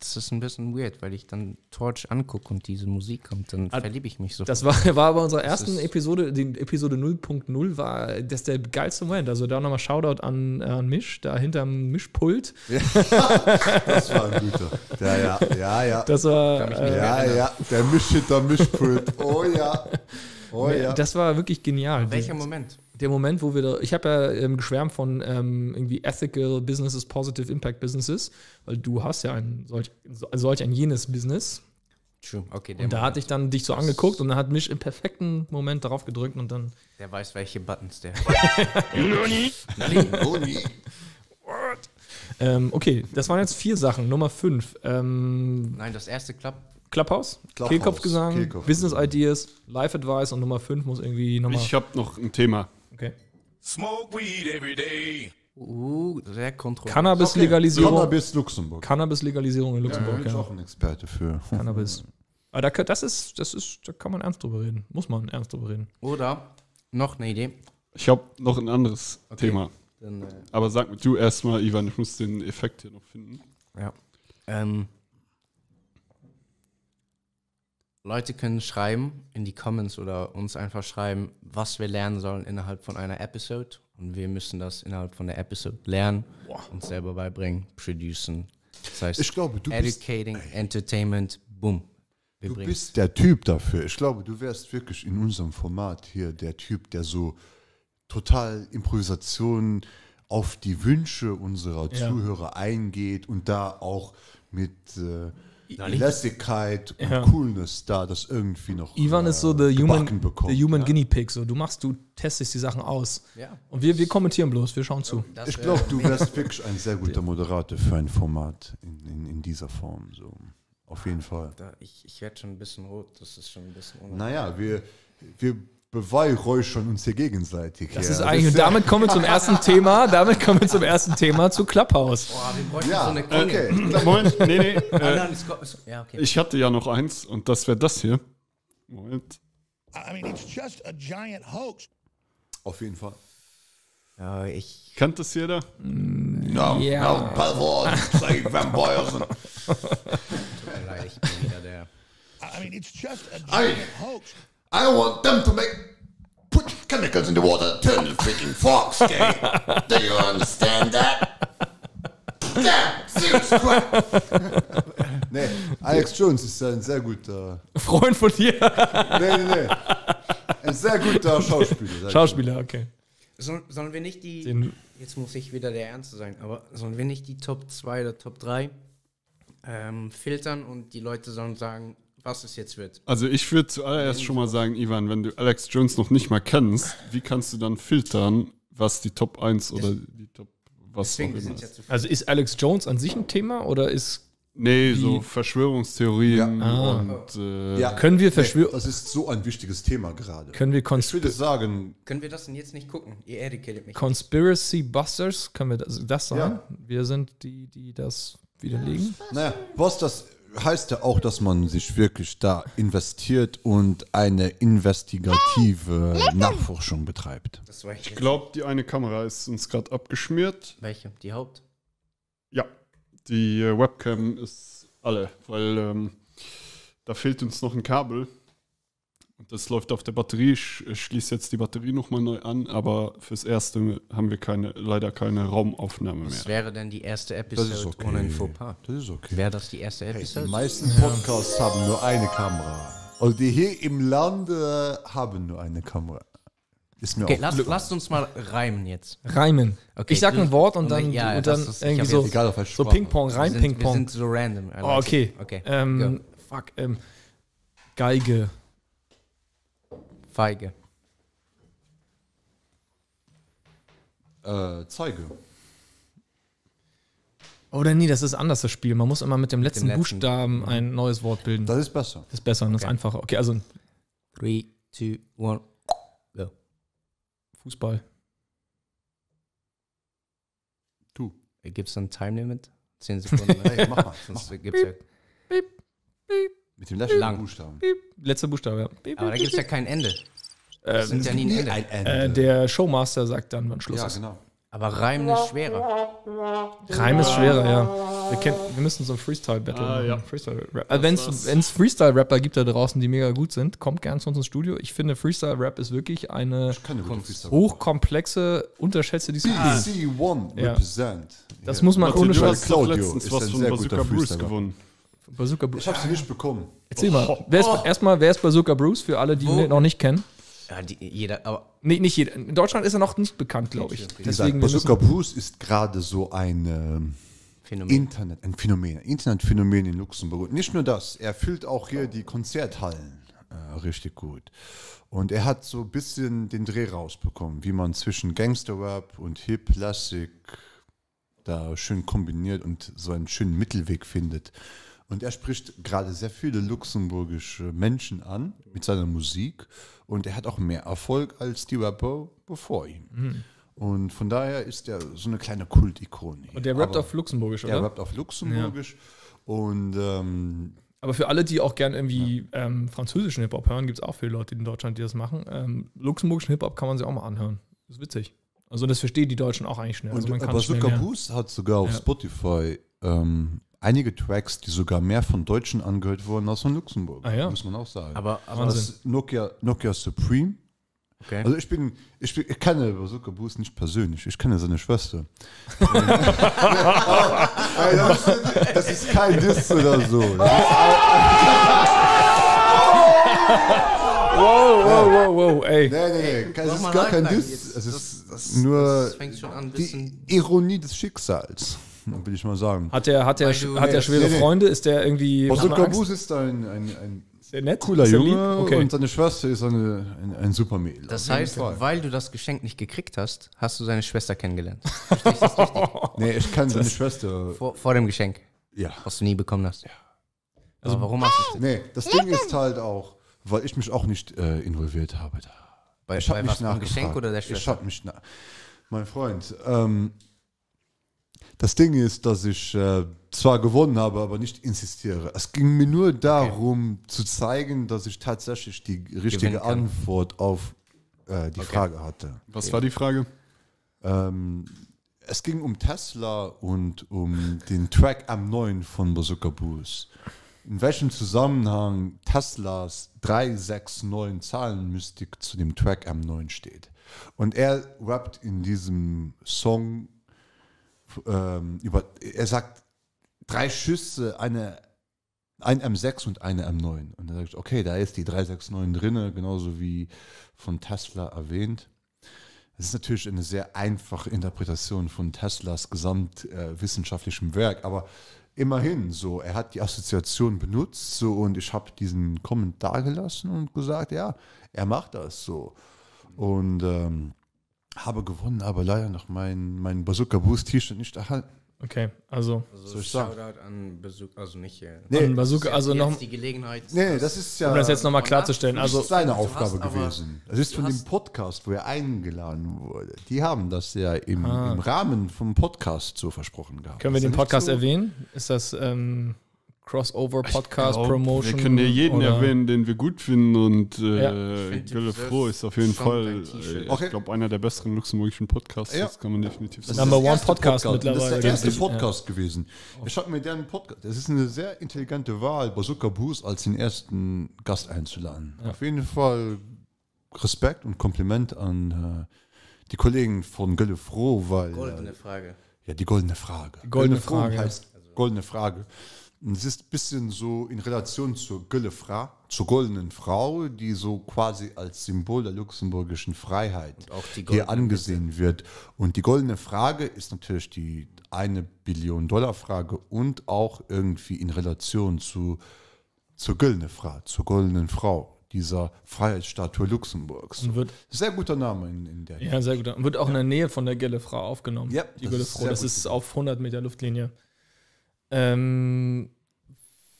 das ist ein bisschen weird, weil ich dann Torch angucke und diese Musik kommt, dann Ah, verliebe ich mich so. Das war, war bei unserer ersten Episode, die Episode 0.0 war das der geilste Moment. Also da nochmal Shoutout an, an Misch, da hinterm Mischpult. Das war ein guter. Ja, ja, ja, ja. Das war, äh, ja, ja. Der Misch hinter Mischpult. Oh ja. Oh ja. das war wirklich genial. Welcher Moment? Der Moment, wo wir da, ich habe ja ähm, geschwärmt von ähm, irgendwie Ethical Businesses, Positive Impact Businesses, weil du hast ja ein solch, so- solch ein jenes Business. True, okay, der, Und da Moment. hatte ich dann dich so angeguckt und dann hat mich im perfekten Moment darauf gedrückt und dann. der weiß, welche Buttons der. [LAUGHS] Oh, nie. Ähm, okay, das waren jetzt vier Sachen. Nummer fünf. Ähm, Nein, das erste klappt. Clubhouse, Clubhouse, Kehlkopfgesang, Kehlkopfgesang. Business Ideas, Life Advice und Nummer fünf muss irgendwie nochmal. Ich habe noch ein Thema. Okay. Smoke weed every day. Uh, sehr kontrovers. Cannabis-Legalisierung. Cannabis Luxemburg. Cannabis-Legalisierung in Da Luxemburg, bin ich ja. auch ein Experte für. [LAUGHS] Cannabis. Aber da, kann- das ist, das ist, da kann man ernst drüber reden. Muss man ernst drüber reden. Oder noch eine Idee. Ich habe noch ein anderes Okay. Thema. Dann, äh, Aber sag mir du erstmal, Ivan, ich muss den Effekt hier noch finden. ja. Ähm, Leute können schreiben in die Comments oder uns einfach schreiben, was wir lernen sollen innerhalb von einer Episode. Und wir müssen das innerhalb von der Episode lernen, uns selber beibringen, producen. Das heißt, Ich glaube, du bist- educating, entertainment, boom. Wir Du bringen's. bist der Typ dafür. Ich glaube, du wärst wirklich in unserem Format hier der Typ, der so total Improvisation auf die Wünsche unserer Ja. Zuhörer eingeht und da auch mit äh, nicht- Lässigkeit und Ja. Coolness da das irgendwie noch Ivan äh, ist so der Human, bekommt, der human ja. Guinea Pig. So. Du machst, du testest die Sachen aus. Ja. Und wir, wir kommentieren bloß, wir schauen zu. Das Ich glaube, du wärst wirklich ein sehr guter Moderator für ein Format in, in, in dieser Form. So. Auf jeden Fall. Da, ich ich werde schon ein bisschen rot. Das ist schon ein bisschen unangenehm. Naja, wir, wir beweihräuchern uns hier gegenseitig. Das hier. ist eigentlich, und ja- damit kommen wir zum ersten Thema. Damit kommen wir zum ersten Thema zu Clubhouse. Boah, wir bräuchten Ja, so eine Klinge. okay. Moment, nee, nee. Ah, Äh, ja, okay. ich hatte ja noch eins und das wäre das hier. Moment. I mean, it's just a giant hoax. Auf jeden Fall. ja, ich, Kennt das jeder? Ja. tut mir leid, ich bin wieder der. I mean, it's just a giant hoax. I want them to make put chemicals in the water, turn the freaking fox gay. Do you understand that? Damn, serious [LAUGHS] Nee, Alex Jones ist ein sehr guter. Freund von dir. Nee, nee, nee. Ein sehr guter Schauspieler. Schauspieler, okay. Soll, sollen wir nicht die. Den- jetzt muss ich wieder der Ernste sein, aber sollen wir nicht die Top 2 oder Top 3 ähm, filtern und die Leute sollen sagen, was es jetzt wird? Also ich würde zuallererst schon mal sagen, Ivan, wenn du Alex Jones noch nicht mal kennst, wie kannst du dann filtern, was die Top 1 oder die Top was auch Deswegen, wir immer sind ja ist? Also ist Alex Jones an sich ein Thema oder ist Nee, so Verschwörungstheorien Ah. und äh, Ja. können wir Nee, Verschwör das ist so ein wichtiges Thema gerade. können wir Ich würde sagen, Können wir das denn jetzt nicht gucken? Ihr educated mich. Conspiracy Busters können wir das, das? Ja. Wir sind die, die das widerlegen. naja, was das heißt ja auch, dass man sich wirklich da investiert und eine investigative Nachforschung betreibt. Das war ich glaube, die eine Kamera ist uns gerade abgeschmiert. Welche? Die Haupt? Ja, die äh, Webcam ist alle, weil ähm, da fehlt uns noch ein Kabel. Und das läuft auf der Batterie. Ich schließe jetzt die Batterie nochmal neu an, aber fürs Erste haben wir keine, leider keine Raumaufnahme mehr. Was wäre denn die erste Das Episode ist okay. ohne ein Fauxpas? Das ist okay. Wäre das die erste Die Episode? meisten Podcasts haben nur eine Kamera. Also die hier im Lande haben nur eine Kamera. Ist mir Okay, auch lass, lasst uns mal reimen jetzt. Reimen. Okay, ich sag ein Wort und und dann, ja, und das dann ist- irgendwie so, egal so. Ping-Pong, rein sind, Wir Ping-Pong. sind so random. Oh, okay. Okay. Ähm, fuck, ähm, Geige. Feige. äh, Zeige. Oder nee, das ist anders, das Spiel. Man muss immer mit dem letzten, letzten. Buchstaben ein neues Wort bilden. Das Das ist besser. ist besser und das ist einfacher. Okay, also 3, 2, 1, go. Fußball. Gibt es ein Time Limit? 10 [LAUGHS] Sekunden. Hey, mach mal. Sonst gibt's ja, Mit dem letzten Lang. Buchstaben. Letzter Buchstabe, ja. Piep, aber da gibt es ja kein Ende. Ähm, Das sind ja nie ein Ende. Ein Ende. Äh, der Showmaster sagt dann, wann Schluss ja, ist. genau. Aber Reimen ist schwerer. Reim ist schwerer, ja. Wir, kennen, wir müssen so ein Freestyle-Battle Ah, machen. ja. Freestyle-Rap. Also Das Wenn es. Freestyle-Rapper gibt da draußen, die mega gut sind, kommt gerne zu uns ins Studio. Ich finde, Freestyle-Rap ist wirklich eine Freestyle. hochkomplexe, unterschätzte Disziplin. C1 Ja. represent. Das muss man ohne du Scheiß. hast doch Claudio letztens ist was ein von sehr Bazooka guter Bruce Freestyler. gewonnen. Bazooka Bruce. Ich habe sie nicht bekommen. Erzähl mal. Wer ist, erstmal, wer ist Bazooka Bruce für alle, die ihn noch nicht kennen? Ja, die, jeder, aber Nee, nicht jeder. In Deutschland ist er noch nicht bekannt, glaube ich. Gesagt, Deswegen Bazooka Bruce ist gerade so ein ähm, Phänomen. Internet, ein Phänomen, Internetphänomen in Luxemburg. Und nicht nur das, er füllt auch hier die Konzerthallen äh, richtig gut. Und er hat so ein bisschen den Dreh rausbekommen, wie man zwischen Gangsterrap und Hip Classic da schön kombiniert und so einen schönen Mittelweg findet. Und er spricht gerade sehr viele luxemburgische Menschen an mit seiner Musik und er hat auch mehr Erfolg als die Rapper bevor ihm. Mhm. Und von daher ist er so eine kleine Kultikone. und der rappt Aber auf Luxemburgisch, Der oder? rappt auf Luxemburgisch und ähm, Aber für alle, die auch gerne irgendwie ähm, französischen Hip-Hop hören, gibt es auch viele Leute in Deutschland, die das machen. Ähm, luxemburgischen Hip-Hop kann man sich auch mal anhören. Das ist witzig. Also das verstehen die Deutschen auch eigentlich schnell. Also und man kann schnell Bazooka mehr. Bruce hat sogar auf Ja. Spotify ähm, einige Tracks, die sogar mehr von Deutschen angehört wurden als von Luxemburg. Ah ja? Muss man auch sagen. Aber, aber Wahnsinn. das Nokia, Nokia Supreme. okay. Also ich bin, ich bin, ich kenne Bazooka Bruce nicht persönlich, ich kenne seine Schwester. [LAUGHS] das, ist, das kein Diss oder so. Das [LAUGHS] wow, wow, wow, wow, ey. Nee, nee, nee, es ist gar kein Diss. Es Das- ist das- nur das fängt schon an, die Ironie des Schicksals, [LAUGHS] will ich mal sagen. Hat der, hat du- hat der schwere Nee, nee. Freunde? Ist der irgendwie. hat Bazooka man Angst? Bus ist ein, ein, ein der nett? cooler? Junge Okay. und seine Schwester ist eine, ein, ein super Mädel. Das heißt, Fall. weil du das Geschenk nicht gekriegt hast, hast du seine Schwester kennengelernt. Verstehe ich das [LAUGHS] richtig? Nee, ich kann seine Schwester. Vor, vor dem Geschenk, Ja. was du nie bekommen hast. Also warum hast du es Nee, das Ding ist halt auch, weil ich mich auch nicht äh, involviert habe da. bei, Ich habe mich nachgefragt. Geschenk oder der Ich Schwester? habe mich, na mein Freund, ähm, das Ding ist, dass ich äh, zwar gewonnen habe, aber nicht insistiere. Es ging mir nur darum zu zeigen, dass ich tatsächlich die richtige. Antwort auf äh, die Frage hatte. Was war die Frage? Ähm, es ging um Tesla und um den Track M9 von Bazooka Bruce. In welchem Zusammenhang Teslas 369 Zahlenmystik zu dem Track M9 steht. Und er rappt in diesem Song ähm, über, er sagt drei Schüsse, eine, ein M6 und eine M9. Und sage ich, okay, da ist die 369 drinne, genauso wie von Tesla erwähnt. Es ist natürlich eine sehr einfache Interpretation von Teslas gesamtwissenschaftlichem Werk, aber immerhin so, er hat die Assoziation benutzt so und ich habe diesen Kommentar gelassen und gesagt, ja, er macht das so. Und ähm, habe gewonnen, aber leider noch mein, mein Bazooka Boost T-Shirt nicht erhalten. Okay, also. Also sagen? Shoutout an Bazooka, also nicht äh, Nee, An Bazooka, also noch, die Gelegenheit. Nee, das ist ja um das jetzt nochmal klarzustellen. das Also, ist seine Aufgabe gewesen. Es ist von dem Podcast, wo er eingeladen wurde. Die haben das ja im, Ah. im Rahmen vom Podcast so versprochen gehabt. können wir den Podcast so? erwähnen? Ist das ähm, Crossover Podcast Glaub, Promotion? Wir können ja jeden oder- erwähnen, den wir gut finden und Ja. äh, Gölle deserves Froh ist auf jeden Fall, äh, Okay. ich glaube, einer der besseren luxemburgischen Podcasts. Ja. Das kann man definitiv sagen. Number ist der one erste Podcast Das ist mittlerweile. der erste Ja. Podcast gewesen. Ich habe mir deren Podcast. Das ist eine sehr intelligente Wahl, Bazooka Boost als den ersten Gast einzuladen. Auf jeden Fall Respekt und Kompliment an äh, die Kollegen von Gölle Froh, weil Goldene äh, Frage. ja die goldene Frage. goldene Gölle Froh Frage. heißt goldene Frage. Und es ist ein bisschen so in Relation zur Gölle Fra, zur goldenen Frau, die so quasi als Symbol der luxemburgischen Freiheit auch die hier angesehen wird. Und die goldene Frage ist natürlich die eine Billion Dollar Frage und auch irgendwie in Relation zu zur goldenen Frau, zur goldenen Frau dieser Freiheitsstatue Luxemburgs. Und wird, Sehr guter Name in, in der ja, sehr gut. Und wird auch in der Nähe von der Gellefrau aufgenommen. Ja, die das Gelle ist Frau. Das ist auf 100 Meter Luftlinie. Ähm,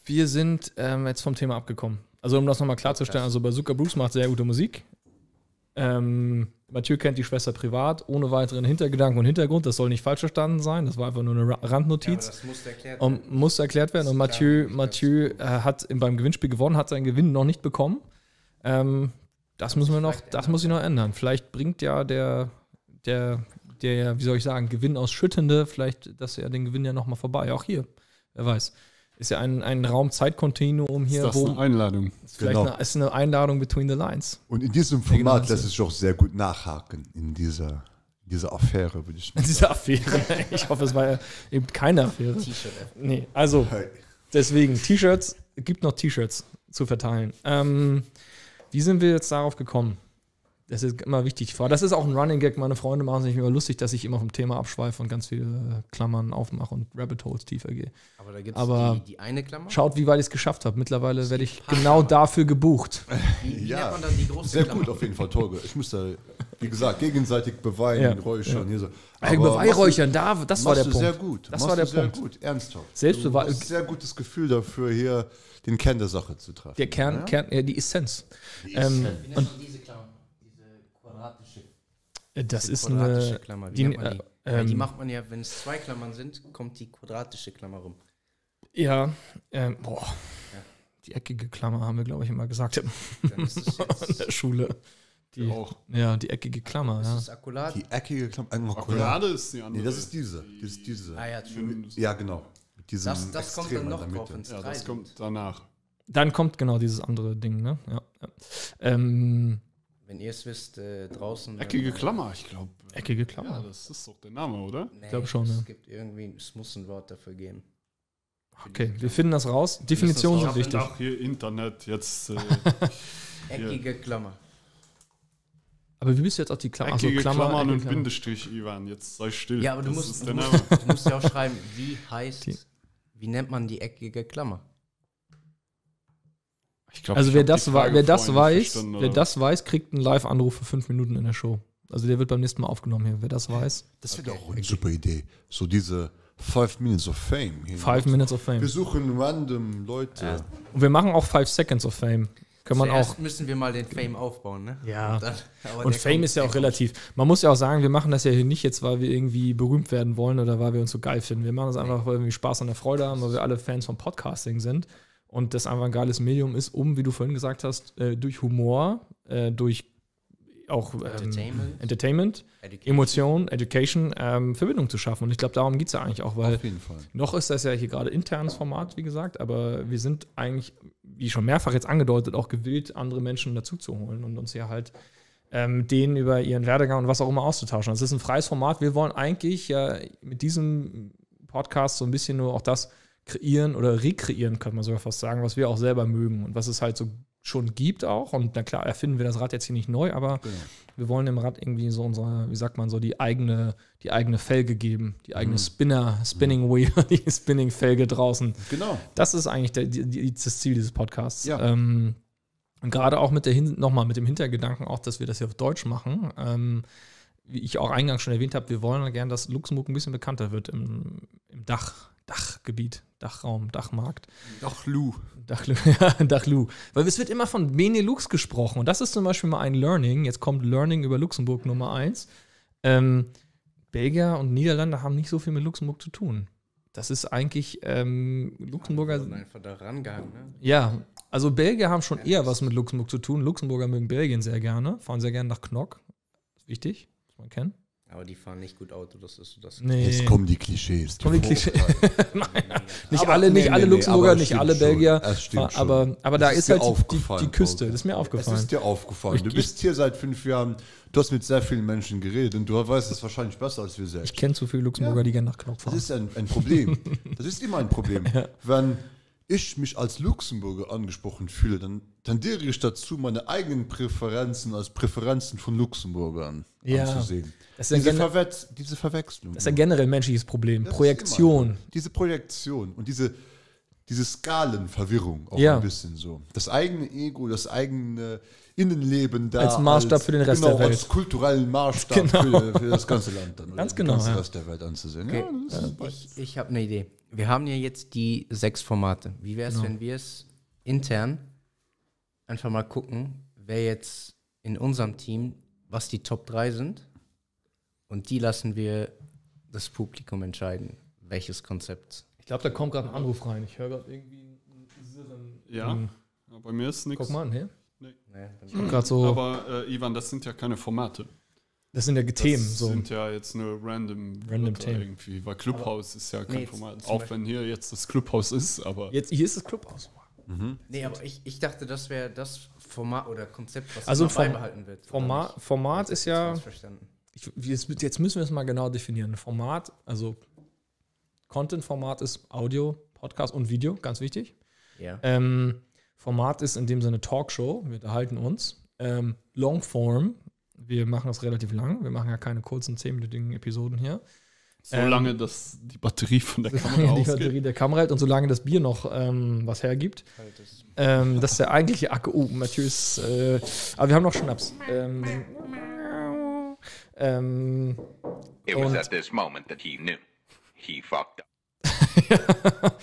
wir sind ähm, jetzt vom Thema abgekommen. Also, um das nochmal klarzustellen, also Bazooka Bruce macht sehr gute Musik. Ähm, Mathieu kennt die Schwester privat, ohne weiteren Hintergedanken und Hintergrund. Das soll nicht falsch verstanden sein. Das war einfach nur eine Ra- Randnotiz. das muss erklärt Und muss erklärt werden. Und Mathieu, Mathieu äh, hat im- beim Gewinnspiel gewonnen, hat seinen Gewinn noch nicht bekommen. Ähm, das müssen wir noch, das muss ich noch ändern. Vielleicht bringt ja der, der, der, wie soll ich sagen, Gewinn ausschüttende, vielleicht, dass er den Gewinn ja nochmal vorbei. Auch hier, wer weiß. Ist ja ein, ein Raum-Zeitkontinuum Ist hier, das wo eine Einladung? ist vielleicht Genau. eine, ist eine Einladung between the lines. Und in diesem genau, Format das lässt ist- sich auch sehr gut nachhaken in dieser, dieser Affäre, würde ich mal Diese Affäre. [LAUGHS] Ich hoffe, es war ja eben keine Affäre. T-Shirt. Nee, also deswegen T-Shirts, gibt noch T-Shirts zu verteilen. Ähm, wie sind wir jetzt darauf gekommen? Das ist immer wichtig. die. Das ist auch ein Running Gag. Meine Freunde machen sich immer lustig, dass ich immer vom Thema abschweife und ganz viele äh, Klammern aufmache und Rabbit Holes tiefer gehe. Aber da gibt es die, die eine Klammer. Schaut, wie weit ich es geschafft habe. Mittlerweile werde ich genau Klammern. dafür gebucht. Wie, wie [LAUGHS] Ja, nennt man dann die große Sehr Klammer? gut auf jeden Fall, Torge. Ich muss da, wie gesagt, gegenseitig beweinen, Ja, räuchern. Hier so. Aber Beweihräuchern, da, das war der Punkt. sehr gut. Das Machst war der sehr Punkt. gut, ernsthaft. Selbstbeweih- Du hast sehr gutes Gefühl dafür, hier den Kern der Sache zu treffen. Der Kern, Ja? Kern äh, die Essenz. Ähm, Wie nennt man diese Klammer? Diese quadratische. äh, das Diese ist quadratische eine. Klammer. Wie die- nennt man die? äh, die ähm, macht man ja, wenn es zwei Klammern sind, kommt die quadratische Klammer rum. Ja, ähm, boah. Die eckige Klammer haben wir, glaube ich, immer gesagt Dann ist es [LAUGHS] in jetzt. der Schule. Die, auch. Ja, die eckige Klammer. Das Ja. ist Akkulat. Die eckige Klammer. Schokolade ist die andere. Nee, das ist diese. Das ist diese. Ah ja. Ja, genau. Mit diesem Das, das kommt dann an noch drauf Mitte. ins Ja, das kommt danach. Dann kommt genau dieses andere Ding, ne? Ja. ja. Ähm, Wenn ihr es wisst, äh, draußen. Eckige Klammer, ich glaube. eckige Ja, Klammer. das ist doch der Name, oder? Nee, glaub schon, Es ja. gibt irgendwie, es muss ein Wort dafür geben. Okay, wir finden das raus. Definitionen Ich sind wichtig. Auch hier Internet jetzt. Äh, [LAUGHS] Eckige Klammer. Aber wie bist du jetzt auf die Klammer? Eckige Klammer, Klammern und eckige Klammer. Bindestrich, Ivan. Jetzt sei still. Ja, aber du Das musst, ist du, der musst, Name. du musst ja auch schreiben, wie heißt, Die- wie nennt man die eckige Klammer? Ich glaub, Also ich wer das, wer das weiß, wer das weiß, kriegt einen Live-Anruf für fünf Minuten in der Show. Also der wird beim nächsten Mal aufgenommen hier. Wer das weiß. Das wäre auch eine super Idee. So diese Five Minutes of Fame. hier. Five Minutes of Fame. Wir suchen random Leute. Und wir machen auch Five Seconds of Fame. Kann man Zuerst auch. müssen wir mal den Fame aufbauen, ne? Ja. Und, dann, Und Fame kommt- ist ja auch kommt. relativ. Man muss ja auch sagen, wir machen das ja hier nicht jetzt, weil wir irgendwie berühmt werden wollen oder weil wir uns so geil finden. Wir machen das einfach, weil wir Spaß an der Freude haben, weil wir alle Fans von Podcasting sind und das einfach ein geiles Medium ist, um, wie du vorhin gesagt hast, äh, durch Humor, äh, durch auch ähm, Entertainment. Entertainment Education. Emotion, Education, ähm, Verbindung zu schaffen. Und ich glaube, darum geht es ja eigentlich auch, weil Auf jeden Fall. noch ist das ja hier gerade internes Format, wie gesagt, aber wir sind eigentlich, wie schon mehrfach jetzt angedeutet, auch gewillt, andere Menschen dazu zu holen und uns hier halt ähm, mit denen über ihren Werdegang und was auch immer auszutauschen. Das ist ein freies Format. Wir wollen eigentlich ja mit diesem Podcast so ein bisschen nur auch das kreieren oder rekreieren, könnte man sogar fast sagen, was wir auch selber mögen und was es halt so schon gibt auch. Und na klar, erfinden wir das Rad jetzt hier nicht neu, aber wir wollen dem Rad irgendwie so unsere, wie sagt man so, die eigene, die eigene Felge geben, die eigene Spinner, Spinning Wheel, [LAUGHS] die Spinning Felge draußen. Genau. Das ist eigentlich der, die, die, das Ziel dieses Podcasts. Ja. Ähm, und gerade auch mit der Hin nochmal mit dem Hintergedanken auch, dass wir das hier auf Deutsch machen. Ähm, wie ich auch eingangs schon erwähnt habe, wir wollen gerne, dass Luxemburg ein bisschen bekannter wird im, im Dach, Dachgebiet, Dachraum, Dachmarkt. Ach, Lou. Dachlu, [LAUGHS] ja, Dachlu. Weil es wird immer von Benelux gesprochen. Und das ist zum Beispiel mal ein Learning. Jetzt kommt Learning über Luxemburg Nummer eins. Ähm, Belgier und Niederlande haben nicht so viel mit Luxemburg zu tun. Das ist eigentlich ähm, Luxemburger. Wurden einfach da rangehangen, ne? Ja, also Belgier haben schon eher was mit Luxemburg zu tun. Luxemburger mögen Belgien sehr gerne, fahren sehr gerne nach Knock. Ist wichtig, muss man kennen. Aber die fahren nicht gut Auto, das ist so das. Nee. Jetzt kommen die Klischees. Kommen die Klischees. [LAUGHS] Nicht Aber- alle, nicht nee, alle nee, Luxemburger, nicht alle. Belgier. Schon. aber aber da Das ist dir halt die, die, die Küste. Das ist mir Es aufgefallen. ist dir aufgefallen. Ich- du bist hier seit fünf Jahren. Du hast mit sehr vielen Menschen geredet und du weißt es wahrscheinlich besser als wir selbst. Ich kenne zu viele Luxemburger, die gerne nach Das fahren. ist ein, ein Problem. [LAUGHS] Das ist immer ein Problem. Wenn ich mich als Luxemburger angesprochen fühle, dann tendiere ich dazu, meine eigenen Präferenzen als Präferenzen von Luxemburgern Ja. anzusehen. Das ist diese, Verwet diese Verwechslung. Das ist ein generell menschliches Problem. Das Projektion. immer- Diese Projektion und diese, diese Skalenverwirrung auch Ja. ein bisschen so. Das eigene Ego, das eigene Innenleben da. Als Maßstab für den Rest genau, der Welt. Als kulturellen Maßstab Genau. für, für das ganze Land dann. Ganz den genau, ganzen ja. Rest der Welt anzusehen. Okay. Ja, das Ich, ich habe eine Idee. Wir haben ja jetzt die sechs Formate. Wie wäre es, Genau. wenn wir es intern einfach mal gucken, wer jetzt in unserem Team, was die Top 3 sind. Und die lassen wir das Publikum entscheiden, welches Konzept. Ich glaube, da kommt gerade ein Anruf rein. Ich höre gerade irgendwie einen Sirren. Ja, Hm. aber bei mir ist nichts. Guck mal an, hey. Ne, Ich guck gerade so. Aber äh, Ivan, das sind ja keine Formate. Das sind ja Das Themen. So. sind ja jetzt nur random, Random Themen. irgendwie. Weil Clubhouse ist ja kein Nee, Format. Auch Beispiel- wenn hier jetzt das Clubhouse ist, aber Jetzt, hier ist das Clubhaus. nee, aber ich, ich dachte, das wäre das Format oder Konzept, was Also Form- beibehalten wird. Format? Format Das ist ja. Ich, jetzt, jetzt müssen wir es mal genau definieren. Format, also Content-Format ist Audio, Podcast und Video, ganz wichtig. Ja. Ähm, Format ist in dem Sinne Talkshow, wir unterhalten uns. Ähm, Longform, wir machen das relativ lang, wir machen ja keine kurzen 10-minütigen Episoden hier. solange das die Batterie von der [LAUGHS] Kamera die ausgeht. Batterie der Kamera hält und solange das Bier noch ähm, was hergibt. Das- Ähm, das ist der eigentliche Akku. Oh, Mathieu ist, äh, aber wir haben noch Schnaps. Ähm, ähm, It was Und- at this moment that he knew. He fucked up. [LAUGHS]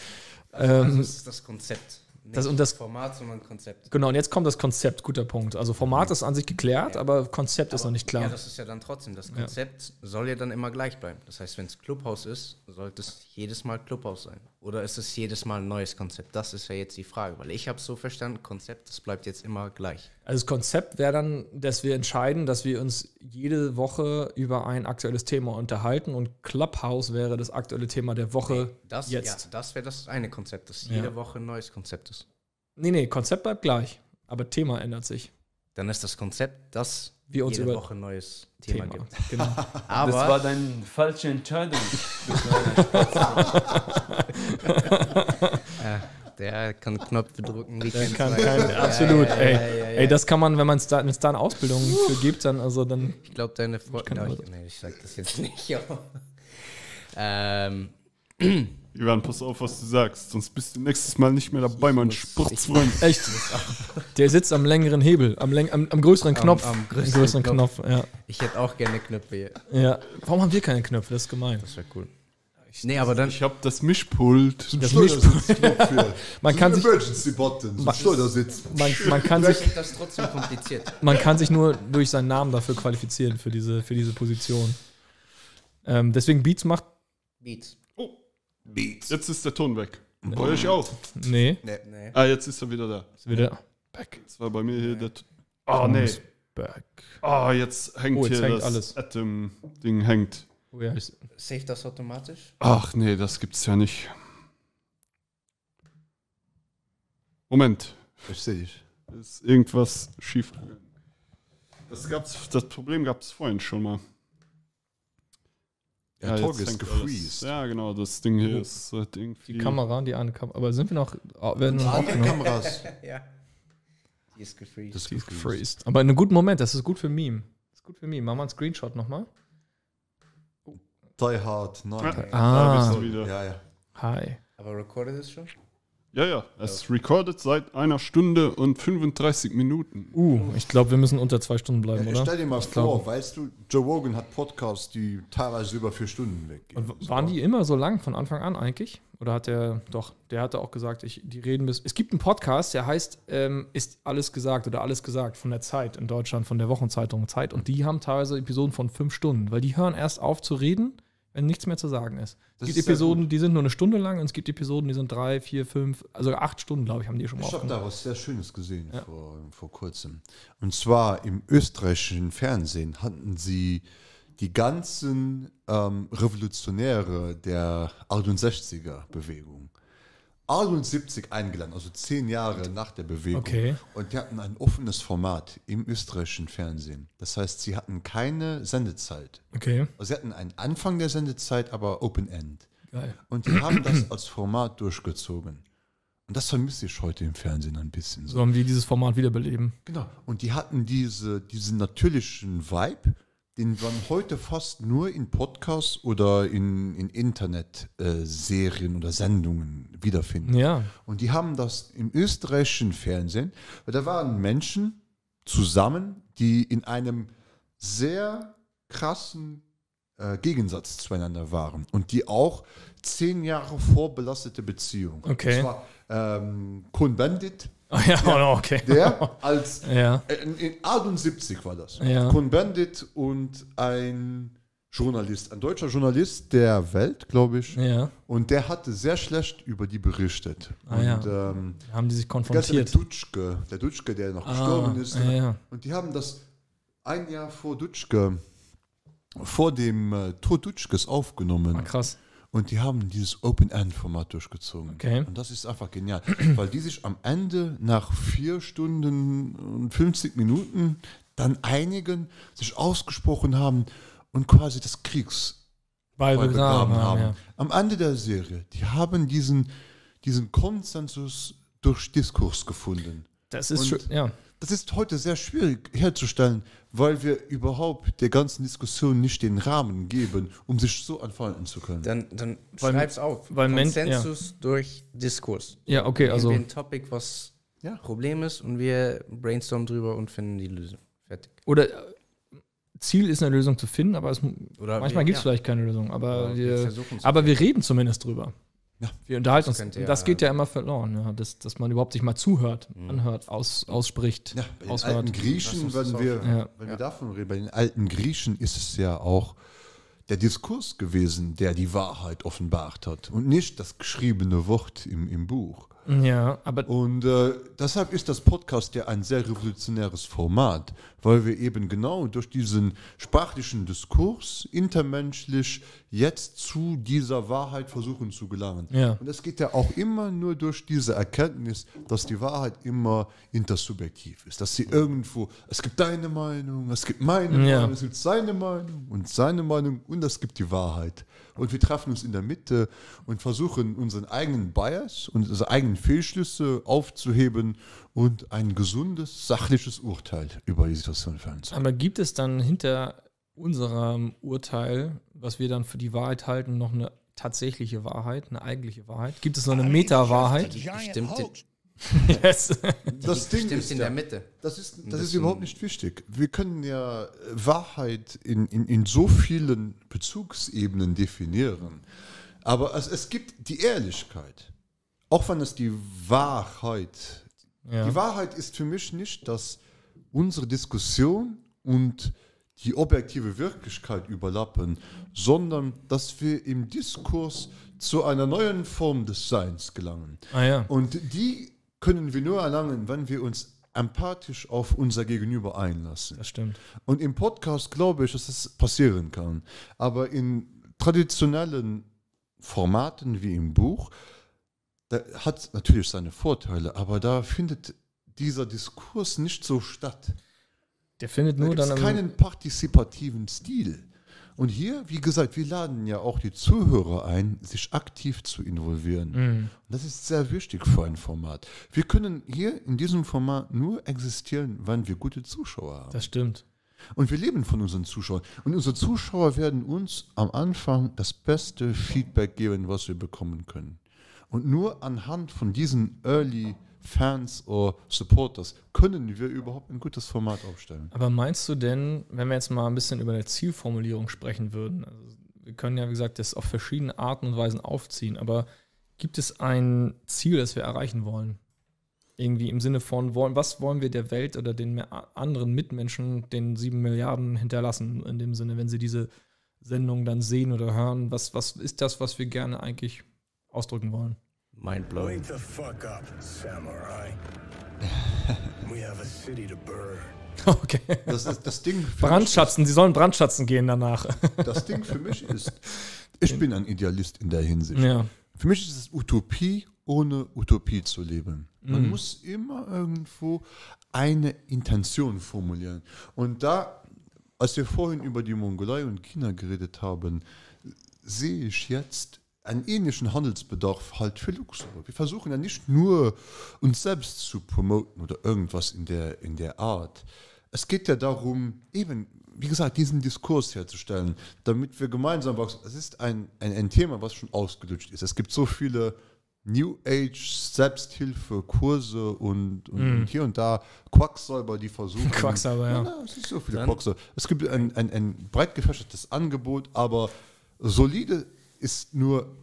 Also, Ähm, also es ist das Konzept. Das- und das- Format, sondern Konzept. genau, und jetzt kommt das Konzept, guter Punkt. Also Format ist an sich geklärt, aber Konzept ist noch nicht klar. Ja, das ist ja dann trotzdem. Das Konzept soll ja dann immer gleich bleiben. Das heißt, wenn es Clubhouse ist, sollte es jedes Mal Clubhouse sein. Oder ist es jedes Mal ein neues Konzept? Das ist ja jetzt die Frage. Weil ich habe so verstanden, Konzept, das bleibt jetzt immer gleich. Also das Konzept wäre dann, dass wir entscheiden, dass wir uns jede Woche über ein aktuelles Thema unterhalten und Clubhouse wäre das aktuelle Thema der Woche Das, jetzt. Ja, das wäre das eine Konzept, dass Ja. jede Woche ein neues Konzept ist. Nee, nee, Konzept bleibt gleich, aber Thema ändert sich. Dann ist das Konzept das wir uns jede über Woche ein neues Thema, Thema. gibt. Genau. [LAUGHS] Aber Das war deine falsche Entscheidung. [LAUGHS] der kann Knöpfe drücken. wie Der kein kann kein, Ja, absolut. ja, ey, ja, ja, ja. ey, das kann man, wenn man es da, da eine Ausbildung für gibt, dann also dann. Ich glaube, deine Freundin. ich, nee, ich sag das jetzt [LAUGHS] nicht. Aber, ähm, [CLEARS THROAT] Ivan, pass auf, was du sagst, sonst bist du nächstes Mal nicht mehr dabei, mein Sportsfreund. Echt. Der sitzt am längeren Hebel, am, läng am, am größeren Am- Knopf. am Am größeren größeren Knopf. Knopf, ja. ich hätte auch gerne Knöpfe hier. ja. Warum haben wir keine Knöpfe? Das ist gemein. Das wäre cool. Nee, aber dann. Ich habe das Mischpult. Das [LAUGHS] hier. Man kann ein sich- Emergency-Button, so ein Steuersitz. Man, man, kann sich, Das trotzdem kompliziert. man kann sich nur durch seinen Namen dafür qualifizieren, für diese, für diese Position. Ähm, deswegen Beats macht. Beats. Beats. Jetzt ist der Ton weg. Bei euch auch. Nee, Nee. Ah, jetzt ist er wieder da. ist wieder back. Das war bei mir hier der. T- Oh, nee. Back. Oh, jetzt hängt Oh, jetzt hier hängt das alles. Atom-Ding hängt. Oh, ja, ist, Save das automatisch? Ach nee, das gibt's ja nicht. Moment, Verstehe ich. ist irgendwas schief gegangen. Das, gab's, das Problem gab es vorhin schon mal. Ja, Talk jetzt ist gefreezed. Ja, genau, das Ding hier Oh. ist halt irgendwie. die Kamera, die eine Kamera. Aber sind wir noch. oh, Werden wir noch Andere? Kameras. [LAUGHS] ja. Die ist gefreezed. Das ist Die ist gefreezed. Aber in einem guten Moment, das ist gut für Meme. Das ist gut für Meme. Machen wir einen Screenshot nochmal. Die Hard 9. Da Ah, bist du wieder. Ja, ja. hi. Aber recorded ist schon? Ja, ja, es recordet seit einer Stunde und 35 Minuten. Uh, ich glaube, wir müssen unter zwei Stunden bleiben, Ja, oder? stell dir mal Ich vor, glaube. weißt du, Joe Rogan hat Podcasts, die teilweise über vier Stunden weggehen. Und waren die immer so lang von Anfang an eigentlich? Oder hat der, doch, der hatte auch gesagt, ich, die reden bis. Es gibt einen Podcast, der heißt ähm, Ist alles gesagt oder alles gesagt von der Zeit in Deutschland, von der Wochenzeitung Zeit. Und die haben teilweise Episoden von fünf Stunden, weil die hören erst auf zu reden, wenn nichts mehr zu sagen ist. Das Es gibt ist Episoden, die sind nur eine Stunde lang und es gibt Episoden, die sind drei, vier, fünf, also acht Stunden, glaube ich, haben die schon mal Ich habe da was sehr Schönes gesehen Ja. vor, vor kurzem. Und zwar im österreichischen Fernsehen hatten sie die ganzen ähm, Revolutionäre der 68er-Bewegung 71 eingeladen, also zehn Jahre nach der Bewegung. Okay. Und die hatten ein offenes Format im österreichischen Fernsehen. Das heißt, sie hatten keine Sendezeit. Okay, Also sie hatten einen Anfang der Sendezeit, aber Open End. geil. Und die haben das als Format durchgezogen. Und das vermisse ich heute im Fernsehen ein bisschen. So haben wir dieses Format wiederbeleben. Genau. Und die hatten diese, diesen natürlichen Vibe, den man heute fast nur in Podcasts oder in, in Internet-Serien oder Sendungen wiederfinden. Ja, Und die haben das im österreichischen Fernsehen, weil da waren Menschen zusammen, die in einem sehr krassen äh, Gegensatz zueinander waren und die auch zehn Jahre vorbelastete Beziehungen. Okay. Und zwar ähm, Kuhn Bandit, Ah, ja, oh, okay. der [LAUGHS] als Ja, äh, in, in 78 war das. Ja. Bandit und ein Journalist, ein deutscher Journalist der Welt, glaube ich. ja. Und der hatte sehr schlecht über die berichtet. Ah, ja. und ähm, Haben die sich Ganz der konfrontiert. Dutschke, der Dutschke, der noch gestorben ist. ja, ja. Und die haben das ein Jahr vor Dutschke, vor dem äh, Tod Dutschkes aufgenommen. Ah, krass. Und die haben dieses Open-End-Format durchgezogen. Okay. Und das ist einfach genial, weil die sich am Ende nach vier Stunden und 50 Minuten dann einigen, sich ausgesprochen haben und quasi das Kriegs begraben haben, ja. am Ende der Serie, die haben diesen, diesen Konsensus durch Diskurs gefunden. Das ist Und- schön, ja. Das ist heute sehr schwierig herzustellen, weil wir überhaupt der ganzen Diskussion nicht den Rahmen geben, um sich so entfalten zu können. Dann, dann Weil- schreib's auf. weil Konsensus durch Diskurs. Ja, okay, also wir ein Topic, was Ja. Problem ist und wir brainstormen drüber und finden die Lösung. Fertig. oder äh, Ziel ist eine Lösung zu finden, aber es, Oder manchmal gibt es ja. vielleicht keine Lösung. Aber wir aber wir reden zumindest drüber. Ja. Wir unterhalten Das uns. ja- das geht ja immer verloren, ja, dass, dass man überhaupt sich mal zuhört, Mhm. anhört, aus, ausspricht, Ja, bei den aushört. alten Griechen, wenn wir, Ja. wenn wir davon reden, bei den alten Griechen ist es ja auch der Diskurs gewesen, der die Wahrheit offenbart hat und nicht das geschriebene Wort im, im Buch. Ja, aber Und äh, deshalb ist das Podcast ja ein sehr revolutionäres Format, weil wir eben genau durch diesen sprachlichen Diskurs intermenschlich jetzt zu dieser Wahrheit versuchen zu gelangen. Ja. Und es geht ja auch immer nur durch diese Erkenntnis, dass die Wahrheit immer intersubjektiv ist. Dass sie irgendwo, es gibt deine Meinung, es gibt meine Ja. Meinung, es gibt seine Meinung und seine Meinung und es gibt die Wahrheit. Und wir treffen uns in der Mitte und versuchen unseren eigenen Bias und unsere eigenen Fehlschlüsse aufzuheben und ein gesundes, sachliches Urteil über die Situation fällen zu. Aber gibt es dann hinter unserem Urteil, was wir dann für die Wahrheit halten, noch eine tatsächliche Wahrheit, eine eigentliche Wahrheit? Gibt es so eine Meta-Wahrheit? giant Bestimmt- hoax. [LAUGHS] yes. Das Ding Stimmt ist in ja, der Mitte. Das ist, das ist überhaupt nicht wichtig. Wir können ja Wahrheit in, in, in so vielen Bezugsebenen definieren. Aber es, es gibt die Ehrlichkeit. Auch wenn es die Wahrheit. Ja. Die Wahrheit ist für mich nicht, dass unsere Diskussion und die objektive Wirklichkeit überlappen, sondern dass wir im Diskurs zu einer neuen Form des Seins gelangen. Ah ja. Und die können wir nur erlangen, wenn wir uns empathisch auf unser Gegenüber einlassen. Das stimmt. Und im Podcast glaube ich, dass es passieren kann. Aber in traditionellen Formaten wie im Buch, da hat natürlich seine Vorteile, aber da findet dieser Diskurs nicht so statt. Der findet Da nur es dann. im- keinen partizipativen Stil. Und hier, wie gesagt, wir laden ja auch die Zuhörer ein, sich aktiv zu involvieren. Mhm. Das ist sehr wichtig für ein Format. Wir können hier in diesem Format nur existieren, wenn wir gute Zuschauer haben. Das stimmt. Und wir leben von unseren Zuschauern. Und unsere Zuschauer werden uns am Anfang das beste Feedback geben, was wir bekommen können. Und nur anhand von diesen Early Fans oder Supporters können wir überhaupt ein gutes Format aufstellen. Aber meinst du denn, wenn wir jetzt mal ein bisschen über eine Zielformulierung sprechen würden, also wir können ja, wie gesagt, das auf verschiedene Arten und Weisen aufziehen, aber gibt es ein Ziel, das wir erreichen wollen? Irgendwie im Sinne von, was wollen wir der Welt oder den anderen Mitmenschen, den sieben Milliarden hinterlassen, in dem Sinne, wenn sie diese Sendung dann sehen oder hören, was, was ist das, was wir gerne eigentlich ausdrücken wollen? Mindblowing. Wake the fuck up, samurai. [LAUGHS] we have a city to burn. Okay. Das, ist, das, Ding Brandschatzen, sie sollen brandschatzen gehen danach. mich, das Ding für mich [LAUGHS] ist, ich bin ein Idealist in der Hinsicht. Ja. Für mich ist es Utopie, ohne Utopie zu leben. Man Mhm. muss immer irgendwo eine Intention formulieren. Und da, als wir vorhin über die Mongolei und China geredet haben, sehe ich jetzt einen ähnlichen Handelsbedarf halt für Luxemburg. Wir versuchen ja nicht nur uns selbst zu promoten oder irgendwas in der, in der Art. Es geht ja darum, eben, wie gesagt, diesen Diskurs herzustellen, damit wir gemeinsam wachsen. Es ist ein, ein, ein Thema, was schon ausgelutscht ist. Es gibt so viele New Age Selbsthilfe-Kurse und, und, Mm. hier und da Quacksalber, die versuchen. [LAUGHS] Quacksalber, ja. Na, es ist so viele Quacksalber. Es gibt ein, ein, ein breit gefächertes Angebot, aber solide ist nur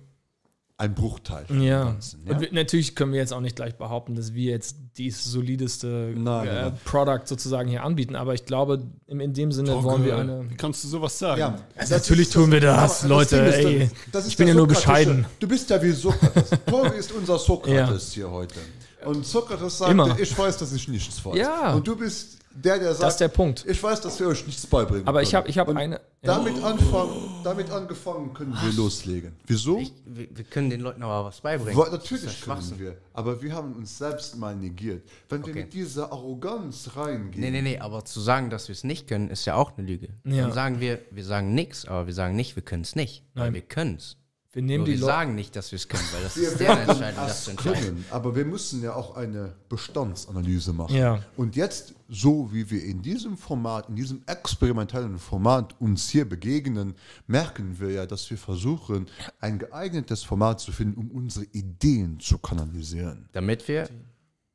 ein Bruchteil. Ja. Ganzen, Und wir, natürlich können wir jetzt auch nicht gleich behaupten, dass wir jetzt das solideste Nein, äh. Product sozusagen hier anbieten, aber ich glaube, in, in dem Sinne wollen wir eine. Wie kannst du sowas sagen? Ja, das natürlich ist tun wir das, aber Leute, ist, ey. das ist Ich bin ja nur bescheiden. Du bist ja wie Sokrates. [LAUGHS] Paul ist unser Sokrates hier heute. Und Sokrates sagte, Immer. ich weiß, dass ich nichts weiß. Ja. Und du bist der, der sagt, Das ist der Punkt. ich weiß, dass wir euch nichts beibringen Aber ich habe ich hab Und eine. Damit, anfangen, damit angefangen können wir loslegen. Wieso? Ich, wir, wir können den Leuten aber was beibringen. Weil Das ist natürlich ja können Schwachsinn. wir, aber wir haben uns selbst mal negiert. Wenn wir Okay. mit dieser Arroganz reingehen, Nee, nee, nee, aber zu sagen, dass wir es nicht können, ist ja auch eine Lüge. Ja. Dann sagen wir, wir sagen nichts, aber wir sagen nicht, wir können es nicht. Weil Nein. wir können es. Wir nehmen Nur die wir Leute. sagen nicht, dass wir es können, weil das [LAUGHS] wir ist deren Entscheidung, das zu entscheiden. können, aber wir müssen ja auch eine Bestandsanalyse machen. Ja. Und jetzt, so wie wir in diesem Format, in diesem experimentellen Format uns hier begegnen, merken wir ja, dass wir versuchen, ein geeignetes Format zu finden, um unsere Ideen zu kanalisieren. Damit wir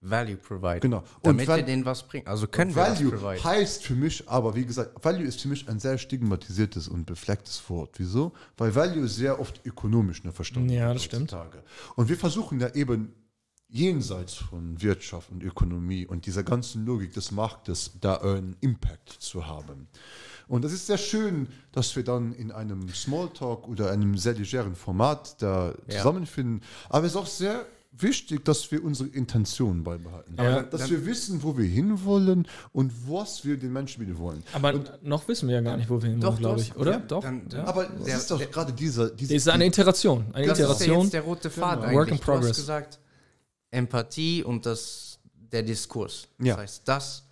Value provide. Genau. Und Damit wir denen was bringen. Also können wir Value was provide. heißt für mich, aber wie gesagt, Value ist für mich ein sehr stigmatisiertes und beflecktes Wort. Wieso? Weil Value sehr oft ökonomisch nur verstanden Ja, wird das stimmt. heutzutage. Und wir versuchen ja eben jenseits von Wirtschaft und Ökonomie und dieser ganzen Logik des Marktes da einen Impact zu haben. Und das ist sehr schön, dass wir dann in einem Smalltalk oder einem sehr legeren Format da Ja. zusammenfinden. Aber es ist auch sehr wichtig, dass wir unsere Intention beibehalten. Ja. dass dann- wir wissen, wo wir hinwollen und was wir den Menschen wieder wollen. Aber noch wissen wir ja gar nicht, wo wir hin Doch, wollen, glaube ich, oder? ja, Doch. dann- ja. Aber es Der- ist doch der- gerade dieser, diese, Das ist eine Iteration. Eine Das ist ja Iteration. jetzt der rote Faden Genau. Work in eigentlich. Du hast progress. gesagt, Empathie und das, der Diskurs. Ja. Das heißt, das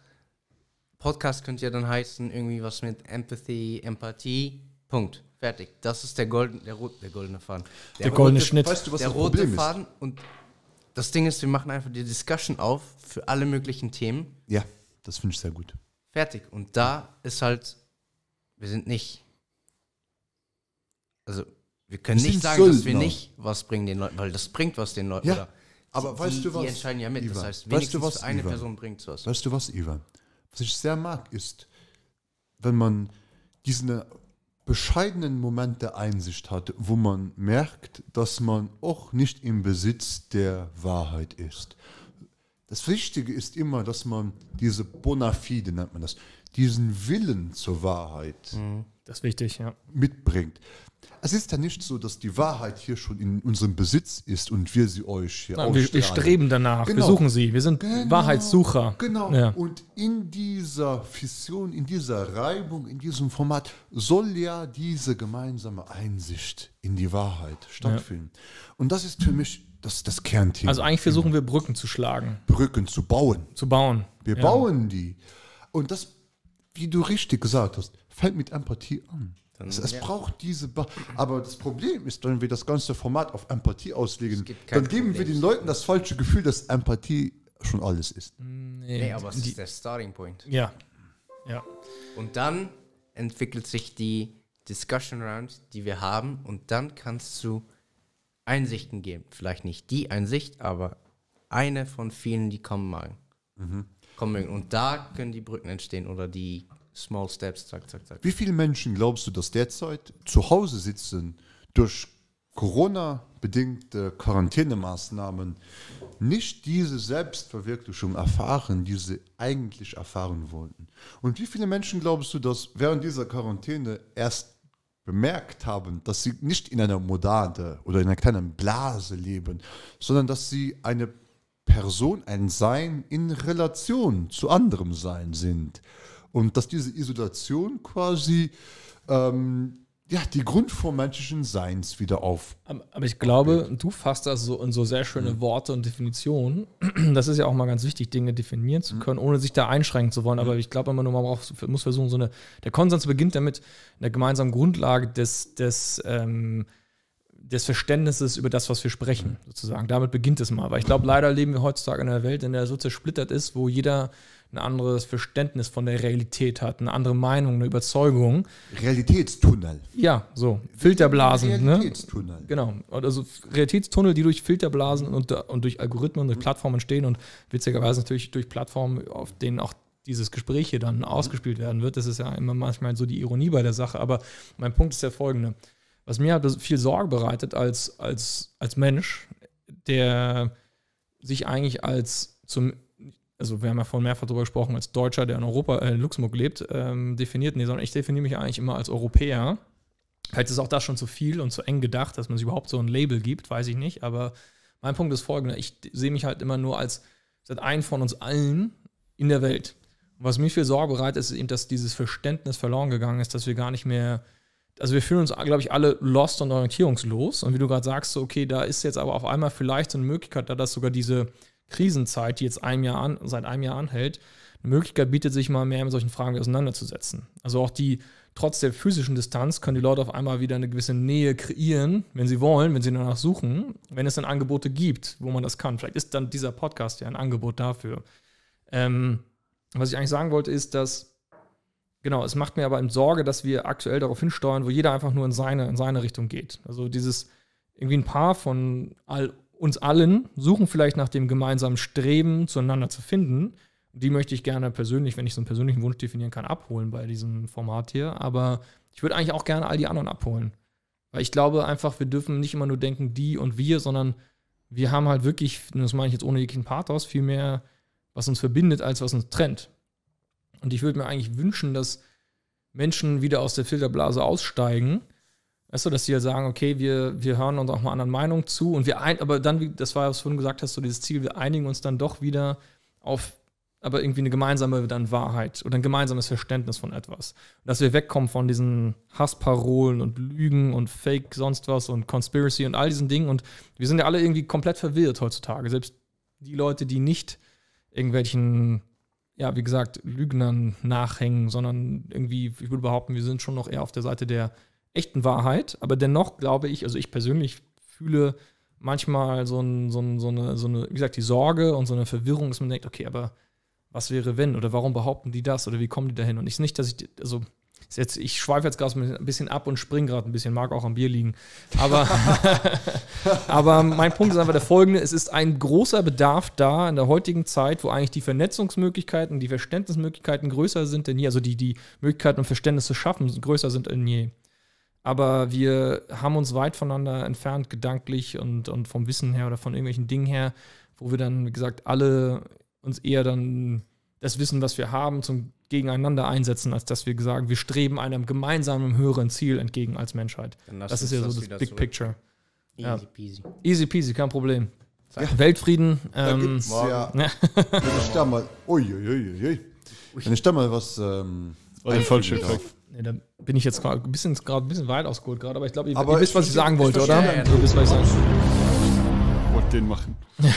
Podcast könnte ja dann heißen, irgendwie was mit Empathy, Empathie, Punkt. Fertig. Das ist der, golden, der, rot, der goldene Faden. Der goldene rote, Schnitt. Weißt du, was der das rote Problem ist? Faden und das Ding ist, wir machen einfach die Discussion auf für alle möglichen Themen. Ja, das finde ich sehr gut. Fertig. Und da ist halt, wir sind nicht, also wir können Wir nicht sagen, dass wir Söldner. nicht was bringen den Leuten, weil das bringt was den Leuten. Ja, oder aber die, weißt du was, Die entscheiden ja mit. das Ivan? heißt, Weißt wenigstens du was, eine Ivan? Person bringt was. Weißt du was, Ivan? Was ich sehr mag, ist, wenn man diesen bescheidenen Moment der Einsicht hat, wo man merkt, dass man auch nicht im Besitz der Wahrheit ist. Das Wichtige ist immer, dass man diese bona fide, nennt man das, diesen Willen zur Wahrheit Das ist wichtig, ja. mitbringt. Es ist ja nicht so, dass die Wahrheit hier schon in unserem Besitz ist und wir sie euch hier Nein, wir, wir streben danach, wir Genau. suchen sie. Wir sind Genau, Wahrheitssucher. Genau. Ja. Und in dieser Fission, in dieser Reibung, in diesem Format soll ja diese gemeinsame Einsicht in die Wahrheit stattfinden. Und das ist für mich das, das Kernthema. Also eigentlich versuchen wir Brücken zu schlagen, Brücken zu bauen. zu bauen. Wir Ja. bauen die. Und das, wie du richtig gesagt hast, fängt mit Empathie an. es es ja. braucht diese. Ba Aber das Problem ist, wenn wir das ganze Format auf Empathie auslegen, dann geben wir Problem. den Leuten das falsche Gefühl, dass Empathie schon alles ist. Nee, aber es ist der Starting Point. Ja. Ja. Und dann entwickelt sich die Discussion Round, die wir haben, und dann kannst du Einsichten geben. Vielleicht nicht die Einsicht, aber eine von vielen, die kommen mal. Kommen mögen. Und da können die Brücken entstehen oder die Small Steps, zack, zack, zack. Wie viele Menschen glaubst du, dass derzeit zu Hause sitzen, durch Corona-bedingte Quarantänemaßnahmen nicht diese Selbstverwirklichung erfahren, die sie eigentlich erfahren wollten? Und wie viele Menschen glaubst du, dass während dieser Quarantäne erst bemerkt haben, dass sie nicht in einer Modade oder in einer kleinen Blase leben, sondern dass sie eine Person, ein Sein in Relation zu anderem Sein sind. Und dass diese Isolation quasi ähm, ja, die Grundform menschlichen Seins wieder auf. Aber ich glaube, du fasst das so in so sehr schöne Worte und Definitionen. [CLEARS THROAT] Das ist ja auch mal ganz wichtig, Dinge definieren zu können, ohne sich da einschränken zu wollen. Aber ich glaube immer nur, man braucht, muss versuchen, so eine. Der Konsens beginnt damit, einer gemeinsamen Grundlage des, des, ähm, des Verständnisses über das, was wir sprechen, sozusagen. Damit beginnt es mal. Weil ich glaube, leider leben wir heutzutage in einer Welt, in der so zersplittert ist, wo jeder ein anderes Verständnis von der Realität hat, eine andere Meinung, eine Überzeugung. Realitätstunnel. Ja, so. Filterblasen. Ne? Realitätstunnel. Genau. Und Also Realitätstunnel, die durch Filterblasen und, und durch Algorithmen und durch Plattformen entstehen und witzigerweise natürlich durch Plattformen, auf denen auch dieses Gespräch hier dann ausgespielt werden wird. Das ist ja immer manchmal so die Ironie bei der Sache. Aber mein Punkt ist der folgende. Was mir viel Sorge bereitet als, als, als Mensch, der sich eigentlich als zum, also wir haben ja vorhin mehrfach darüber gesprochen, als Deutscher, der in Europa, äh, in Luxemburg lebt, ähm, definiert, nee, sondern ich definiere mich eigentlich immer als Europäer. Vielleicht ist auch das schon zu viel und zu eng gedacht, dass man sich überhaupt so ein Label gibt, weiß ich nicht. Aber mein Punkt ist folgender: Ich sehe mich halt immer nur als, als einen von uns allen in der Welt. Und was mir viel Sorge bereitet, ist eben, dass dieses Verständnis verloren gegangen ist, dass wir gar nicht mehr. Also wir fühlen uns, glaube ich, alle lost und orientierungslos. Und wie du gerade sagst, so, okay, da ist jetzt aber auf einmal vielleicht so eine Möglichkeit, da das sogar diese Krisenzeit, die jetzt ein Jahr an, seit einem Jahr anhält, eine Möglichkeit bietet, sich mal mehr mit solchen Fragen auseinanderzusetzen. Also auch die, trotz der physischen Distanz können die Leute auf einmal wieder eine gewisse Nähe kreieren, wenn sie wollen, wenn sie danach suchen, wenn es dann Angebote gibt, wo man das kann. Vielleicht ist dann dieser Podcast ja ein Angebot dafür. Ähm, was ich eigentlich sagen wollte, ist, dass, genau, es macht mir aber eben Sorge, dass wir aktuell darauf hinsteuern, wo jeder einfach nur in seine, in seine Richtung geht. Also dieses, irgendwie ein paar von all, uns allen suchen vielleicht nach dem gemeinsamen Streben, zueinander zu finden. Die möchte ich gerne persönlich, wenn ich so einen persönlichen Wunsch definieren kann, abholen bei diesem Format hier. Aber ich würde eigentlich auch gerne all die anderen abholen. Weil ich glaube einfach, wir dürfen nicht immer nur denken, die und wir, sondern wir haben halt wirklich, das meine ich jetzt ohne jeglichen Pathos, viel mehr, was uns verbindet, als was uns trennt. Und ich würde mir eigentlich wünschen, dass Menschen wieder aus der Filterblase aussteigen Weißt du, dass die ja sagen, okay, wir, wir hören uns auch mal anderen Meinungen zu und wir ein, aber dann, wie das war, was du vorhin gesagt hast, so dieses Ziel, wir einigen uns dann doch wieder auf aber irgendwie eine gemeinsame dann Wahrheit oder ein gemeinsames Verständnis von etwas. Dass wir wegkommen von diesen Hassparolen und Lügen und Fake sonst was und Conspiracy und all diesen Dingen. Und wir sind ja alle irgendwie komplett verwirrt heutzutage. Selbst die Leute, die nicht irgendwelchen, ja, wie gesagt, Lügnern nachhängen, sondern irgendwie, ich würde behaupten, wir sind schon noch eher auf der Seite der echten Wahrheit. Aber dennoch glaube ich, also ich persönlich fühle manchmal so, ein, so, ein, so, eine, so eine, wie gesagt, die Sorge und so eine Verwirrung, dass man denkt, okay, aber was wäre wenn oder warum behaupten die das oder wie kommen die dahin? Und ich nicht, dass ich, also jetzt, ich schweife jetzt gerade ein bisschen ab und springe gerade ein bisschen, mag auch am Bier liegen. Aber, [LAUGHS] aber mein Punkt ist einfach der folgende: Es ist ein großer Bedarf da in der heutigen Zeit, wo eigentlich die Vernetzungsmöglichkeiten, die Verständnismöglichkeiten größer sind denn je, also die, die Möglichkeiten und Verständnis zu schaffen, größer sind denn je. Aber wir haben uns weit voneinander entfernt, gedanklich und, und vom Wissen her oder von irgendwelchen Dingen her, wo wir dann, wie gesagt, alle uns eher dann das Wissen, was wir haben, zum Gegeneinander einsetzen, als dass wir sagen, wir streben einem gemeinsamen höheren Ziel entgegen als Menschheit. Das ist ja so das Big zurück. Picture. Ja. Easy peasy. Easy peasy, kein Problem. Zack. Weltfrieden. Da Ähm, gibt's ja, wenn ich da mal, ui, ui, ui, ui. wenn ich da mal was, ähm, einfügen darf. Griff. nee, da bin ich jetzt gerade ein bisschen, gerade ein bisschen weit ausgeholt gerade, aber ich glaube, ihr, Aber ihr wisst, was ich sagen wollte, oder? Ja, ja, Du wisst, was ich sagen Wollte den machen. [LAUGHS]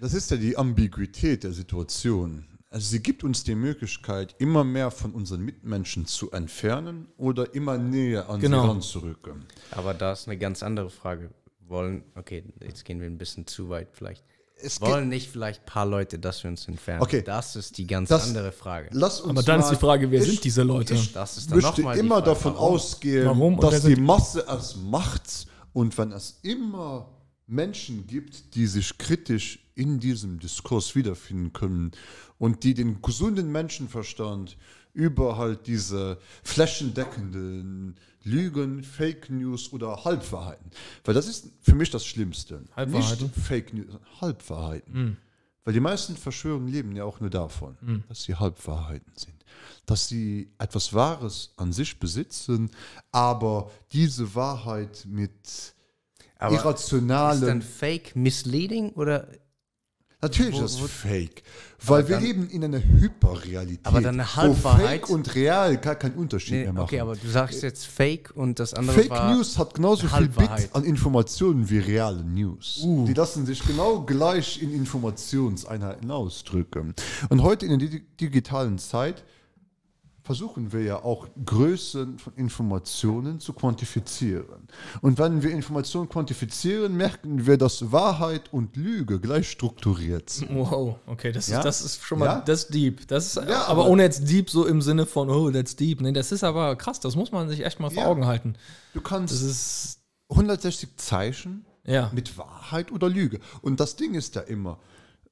Das ist ja die Ambiguität der Situation. Also sie gibt uns die Möglichkeit, immer mehr von unseren Mitmenschen zu entfernen oder immer näher an Genau. sie ranzurücken. Aber da ist eine ganz andere Frage. Wollen, okay, jetzt gehen wir ein bisschen zu weit vielleicht. Es Wollen nicht vielleicht ein paar Leute, dass wir uns entfernen? Okay. Das ist die ganz Das- andere Frage. Lass uns Aber dann ist die Frage, wer ich, sind diese Leute? Ich Das ist dann möchte noch mal die immer Frage, davon warum? Warum ausgehen, wer dass die? Masse es macht und wenn es immer Menschen gibt, die sich kritisch in diesem Diskurs wiederfinden können und die den gesunden Menschenverstand über halt diese flächendeckenden Lügen, Fake News oder Halbwahrheiten, weil das ist für mich das Schlimmste. Halbwahrheiten? Nicht Fake News, Halbwahrheiten. Weil die meisten Verschwörungen leben ja auch nur davon, dass sie Halbwahrheiten sind. Dass sie etwas Wahres an sich besitzen, aber diese Wahrheit mit Aber Ist dann irrationalen. Fake misleading oder Natürlich ist das Fake. Weil wir dann- leben in einer Hyperrealität. Aber dann eine wo Halbwahrheit- Fake und real gar keinen Unterschied Nee, mehr machen. okay, aber du sagst jetzt Fake und das andere Fake war News hat genauso viel Bit an Informationen wie reale News. Uh. Die lassen sich genau gleich in Informationseinheiten ausdrücken. Und heute in der di- digitalen Zeit versuchen wir ja auch Größen von Informationen zu quantifizieren. Und wenn wir Informationen quantifizieren, merken wir, dass Wahrheit und Lüge gleich strukturiert sind. Wow, okay, das, Ja? ist, das ist schon mal, Ja? das ist deep. Das ist, Ja, aber, aber- ohne jetzt deep so im Sinne von, oh, that's deep. Nee, das ist aber krass, das muss man sich echt mal vor. Augen halten. Du kannst Das ist, 160 Zeichen mit Wahrheit oder Lüge. Und das Ding ist ja immer,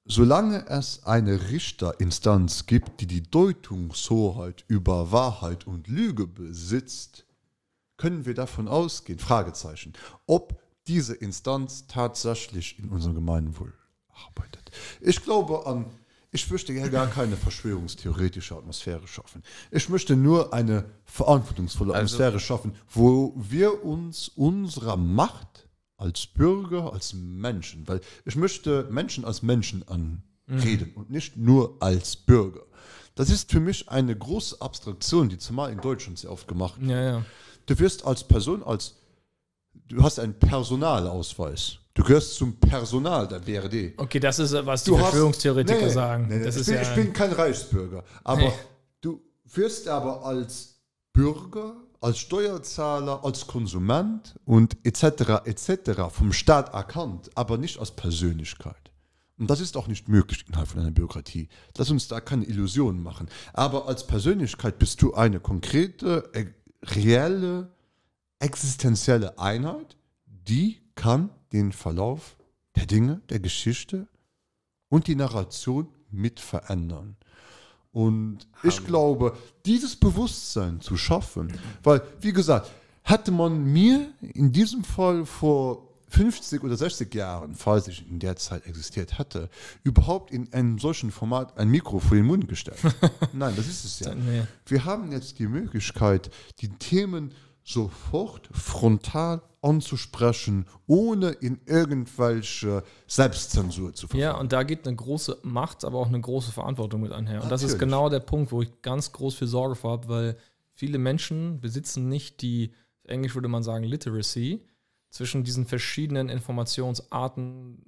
solange es eine Richterinstanz gibt, die die Deutungshoheit über Wahrheit und Lüge besitzt, können wir davon ausgehen, Fragezeichen, ob diese Instanz tatsächlich in unserem Gemeinwohl arbeitet. Ich glaube an, ich möchte ja gar keine verschwörungstheoretische Atmosphäre schaffen. Ich möchte nur eine verantwortungsvolle Also- Atmosphäre schaffen, wo wir uns unserer Macht als Bürger, als Menschen, weil ich möchte Menschen als Menschen anreden und nicht nur als Bürger. Das ist für mich eine große Abstraktion, die zumal in Deutschland sehr oft gemacht wird. Ja, ja. Du wirst als Person, als du hast einen Personalausweis. Du gehörst zum Personal der BRD. Okay, das ist, äh, was die Du Verschwörungstheoretiker Nee, nee, sagen. nee, nee, ich, bin, ja, ich bin kein Reichsbürger. Aber du wirst aber als Bürger, als Steuerzahler, als Konsument und etc. etc. vom Staat erkannt, aber nicht als Persönlichkeit. Und das ist auch nicht möglich innerhalb von einer Bürokratie. Lass uns da keine Illusionen machen. Aber als Persönlichkeit bist du eine konkrete, äh, reelle, existenzielle Einheit, die kann den Verlauf der Dinge, der Geschichte und die Narration mit verändern. Und ich glaube, dieses Bewusstsein zu schaffen, weil, wie gesagt, hätte man mir in diesem Fall vor 50 oder 60 Jahren, falls ich in der Zeit existiert hätte, überhaupt in einem solchen Format ein Mikro vor den Mund gestellt. [LAUGHS] Nein, das ist es ja. Wir haben jetzt die Möglichkeit, die Themen sofort frontal anzusprechen, ohne in irgendwelche Selbstzensur zu Ja, und da geht eine große Macht, aber auch eine große Verantwortung mit einher. Und das ist Natürlich. genau der Punkt, wo ich ganz groß viel Sorge vor habe, weil viele Menschen besitzen nicht die, Englisch würde man sagen, Literacy, zwischen diesen verschiedenen Informationsarten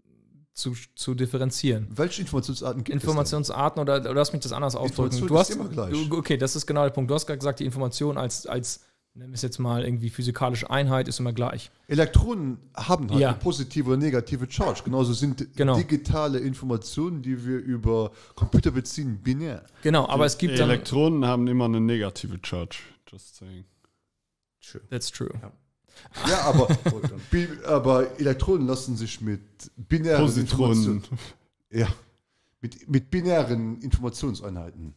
zu, zu differenzieren. Welche Informationsarten gibt Informationsarten oder, oder lass mich das anders ausdrücken. Du hast, immer gleich. Du, okay, das ist genau der Punkt. Du hast gerade gesagt, die Information als, als nennen wir es jetzt mal irgendwie physikalische Einheit ist immer gleich. Elektronen haben halt Ja. eine positive oder negative Charge. Genauso sind Genau. digitale Informationen, die wir über Computer beziehen, binär. Genau, aber es gibt dann. Elektronen haben immer eine negative Charge. Just saying. That's true. Ja, aber, [LAUGHS] bi- aber Elektronen lassen sich mit binären Positronen. Informationen- Ja, mit, mit binären Informationseinheiten.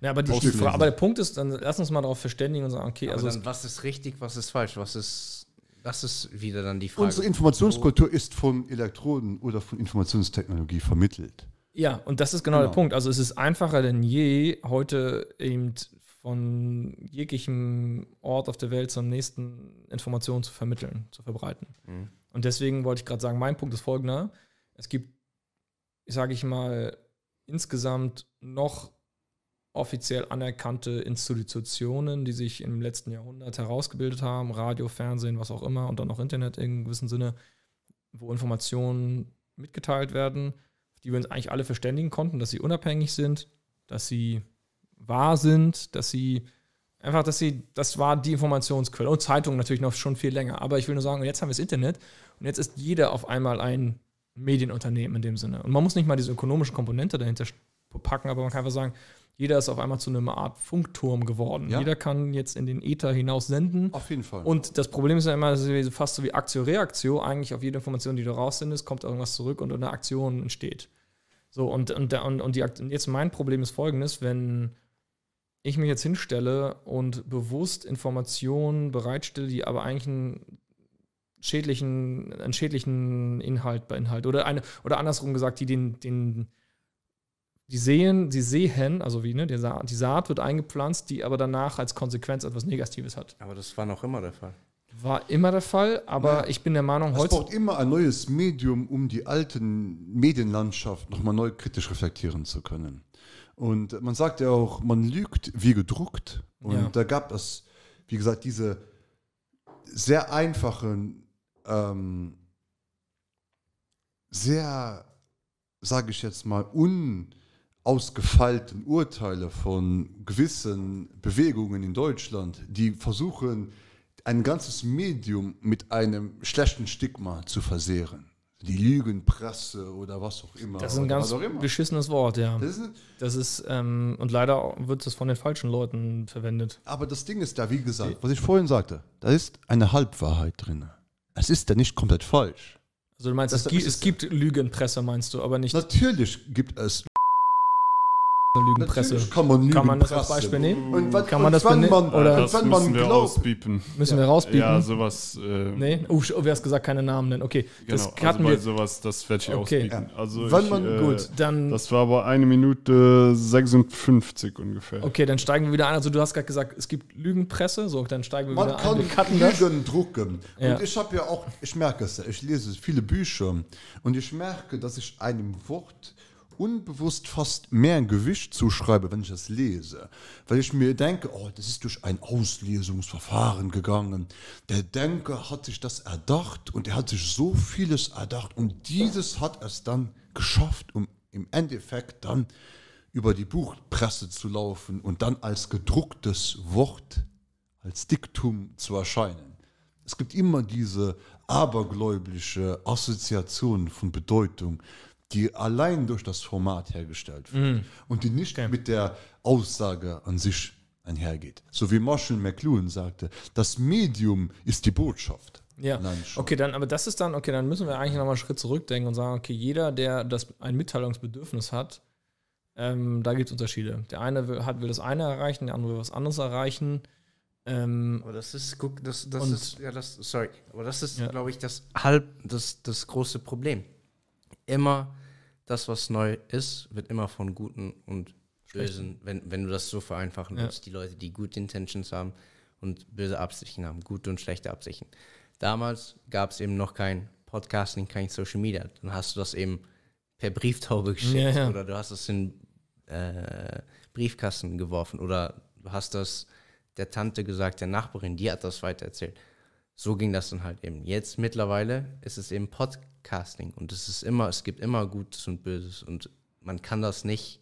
Ja, aber, die, die aber der Punkt ist, dann lass uns mal darauf verständigen und sagen, okay, Aber also dann, was ist richtig, was ist falsch, was ist. Das ist wieder dann die Frage. Unsere Informationskultur ist von Elektronen oder von Informationstechnologie vermittelt. ja, und das ist genau, der Genau. Punkt. Also es ist einfacher denn je, heute eben von jeglichem Ort auf der Welt zum nächsten Informationen zu vermitteln, zu verbreiten. Mhm. Und deswegen wollte ich gerade sagen, mein Punkt ist folgender. Es gibt, sage ich mal, insgesamt noch offiziell anerkannte Institutionen, die sich im letzten Jahrhundert herausgebildet haben, Radio, Fernsehen, was auch immer, und dann auch Internet in gewissem Sinne, wo Informationen mitgeteilt werden, die wir uns eigentlich alle verständigen konnten, dass sie unabhängig sind, dass sie wahr sind, dass sie einfach, dass sie, das war die Informationsquelle. Und Zeitungen natürlich noch schon viel länger. Aber ich will nur sagen, jetzt haben wir das Internet und jetzt ist jeder auf einmal ein Medienunternehmen in dem Sinne. Und man muss nicht mal diese ökonomische Komponente dahinter packen, aber man kann einfach sagen, jeder ist auf einmal zu einer Art Funkturm geworden. Ja. Jeder kann jetzt in den Äther hinaus senden. Auf jeden Fall. Und das Problem ist ja immer, dass es fast so wie Aktio-Reaktio, eigentlich auf jede Information, die du raussendest, kommt irgendwas zurück und eine Aktion entsteht. So, und, und, und, und, die, jetzt mein Problem ist folgendes, wenn ich mich jetzt hinstelle und bewusst Informationen bereitstelle, die aber eigentlich einen schädlichen, einen schädlichen Inhalt beinhalten. Oder eine, oder andersrum gesagt, die den, den die sehen, sie sehen, also wie, ne, die Saat, die Saat wird eingepflanzt, die aber danach als Konsequenz etwas Negatives hat. Aber das war noch immer der Fall. War immer der Fall, aber Ja. ich bin der Meinung, Es heute. braucht immer ein neues Medium, um die alten Medienlandschaft nochmal neu kritisch reflektieren zu können. Und man sagt ja auch, man lügt wie gedruckt. Und Ja. da gab es, wie gesagt, diese sehr einfachen, ähm, sehr, sage ich jetzt mal, unausgefeilten Urteile von gewissen Bewegungen in Deutschland, die versuchen, ein ganzes Medium mit einem schlechten Stigma zu versehren. Die Lügenpresse oder was auch immer. Das ist ein ganz beschissenes Wort, ja. Das ist, Das ist, ähm, und leider wird das von den falschen Leuten verwendet. aber das Ding ist da, wie gesagt, was ich vorhin sagte, da ist eine Halbwahrheit drin. Es ist ja nicht komplett falsch. Also du meinst, Das- es, gibt, es gibt Lügenpresse, meinst du, aber nicht Natürlich gibt es Lügenpresse. Natürlich kann man Kann man das als Lügenpresse. Beispiel nehmen? Und was- kann man und das wenn man- oder das wenn man müssen wir glaubt- müssen wir rausbieten? Ja, sowas. Äh, Nee, oh, sch- oh, du hast gesagt, keine Namen nennen. Okay, Genau, das also hatten bei wir. sowas, das werde ich Okay. ausbieten. Also Wenn ich, man- äh, Gut, dann. Das war aber eine Minute 56 ungefähr. Okay, dann steigen wir wieder ein. Also du hast gerade gesagt, es gibt Lügenpresse, so dann steigen wir Man wieder ein. kann cutten das. Lügen drucken. Ja. Und ich habe ja auch, ich merke es, ja, ich lese viele Bücher und ich merke, dass ich einem Wort unbewusst fast mehr Gewicht zuschreibe, wenn ich das lese. Weil ich mir denke, oh, das ist durch ein Auslesungsverfahren gegangen. Der Denker hat sich das erdacht und er hat sich so vieles erdacht und dieses hat es dann geschafft, um im Endeffekt dann über die Buchpresse zu laufen und dann als gedrucktes Wort als Diktum zu erscheinen. Es gibt immer diese abergläubische Assoziation von Bedeutung, die allein durch das Format hergestellt wird und die nicht mit der Aussage an sich einhergeht. So wie Marshall McLuhan sagte, das Medium ist die Botschaft. Ja, Nein, schon. okay, dann, aber das ist dann, okay, dann müssen wir eigentlich nochmal einen Schritt zurückdenken und sagen, okay, jeder, der das ein Mitteilungsbedürfnis hat, ähm, da gibt es Unterschiede. Der eine will, hat, will das eine erreichen, der andere will was anderes erreichen. Ähm, Aber das ist, guck, das, das Und- ist, ja, das, sorry, aber das ist, Ja. glaube ich, das halb, das, das große Problem. Immer das, was neu ist, wird immer von Guten und Bösen, wenn, wenn du das so vereinfachen Ja. willst, die Leute, die gute Intentions haben und böse Absichten haben, gute und schlechte Absichten. Damals gab es eben noch kein Podcasting, kein Social Media. Dann hast du das eben per Brieftaube geschickt Ja, ja. oder du hast es in äh, Briefkasten geworfen oder du hast das der Tante gesagt, der Nachbarin, die hat das weitererzählt. So ging das dann halt eben. Jetzt mittlerweile ist es eben Podcasting und es ist immer, es gibt immer Gutes und Böses und man kann das nicht,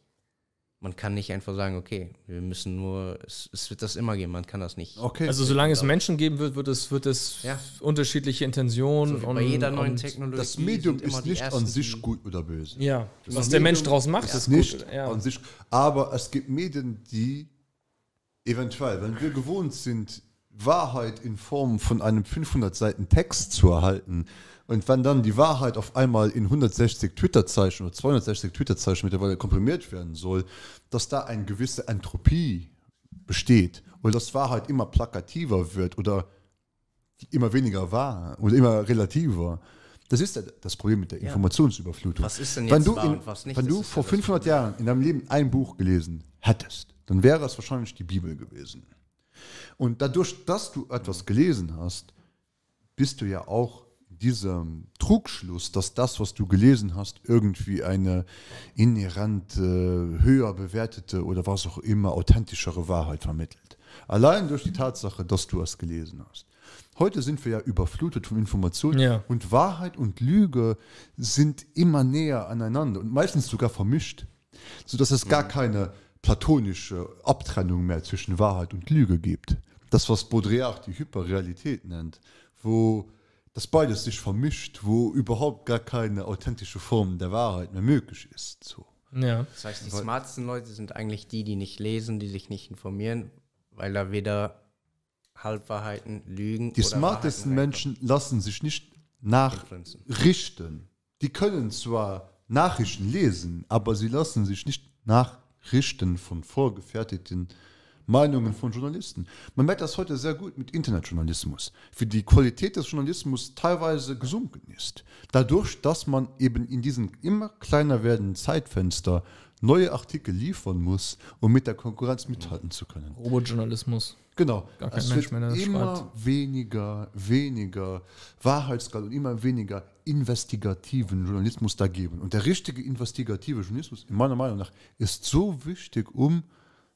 man kann nicht einfach sagen, okay, wir müssen nur, es, es wird das immer geben, man kann das nicht. Okay. Also solange es Menschen geben wird, wird es, wird es Ja. unterschiedliche Intentionen. So und, bei jeder neuen Technologie. das Medium ist nicht an Ersten, sich die- gut oder böse. Ja, Das was der Mensch draus macht, ist ist nicht gut. Ja. an sich. Aber es gibt Medien, die eventuell, wenn wir gewohnt sind, Wahrheit in Form von einem 500 Seiten Text zu erhalten und wenn dann die Wahrheit auf einmal in 160 Twitter-Zeichen oder 260 Twitter-Zeichen mittlerweile komprimiert werden soll, dass da eine gewisse Entropie besteht oder dass Wahrheit immer plakativer wird oder immer weniger wahr oder immer relativer. Das ist das Problem mit der. Informationsüberflutung. Was ist denn wenn jetzt du, wahr in, und was nicht? wenn du ja vor das 500 Jahren in deinem Leben ein Buch gelesen hättest, dann wäre es wahrscheinlich die Bibel gewesen. Und dadurch, dass du etwas gelesen hast, bist du ja auch diesem Trugschluss, dass das, was du gelesen hast, irgendwie eine inhärent äh, höher bewertete oder was auch immer authentischere Wahrheit vermittelt. Allein durch die Tatsache, dass du es gelesen hast. Heute sind wir ja überflutet von Informationen Ja. und Wahrheit und Lüge sind immer näher aneinander und meistens sogar vermischt, sodass es gar keine platonische Abtrennung mehr zwischen Wahrheit und Lüge gibt. Das, was Baudrillard die Hyperrealität nennt, wo das beides sich vermischt, wo überhaupt gar keine authentische Form der Wahrheit mehr möglich ist. So. ja. Das heißt, die smartesten Leute sind eigentlich die, die nicht lesen, die sich nicht informieren, weil da weder Halbwahrheiten, Lügen Die oder smartesten Wahrheiten Menschen lassen sich nicht nachrichten. Die können zwar Nachrichten lesen, aber sie lassen sich nicht nachrichten von vorgefertigten Meinungen von Journalisten. Man merkt das heute sehr gut mit Internetjournalismus, für die Qualität des Journalismus teilweise gesunken ist. Dadurch, dass man eben in diesem immer kleiner werdenden Zeitfenster neue Artikel liefern muss, um mit der Konkurrenz mithalten zu können. Robotjournalismus. Genau. Gar kein es Mensch wird mehr, immer schreibt. weniger, weniger Wahrheitsgehalt und immer weniger investigativen Journalismus da geben. Und der richtige investigative Journalismus, in meiner Meinung nach, ist so wichtig, um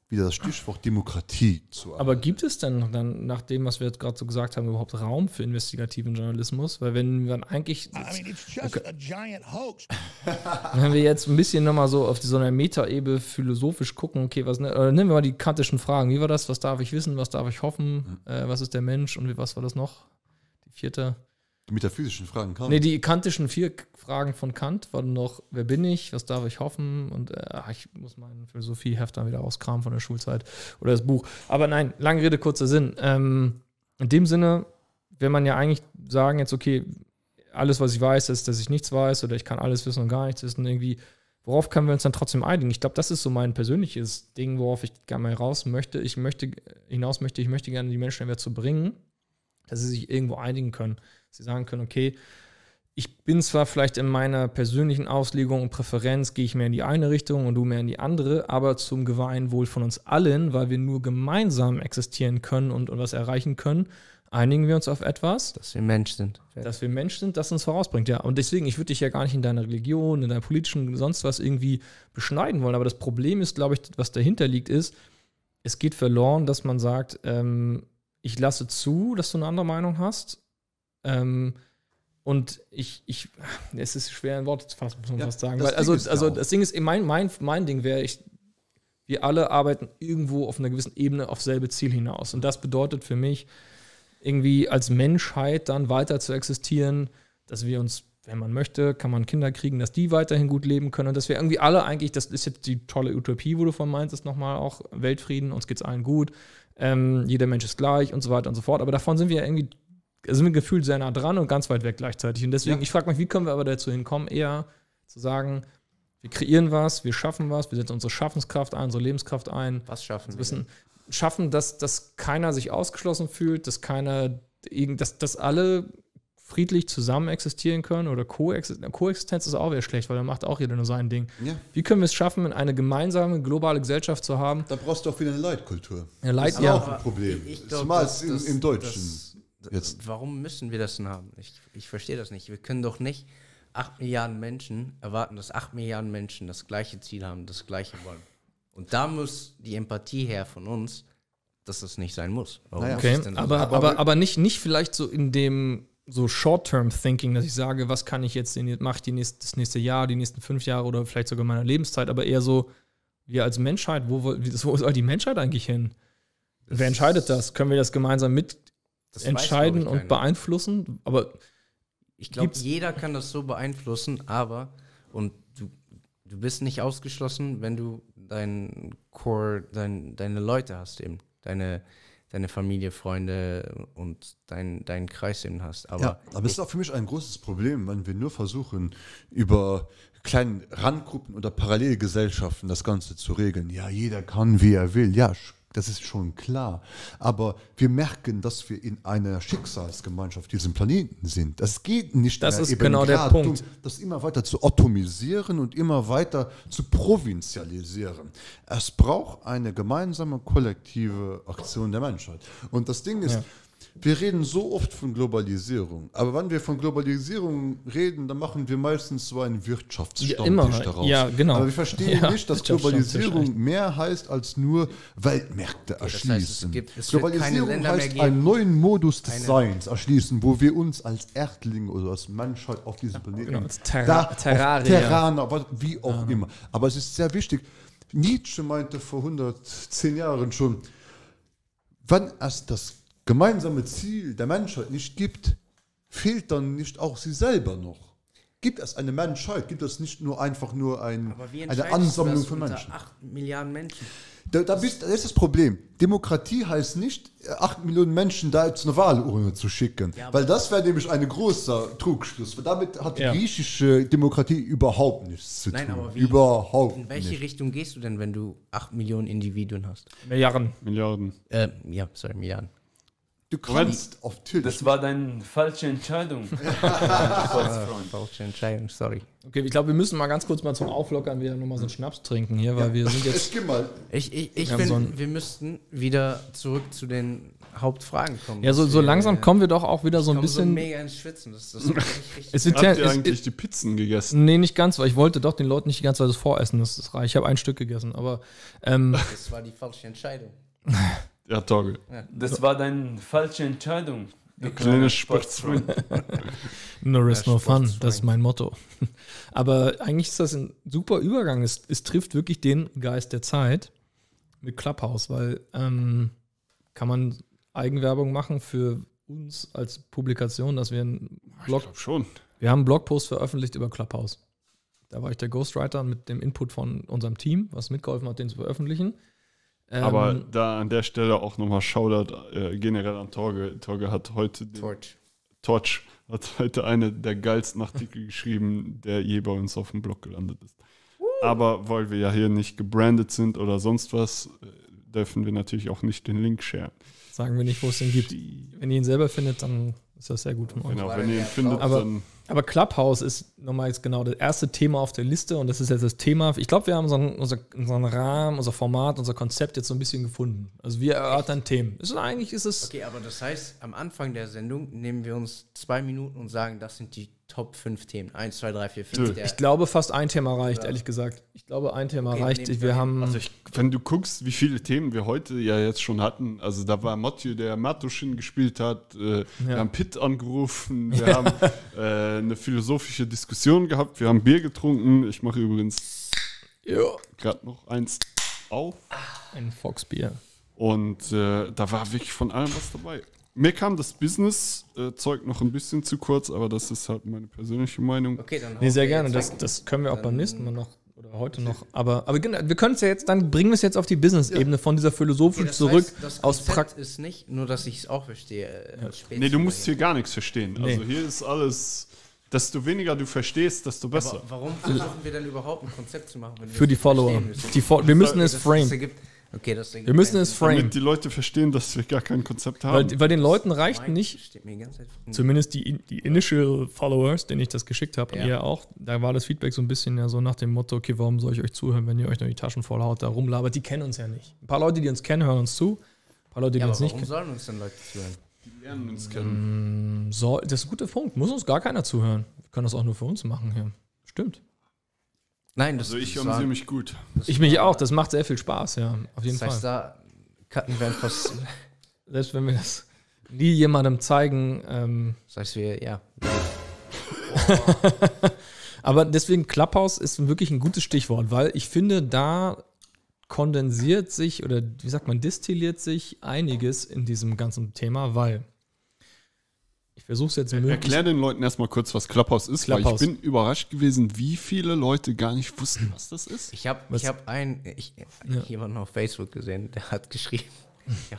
wieder das Stichwort Demokratie zu Aber gibt es denn dann, nach dem, was wir jetzt gerade so gesagt haben, überhaupt Raum für investigativen Journalismus? Weil wenn wir dann eigentlich, I mean, it's just a giant hoax. [LAUGHS] wenn wir jetzt ein bisschen nochmal so auf so einer Metaebene philosophisch gucken, okay, was, ne, oder nehmen wir mal die kantischen Fragen. Wie war das? Was darf ich wissen? Was darf ich hoffen? Äh, was ist der Mensch? Und wie, was war das noch? Die vierte. Die metaphysischen Fragen kann. Nee, die kantischen vier Fragen von Kant waren noch, wer bin ich, was darf ich hoffen und äh, ich muss meinen Philosophieheft dann wieder rauskramen von der Schulzeit oder das Buch. Aber nein, lange Rede, kurzer Sinn. Ähm, in dem Sinne, wenn man ja eigentlich sagen jetzt, okay, alles, was ich weiß, ist, dass ich nichts weiß oder ich kann alles wissen und gar nichts wissen, irgendwie, worauf können wir uns dann trotzdem einigen? Ich glaube, das ist so mein persönliches Ding, worauf ich gerne mal raus möchte. Ich möchte, hinaus möchte, ich möchte gerne die Menschen dazu bringen, dass sie sich irgendwo einigen können. Sie sagen können, okay, ich bin zwar vielleicht in meiner persönlichen Auslegung und Präferenz, gehe ich mehr in die eine Richtung und du mehr in die andere, aber zum Gemeinwohl von uns allen, weil wir nur gemeinsam existieren können und, und was erreichen können, einigen wir uns auf etwas, Dass wir Mensch sind. dass wir Mensch sind, das uns vorausbringt. Ja, und deswegen, ich würde dich ja gar nicht in deiner Religion, in deiner politischen, sonst was irgendwie beschneiden wollen. Aber das Problem ist, glaube ich, was dahinter liegt, ist, es geht verloren, dass man sagt, ähm, ich lasse zu, dass du eine andere Meinung hast. Ähm, und ich, ich, es ist schwer in Worte zu fassen, muss man Ja, fast sagen. Weil, also, also das Ding ist, mein, mein, mein Ding wäre, ich, wir alle arbeiten irgendwo auf einer gewissen Ebene auf selbe Ziel hinaus. Und das bedeutet für mich, irgendwie als Menschheit dann weiter zu existieren, dass wir uns, wenn man möchte, kann man Kinder kriegen, dass die weiterhin gut leben können und dass wir irgendwie alle eigentlich, das ist jetzt die tolle Utopie, wo du von meintest, nochmal auch Weltfrieden, uns geht's allen gut, ähm, jeder Mensch ist gleich und so weiter und so fort. Aber davon sind wir ja irgendwie, sind wir gefühlt sehr nah dran und ganz weit weg gleichzeitig. Und deswegen, Ja. ich frage mich, wie können wir aber dazu hinkommen, eher zu sagen, wir kreieren was, wir schaffen was, wir setzen unsere Schaffenskraft ein, unsere Lebenskraft ein, Was schaffen wir? wissen, schaffen, dass, dass keiner sich ausgeschlossen fühlt, dass keiner, irgend- dass, dass alle friedlich zusammen existieren können oder Koexistenz, Koexistenz ist auch wieder schlecht, weil dann macht auch jeder nur sein Ding. Ja. Wie können wir es schaffen, eine gemeinsame globale Gesellschaft zu haben? Da brauchst du auch wieder eine Leitkultur. Ja, Leit- das ist ja. auch ein Problem. Ich, ich glaub, Zumal es im, Deutschen. dass- jetzt. Warum müssen wir das denn haben? Ich, ich verstehe das nicht. Wir können doch nicht 8 Milliarden Menschen erwarten, dass 8 Milliarden Menschen das gleiche Ziel haben, das gleiche wollen. Und da muss die Empathie her von uns, dass das nicht sein muss. Warum muss Okay, es denn so aber, aber, aber, nicht, nicht vielleicht so in dem so Short-Term-Thinking, dass ich sage, was kann ich jetzt, mache ich die nächste, das nächste Jahr, die nächsten fünf Jahre oder vielleicht sogar meine Lebenszeit, aber eher so, wir als Menschheit, wo, wo soll die Menschheit eigentlich hin? Wer entscheidet das? Können wir das gemeinsam mit Das weiß, entscheiden ich, und beeinflussen? Aber Ich glaube, jeder kann das so beeinflussen, aber und du, du bist nicht ausgeschlossen, wenn du dein Core, dein, deine Leute hast eben, deine, deine Familie, Freunde und dein, deinen Kreis eben hast. Aber, ja, aber es ist auch für mich ein großes Problem, wenn wir nur versuchen, über kleine Randgruppen oder Parallelgesellschaften das Ganze zu regeln. Ja, jeder kann, wie er will. Ja, das ist schon klar. Aber wir merken, dass wir in einer Schicksalsgemeinschaft diesem Planeten sind. Das geht nicht Das mehr ist eben genau der Punkt. um das immer weiter zu atomisieren und immer weiter zu provinzialisieren. Es braucht eine gemeinsame kollektive Aktion der Menschheit. Und das Ding ist, Ja. Wir reden so oft von Globalisierung, aber wenn wir von Globalisierung reden, dann machen wir meistens so einen Wirtschaftsstammtisch Ja, immer. daraus. Ja, genau. Aber wir verstehen Ja, nicht, dass Globalisierung mehr heißt als nur Weltmärkte das heißt, es erschließen. gibt- es Globalisierung heißt einen neuen Modus des Keine- Seins erschließen, wo wir uns als Erdlinge oder als Menschheit auf diesem Planeten genau, Terra- da, Terraria. Terraner, was- wie auch immer. Aber es ist sehr wichtig. Nietzsche meinte vor 110 Jahren schon, wenn es das gemeinsame Ziel der Menschheit nicht gibt, fehlt dann nicht auch sie selber noch. Gibt es eine Menschheit? Gibt es nicht nur einfach nur ein, eine Ansammlung das von unter Menschen? 8 Milliarden Menschen. Da, da bist, das ist das Problem. Demokratie heißt nicht, äh, 8 Millionen Menschen da zu einer Wahlurne zu schicken. Ja, weil das wäre nämlich ein großer Trugschluss. Weil damit hat die Ja. griechische Demokratie überhaupt nichts zu Nein, tun. aber wie? Überhaupt In welche nicht. Richtung gehst du denn, wenn du 8 Millionen Individuen hast? Milliarden. Milliarden. Äh, ja, sorry, Milliarden. Du kannst auf Tisch. Das war deine falsche Entscheidung. [LAUGHS] Falsche Entscheidung, sorry. Okay, ich glaube, wir müssen mal ganz kurz mal zum Auflockern wieder nochmal so einen Schnaps trinken hier, weil wir sind jetzt. [LAUGHS] Es gibt mal. Ich, ich, ich finde, so wir müssten wieder zurück zu den Hauptfragen kommen. Ja, so, so wir, äh, langsam kommen wir doch auch wieder so ein kommen so bisschen. mega ins Schwitzen. Das, das ist richtig, [LAUGHS] richtig es sind Habt ja, ihr es, eigentlich die Pizzen gegessen? Nee, nicht ganz, weil ich wollte doch den Leuten nicht die ganze Zeit das voressen. Das ist reich. Ich habe ein Stück gegessen, aber ähm, Das war die falsche Entscheidung. Ja, Torge. Das war deine falsche Entscheidung. du Kleiner Sportsfreund. [LAUGHS] no risk, no fun. Das ist mein Motto. [LAUGHS] Aber eigentlich ist das ein super Übergang. Es, es trifft wirklich den Geist der Zeit mit Clubhouse, weil ähm, kann man Eigenwerbung machen für uns als Publikation, dass wir einen Ich Blog, glaube schon. wir haben einen Blogpost veröffentlicht über Clubhouse. Da war ich der Ghostwriter mit dem Input von unserem Team, was mitgeholfen hat, den zu veröffentlichen. Ähm, Aber da an der Stelle auch nochmal Shoutout äh, generell an Torge. Torge hat heute den Torch. Torch hat heute eine der geilsten Artikel [LAUGHS] geschrieben, der je bei uns auf dem Blog gelandet ist. Aber weil wir ja hier nicht gebrandet sind oder sonst was, äh, dürfen wir natürlich auch nicht den Link sharen. sagen wir nicht, wo es den gibt. Wenn ihr ihn selber findet, dann ist das sehr gut von euch. Genau, wenn ihr ihn findet, Aber- dann Aber Clubhouse ist nochmal jetzt genau das erste Thema auf der Liste und das ist jetzt das Thema. Ich glaube, wir haben unseren, unser, unseren Rahmen, unser Format, unser Konzept jetzt so ein bisschen gefunden. Also wir erörtern Themen. Ist, eigentlich ist es. Okay, aber das heißt, am Anfang der Sendung nehmen wir uns zwei Minuten und sagen, das sind die Top 5 Themen. 1, 2, 3, 4, 5. Nö. Der, Ich glaube, fast ein Thema reicht, ehrlich gesagt. Ich glaube, ein Thema Okay, reicht. Wir wir- haben. Also ich, wenn du guckst, wie viele Themen wir heute ja jetzt schon hatten, also da war Mathieu, der Matuschin gespielt hat, äh, wir haben Pitt angerufen, wir haben äh, eine philosophische Diskussion gehabt, wir haben Bier getrunken, ich mache übrigens ja, gerade noch eins auf ein Foxbier. und äh, da war wirklich von allem was dabei. Mir kam das Business-Zeug noch ein bisschen zu kurz, aber das ist halt meine persönliche Meinung. okay, dann Nee, sehr wir gerne. Das, das können wir auch beim nächsten Mal noch oder heute noch. Aber, aber genau, wir können es ja jetzt, dann bringen wir es jetzt auf die Business-Ebene von dieser Philosophie Okay, das zurück heißt, das aus Konzept Prakt. ist nicht, nur dass ich es auch verstehe. äh, als Nee, du musst hier gar nichts verstehen. Nee. Also hier ist alles, desto weniger du verstehst, desto besser. Aber warum versuchen wir denn überhaupt ein Konzept zu machen? Wenn wir Für die Follower. Die Fo wir müssen es Das- frame. Das ergibt, Okay, das Wir müssen es framen. Damit die Leute verstehen, dass wir gar kein Konzept haben. Weil, weil den Leuten reicht nicht, zumindest die, die Initial Followers, denen ich das geschickt habe, Ja. ihr auch, da war das Feedback so ein bisschen ja so nach dem Motto, okay, warum soll ich euch zuhören, wenn ihr euch noch die Taschen voll haut, da rumlabert, die kennen uns ja nicht. Ein paar Leute, die uns kennen, hören uns zu, ein paar Leute, die Ja, aber uns nicht warum kennen. sollen uns denn Leute zuhören? die lernen uns kennen. So, das ist ein guter Punkt. Muss uns gar keiner zuhören. Wir können das auch nur für uns machen hier. Stimmt. Nein, das, Also ich das amüsiere war- mich gut. Ich mich auch. Das macht sehr viel Spaß, ja. Auf jeden Das heißt, Fall. da cutten wir einfach. [LAUGHS] Selbst wenn wir das nie jemandem zeigen. Ähm, Das heißt, wir, ja. [LAUGHS] aber deswegen Clubhouse ist wirklich ein gutes Stichwort, weil ich finde, da kondensiert sich oder wie sagt man, distilliert sich einiges in diesem ganzen Thema, weil ich versuche es jetzt möglichst. Erklär den Leuten erstmal kurz, was Clubhouse ist, Clubhouse. weil ich bin überrascht gewesen, wie viele Leute gar nicht wussten, was das ist. Ich habe hab einen, ich, Ja. jemanden auf Facebook gesehen, der hat geschrieben. [LAUGHS] ja,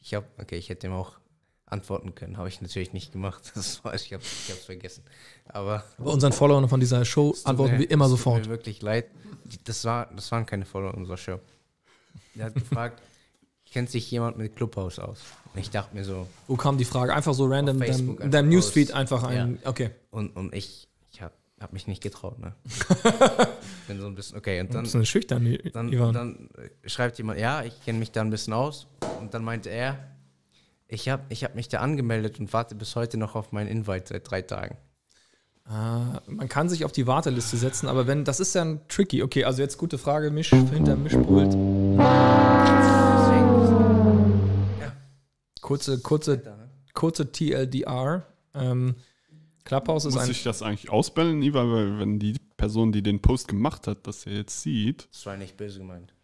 ich habe, okay, ich hätte ihm auch antworten können, habe ich natürlich nicht gemacht. [LAUGHS] Das war, ich habe es vergessen. Aber Bei unseren Followern von dieser Show antworten mir- wir immer es tut sofort. Mir wirklich leid. Das, war, das waren keine Follower unserer Show. Der hat gefragt, kennt sich jemand mit Clubhouse aus? Und ich dachte mir so, Wo kam die Frage? Einfach so random in deinem, deinem Newsfeed einfach ein. Okay. und, und ich, ich habe hab mich nicht getraut, ne? [LAUGHS] Bin so ein bisschen, okay, und dann, ist eine schüchterne dann, Ivan. dann schreibt jemand, ja, ich kenne mich da ein bisschen aus. Und dann meinte er, ich habe ich hab mich da angemeldet und warte bis heute noch auf meinen Invite seit drei Tagen. Ah, man kann sich auf die Warteliste setzen, aber wenn, das ist ja ein tricky. Okay, also jetzt gute Frage, Misch, hinter Mischpult. Kurze, kurze, kurze TLDR. Ähm, Clubhouse ist Muss ein. ich das eigentlich ausbellen, Iva, weil wenn die Person, die den Post gemacht hat, das ja jetzt sieht. Das war nicht böse gemeint.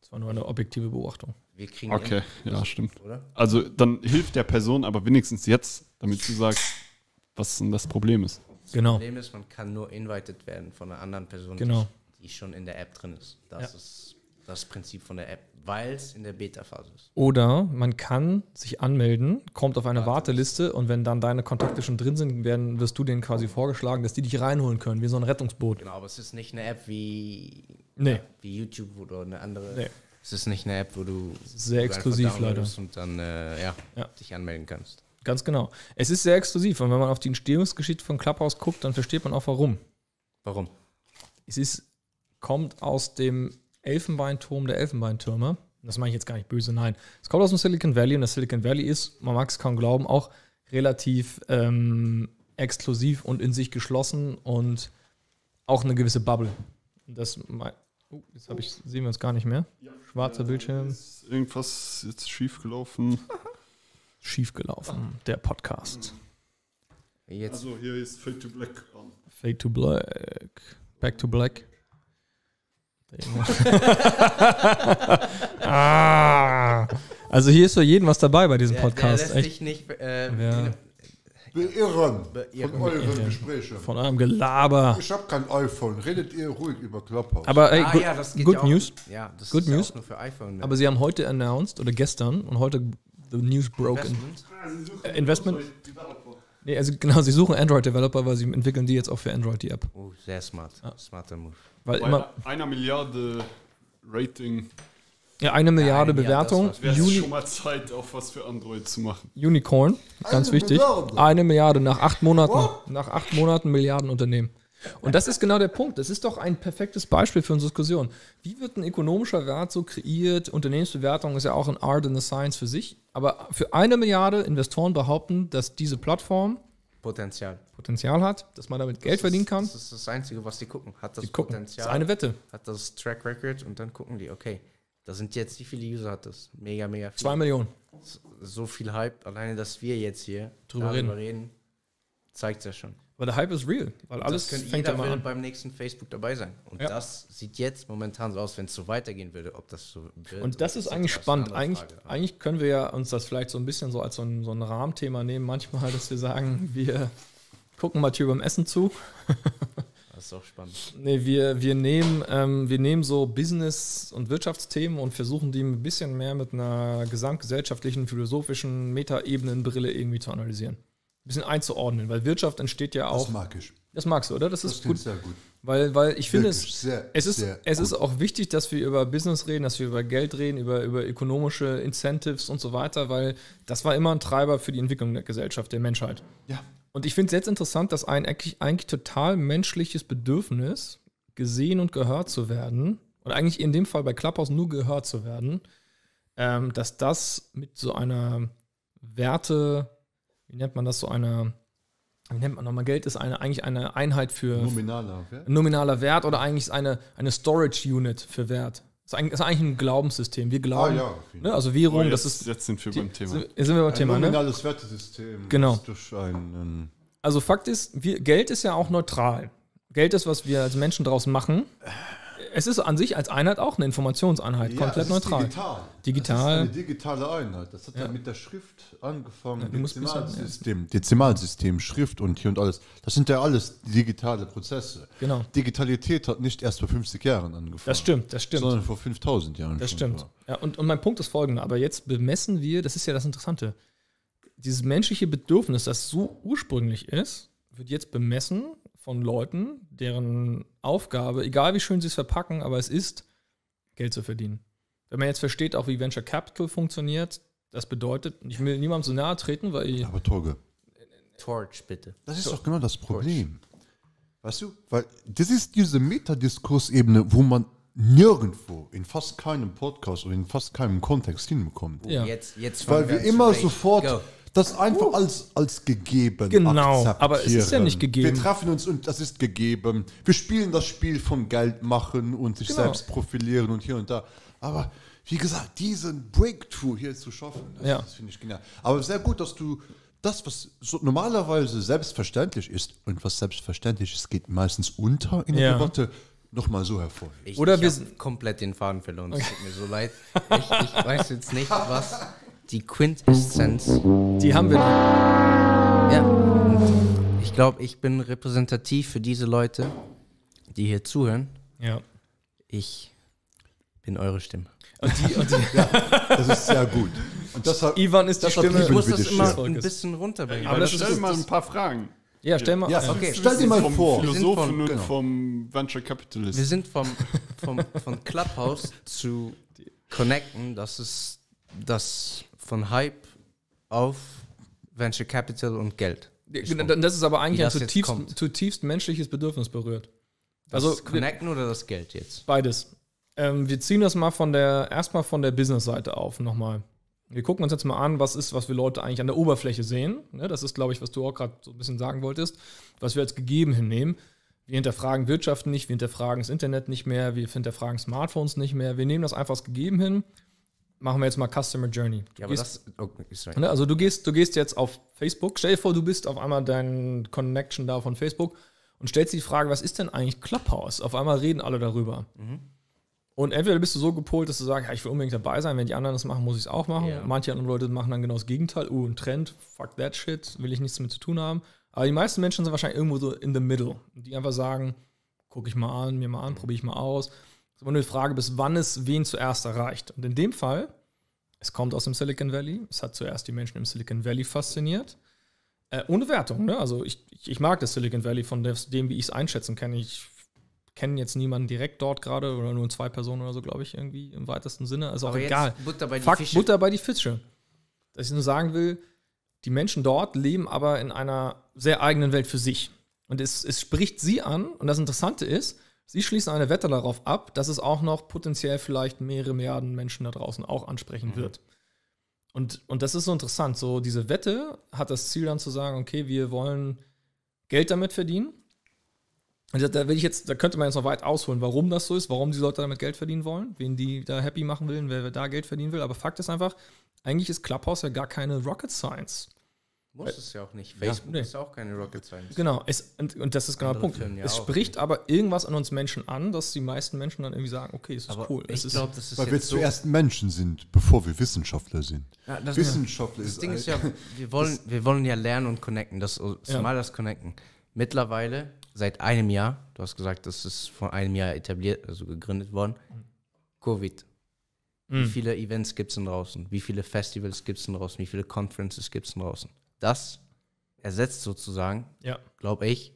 Das war nur eine objektive Beobachtung. Wir kriegen Okay, ja, stimmt. Oder? Also dann hilft der Person aber wenigstens jetzt, damit du sagst, was denn das Problem ist. Genau. Problem ist, man kann nur invited werden von einer anderen Person, Genau. die, die schon in der App drin ist. Das Ja. ist das Prinzip von der App, weil es in der Beta-Phase ist. Oder man kann sich anmelden, kommt auf eine Warteliste und wenn dann deine Kontakte schon drin sind, werden, wirst du denen quasi vorgeschlagen, dass die dich reinholen können, wie so ein Rettungsboot. Genau, aber es ist nicht eine App wie, Nee. wie YouTube oder eine andere. Nee. Es ist nicht eine App, wo du sehr exklusiv, downloadest und dann äh, ja, Ja. dich anmelden kannst. Ganz genau. Es ist sehr exklusiv und wenn man auf die Entstehungsgeschichte von Clubhouse guckt, dann versteht man auch warum. Warum? Es ist, kommt aus dem Elfenbeinturm der Elfenbeintürme. Das meine ich jetzt gar nicht böse, nein. Es kommt aus dem Silicon Valley und das Silicon Valley ist, man mag es kaum glauben, auch relativ ähm, exklusiv und in sich geschlossen und auch eine gewisse Bubble. Das, oh, jetzt habe ich, sehen wir uns gar nicht mehr. Schwarzer Bildschirm, Ist irgendwas jetzt schief gelaufen? [LAUGHS] schief gelaufen. Der Podcast. Jetzt Also hier ist Fade to Black an. Fade to Black. Back to Black. Ah. [LAUGHS] Also hier ist für jeden was dabei bei diesem der, der Podcast. lässt Echt. dich nicht äh, Ja. Beirren Beirren. von euren Beirren. Gesprächen. Von eurem Gelaber. Ich habe kein iPhone. Redet ihr ruhig über Clubhouse. Aber ey, ah, good, ja, das geht good ja News. Ja, das Good ist News. auch nur für iPhone. ne? Aber sie haben heute announced, oder gestern, und heute the news broke. in- Investment? Äh, Investment? Nee, also genau, sie suchen Android-Developer, weil sie entwickeln die jetzt auch für Android, die App. Oh, sehr smart. Smarter Move. Weil Bei immer, einer Milliarde Rating ja, eine Milliarde Milliarde, Bewertung, das wäre schon mal Zeit, auch was für Android zu machen. Unicorn, ganz Eine wichtig. Milliarde? Eine Milliarde nach acht Monaten. Nach acht Monaten Milliarden Unternehmen. Und das ist genau der Punkt. Das ist doch ein perfektes Beispiel für unsere Diskussion. Wie wird ein ökonomischer Wert so kreiert? Unternehmensbewertung ist ja auch ein Art and a Science für sich. Aber für eine Milliarde Investoren behaupten, dass diese Plattform Potenzial. Potenzial hat, dass man damit Geld verdienen kann. Das ist das Einzige, was die gucken. Hat das Die gucken. Das Potenzial? ist eine Wette. Hat das Track Record und dann gucken die, okay, da sind jetzt, wie viele User hat das? Mega, mega viel. Zwei Millionen. So viel Hype, alleine, dass wir jetzt hier Drüber darüber reden, zeigt ja schon. Aber der Hype ist real, weil alles das könnte fängt jeder will an. beim nächsten Facebook dabei sein. Und Ja. das sieht jetzt momentan so aus, wenn es so weitergehen würde, ob das so wird. Und das ist eigentlich spannend. Eigentlich, Frage. eigentlich können wir ja uns das vielleicht so ein bisschen so als so ein, so ein Rahmenthema nehmen, manchmal, [LAUGHS] dass wir sagen, wir gucken Mathieu beim Essen zu. Das ist auch spannend. Nee, wir, wir, nehmen, ähm, wir nehmen so Business- und Wirtschaftsthemen und versuchen die ein bisschen mehr mit einer gesamtgesellschaftlichen, philosophischen Metaebenenbrille irgendwie zu analysieren. Ein bisschen einzuordnen, weil Wirtschaft entsteht ja das auch. mag ich. Das magst du, oder? Das ist Das klingt gut. sehr gut. Weil, weil ich finde, Wirklich es, sehr, es, ist, es ist auch wichtig, dass wir über Business reden, dass wir über Geld reden, über, über ökonomische Incentives und so weiter, weil das war immer ein Treiber für die Entwicklung der Gesellschaft, der Menschheit. Ja. Und ich finde es jetzt interessant, dass ein eigentlich, eigentlich total menschliches Bedürfnis, gesehen und gehört zu werden, und eigentlich in dem Fall bei Clubhouse nur gehört zu werden, ähm, dass das mit so einer Werte, wie nennt man das, so einer, wie nennt man nochmal, Geld ist eine, eigentlich eine Einheit für Nominaler Wert? nominaler Wert oder eigentlich ist eine, eine Storage Unit für Wert. Das ist eigentlich, das ist eigentlich ein Glaubenssystem. Wir glauben, Ah, ja, ne, also Währung, Oh, das jetzt, ist. jetzt sind wir beim Thema. Sind, sind wir beim Ein Thema, ne? nominales Wertesystem Genau. einen Also Fakt ist, wir, Geld ist ja auch neutral. Geld ist, was wir als Menschen draus machen. Es ist an sich als Einheit auch eine Informationseinheit, Ja, komplett neutral. Digital. Digital. Das ist eine digitale Einheit. Das hat ja, Ja. mit der Schrift angefangen. Ja, ein bisschen- Dezimalsystem, Dezimalsystem, Schrift und hier und alles. Das sind ja alles digitale Prozesse. Genau. Digitalität hat nicht erst vor 50 Jahren angefangen. Das stimmt, das stimmt. Sondern vor 5000 Jahren. Das stimmt. war. Ja, und, und mein Punkt ist folgender, aber jetzt bemessen wir, das ist ja das Interessante, dieses menschliche Bedürfnis, das so ursprünglich ist, wird jetzt bemessen von Leuten, deren Aufgabe, egal wie schön sie es verpacken, aber es ist, Geld zu verdienen. Wenn man jetzt versteht, auch wie Venture Capital funktioniert, das bedeutet, ich will niemandem so nahe treten, weil ich, Aber Torge, Torch, bitte. das ist doch genau das Problem. Weißt du? Weil das ist diese Metadiskursebene, wo man nirgendwo, in fast keinem Podcast oder in fast keinem Kontext hinbekommt. Ja. Jetzt, jetzt Weil wir immer sofort Go. Das einfach als, als gegeben Genau, aber es ist ja nicht gegeben. Wir treffen uns und das ist gegeben. Wir spielen das Spiel von Geld machen und sich Genau. selbst profilieren und hier und da. Aber wie gesagt, diesen Breakthrough hier zu schaffen, das, Ja. das finde ich genial. Aber sehr gut, dass du das, was so normalerweise selbstverständlich ist und was selbstverständlich ist, geht meistens unter in der Ja. Debatte, nochmal so hervor. Ich, Oder ich wir sind- komplett den Faden verloren. Es tut mir so [LAUGHS] leid. Ich, ich weiß jetzt nicht, was die Quintessenz. die haben wir noch. Ja. Und ich glaube, ich bin repräsentativ für diese Leute, die hier zuhören. Ja. Ich bin eure Stimme. Und die, und die, Das ist sehr gut. Und deshalb, Ivan ist die Stimme. Ich muss das immer ein bisschen runterbringen. Aber das das ist- Stell mal ein paar Fragen. ja, stell mal. Ja, ja. okay. stell dir mal Vom vor. Wir sind Philosophen und genau. vom Venture Capitalist. Wir sind vom, vom, von Clubhouse zu Connecten, das ist das von Hype auf Venture Capital und Geld. Das ist aber eigentlich ein zutiefst, zutiefst menschliches Bedürfnis berührt. Das Also Connecten oder das Geld jetzt? beides. Ähm, wir ziehen das mal von der, erstmal von der Business-Seite auf nochmal. Wir gucken uns jetzt mal an, was ist, was wir Leute eigentlich an der Oberfläche sehen. Ne, das ist, glaube ich, was du auch gerade so ein bisschen sagen wolltest, was wir als gegeben hinnehmen. Wir hinterfragen Wirtschaft nicht, wir hinterfragen das Internet nicht mehr, wir hinterfragen Smartphones nicht mehr. Wir nehmen das einfach als gegeben hin. Machen wir jetzt mal Customer Journey. Du Ja, aber gehst- das. Okay, sorry. Ne, also du gehst, du gehst jetzt auf Facebook, stell dir vor, du bist auf einmal dein Connection da von Facebook und stellst die Frage, was ist denn eigentlich Clubhouse? Auf einmal reden alle darüber. Und entweder bist du so gepolt, dass du sagst, ja, ich will unbedingt dabei sein, wenn die anderen das machen, muss ich es auch machen. Ja. Manche andere Leute machen dann genau das Gegenteil. Oh, ein Trend, fuck that shit, will ich nichts damit zu tun haben. Aber die meisten Menschen sind wahrscheinlich irgendwo so in the middle. Die einfach sagen, gucke ich mal an, mir mal an, probiere ich mal aus. Es ist immer nur die Frage, bis wann es wen zuerst erreicht. Und in dem Fall, es kommt aus dem Silicon Valley. Es hat zuerst die Menschen im Silicon Valley fasziniert. Äh, ohne Wertung, ne? Also ich, ich, mag das Silicon Valley von dem, wie ich es einschätzen kann. Ich kenne jetzt niemanden direkt dort gerade oder nur zwei Personen oder so, glaube ich, irgendwie im weitesten Sinne. Also auch Aber jetzt egal. Butter bei die Fakt, Fische. Butter bei die Fische. Dass ich nur sagen will, die Menschen dort leben aber in einer sehr eigenen Welt für sich. Und es, es spricht sie an. Und das Interessante ist, sie schließen eine Wette darauf ab, dass es auch noch potenziell vielleicht mehrere Milliarden Menschen da draußen auch ansprechen Mhm. wird. Und, und das ist so interessant. So, diese Wette hat das Ziel dann zu sagen, okay, wir wollen Geld damit verdienen. Und da, will ich jetzt, da könnte man jetzt noch weit ausholen, warum das so ist, warum die Leute damit Geld verdienen wollen, wen die da happy machen will, wer da Geld verdienen will. Aber Fakt ist einfach, eigentlich ist Clubhouse ja gar keine Rocket Science. Muss es ja auch nicht. Facebook nee. ist auch keine Rocket Science. Genau, es, und, und das ist genau der Punkt. Ja es spricht aber irgendwas an uns Menschen an, dass die meisten Menschen dann irgendwie sagen, okay, es ist Aber cool. Es ich ist, glaube, das ist Weil wir so. zuerst Menschen sind, bevor wir Wissenschaftler sind. Ja, das, Wissenschaftler das ist, Ding ist ja, wir wollen, wir wollen ja lernen und connecten. Das ist Ja. mal das Connecten. Mittlerweile, seit einem Jahr, du hast gesagt, das ist vor einem Jahr etabliert, also gegründet worden. Covid. Wie Mhm. viele Events gibt es denn draußen? Wie viele Festivals gibt es denn draußen? Wie viele Conferences gibt es denn draußen? Das ersetzt sozusagen, ja. glaube ich,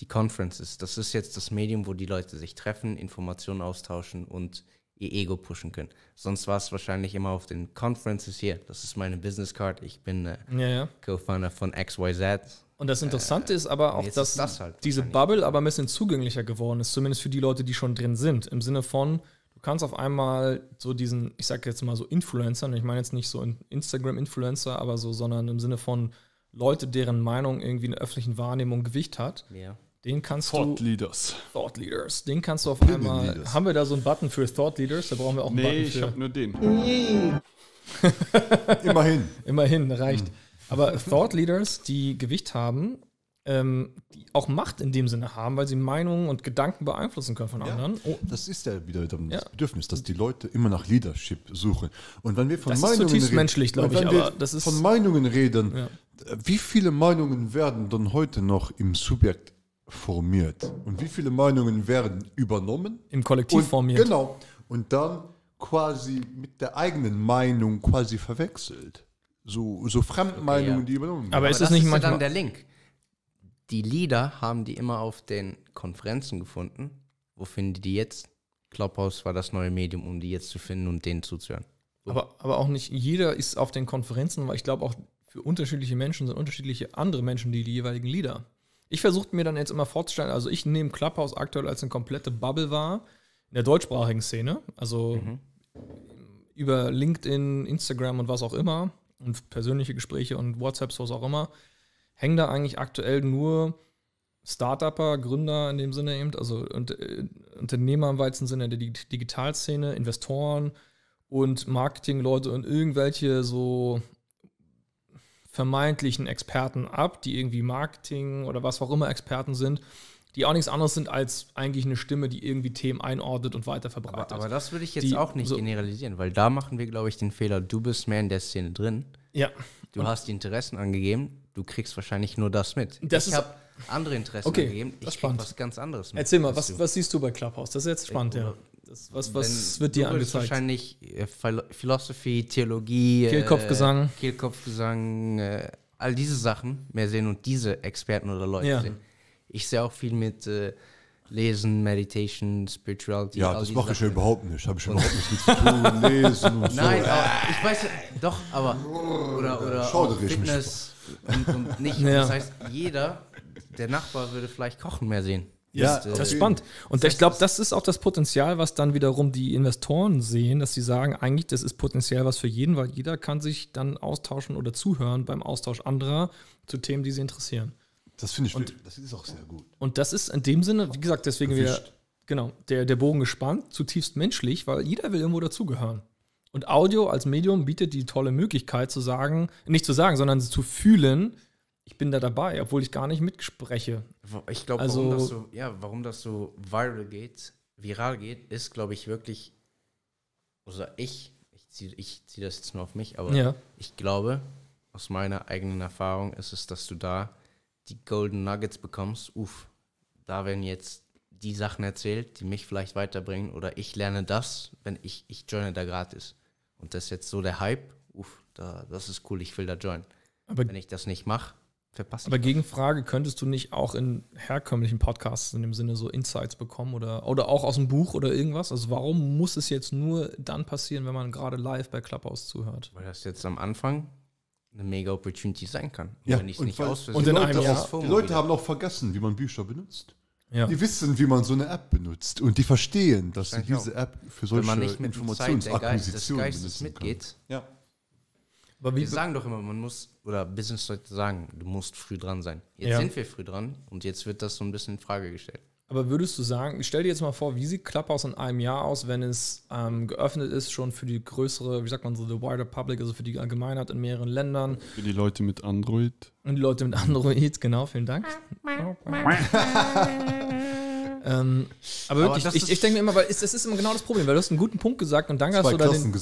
die Conferences. Das ist jetzt das Medium, wo die Leute sich treffen, Informationen austauschen und ihr Ego pushen können. Sonst war es wahrscheinlich immer auf den Conferences hier. Das ist meine Business Card. Ich bin äh, Ja, ja. Co-Founder von XYZ. Und das Interessante ist aber auch, dass das halt diese Bubble aber ein bisschen zugänglicher geworden ist, zumindest für die Leute, die schon drin sind. Im Sinne von, kannst auf einmal so diesen, ich sag jetzt mal so Influencer, und ich meine jetzt nicht so ein Instagram-Influencer, aber so, sondern im Sinne von Leute, deren Meinung irgendwie in der öffentlichen Wahrnehmung Gewicht hat. Ja. Den kannst Thought du. Leaders. Thought Leaders. Den kannst du auf einmal. Leaders. Haben wir da so einen Button für Thought Leaders? Da brauchen wir auch einen Nee, Button ich für. habe nur den. [LAUGHS] Immerhin. Immerhin, reicht. Hm. Aber Thought Leaders, die Gewicht haben, ähm, die auch Macht in dem Sinne haben, weil sie Meinungen und Gedanken beeinflussen können von anderen. Oh, Das ist ja wieder dann Ja. das Bedürfnis, dass die Leute immer nach Leadership suchen. Und wenn wir von Das ist Meinungen zutiefst reden- menschlich, ich, wenn wir aber das ist- von Meinungen reden, Ja. wie viele Meinungen werden dann heute noch im Subjekt formiert? Und wie viele Meinungen werden übernommen? Im Kollektiv und, formiert. Genau. Und dann quasi mit der eigenen Meinung quasi verwechselt. So, so Fremdmeinungen, ja. die übernommen werden. Aber ist das das nicht ist ja manchmal- dann der Link? Die Leader haben die immer auf den Konferenzen gefunden. Wo finden die die jetzt? Clubhouse war das neue Medium, um die jetzt zu finden und denen zuzuhören. Aber, aber auch nicht jeder ist auf den Konferenzen, weil ich glaube auch für unterschiedliche Menschen sind unterschiedliche andere Menschen die, die jeweiligen Lieder. Ich versuche mir dann jetzt immer vorzustellen, also ich nehme Clubhouse aktuell als eine komplette Bubble wahr in der deutschsprachigen Szene, also über LinkedIn, Instagram und was auch immer und persönliche Gespräche und WhatsApps, was auch immer, hängen da eigentlich aktuell nur Startupper, Gründer in dem Sinne eben, also und, äh, Unternehmer im weitesten Sinne der Dig- Digitalszene, Investoren und Marketingleute und irgendwelche so vermeintlichen Experten ab, die irgendwie Marketing oder was auch immer Experten sind, die auch nichts anderes sind als eigentlich eine Stimme, die irgendwie Themen einordnet und weiter verbreitet. Aber, aber das würde ich jetzt Die- auch nicht so- generalisieren, weil da machen wir, glaube ich, den Fehler. Du bist mehr in der Szene drin. Ja. Du hast die Interessen angegeben. Du kriegst wahrscheinlich nur das mit. Das ich habe andere Interessen Okay, angegeben. das Ich krieg spannend. was ganz anderes mit. Erzähl mal, was, was siehst du bei Clubhouse? Das ist jetzt spannend, ja. Das, was was wird dir angezeigt? Wahrscheinlich äh, Philo- Philosophie, Theologie, Kehlkopfgesang. äh, Kehlkopfgesang, äh, all diese Sachen mehr sehen und diese Experten oder Leute Ja. sehen. Ich sehe auch viel mit äh, Lesen, Meditation, Spirituality. ja, das mache ich ja überhaupt nicht. Habe ich überhaupt nichts mit zu tun, [LAUGHS] lesen und so. Nein, aber ich weiß ja, doch, aber oder, oder Schaudere Fitness und, und nicht. Ja. Das heißt, jeder, der Nachbar würde vielleicht Kochen mehr sehen. Ja, Ist, äh, Das ist spannend. Und ich glaube, das ist auch das Potenzial, was dann wiederum die Investoren sehen, dass sie sagen, eigentlich, das ist Potenzial was für jeden, weil jeder kann sich dann austauschen oder zuhören beim Austausch anderer zu Themen, die sie interessieren. Das finde ich, wirklich- das ist auch sehr gut. Und das ist in dem Sinne, wie gesagt, deswegen wieder, Gewischt. genau, der, der Bogen gespannt, zutiefst menschlich, weil jeder will irgendwo dazugehören. Und Audio als Medium bietet die tolle Möglichkeit zu sagen, nicht zu sagen, sondern zu fühlen, ich bin da dabei, obwohl ich gar nicht mitspreche. Ich glaube, Also- warum, das so, ja, warum das so viral geht, viral geht, ist, glaube ich, wirklich, also ich, ich ziehe ich zieh das jetzt nur auf mich, aber Ja. ich glaube, aus meiner eigenen Erfahrung ist es, dass du da die Golden Nuggets bekommst. Uff, da werden jetzt die Sachen erzählt, die mich vielleicht weiterbringen oder ich lerne das, wenn ich, ich joine da gratis. Und das ist jetzt so der Hype. Uff, da, das ist cool, ich will da joinen. Aber- wenn ich das nicht mache, verpasse ich Aber was. Gegenfrage, könntest du nicht auch in herkömmlichen Podcasts in dem Sinne so Insights bekommen oder, oder auch aus dem Buch oder irgendwas? Also warum muss es jetzt nur dann passieren, wenn man gerade live bei Clubhouse zuhört? Weil das jetzt am Anfang eine mega Opportunity sein kann. Ja, wenn ich es und nicht weil- aus und in einem Leute, Jahr- auch, die Leute haben noch vergessen, wie man Bücher benutzt. Ja. Die wissen, wie man so eine App benutzt und die verstehen, dass sie diese auch. App für Wenn solche man nicht mit der Zeit der Geist, des Informationsakquisition Geistes benutzen kann. mitgeht. Ja. Aber wie, Wir sagen doch immer, man muss, oder Business-Leute sagen, du musst früh dran sein. Jetzt Ja. sind wir früh dran und jetzt wird das so ein bisschen in Frage gestellt. Aber würdest du sagen, stell dir jetzt mal vor, wie sieht Clubhouse in einem Jahr aus, wenn es ähm, geöffnet ist, schon für die größere, wie sagt man so, the wider public, also für die Allgemeinheit in mehreren Ländern Für die Leute mit Android. und die Leute mit Android, genau, vielen Dank. ähm, aber Aber wirklich, das ich, ich denke mir immer, weil es, es ist immer genau das Problem, weil du hast einen guten Punkt gesagt und danke hast Zwei du da den.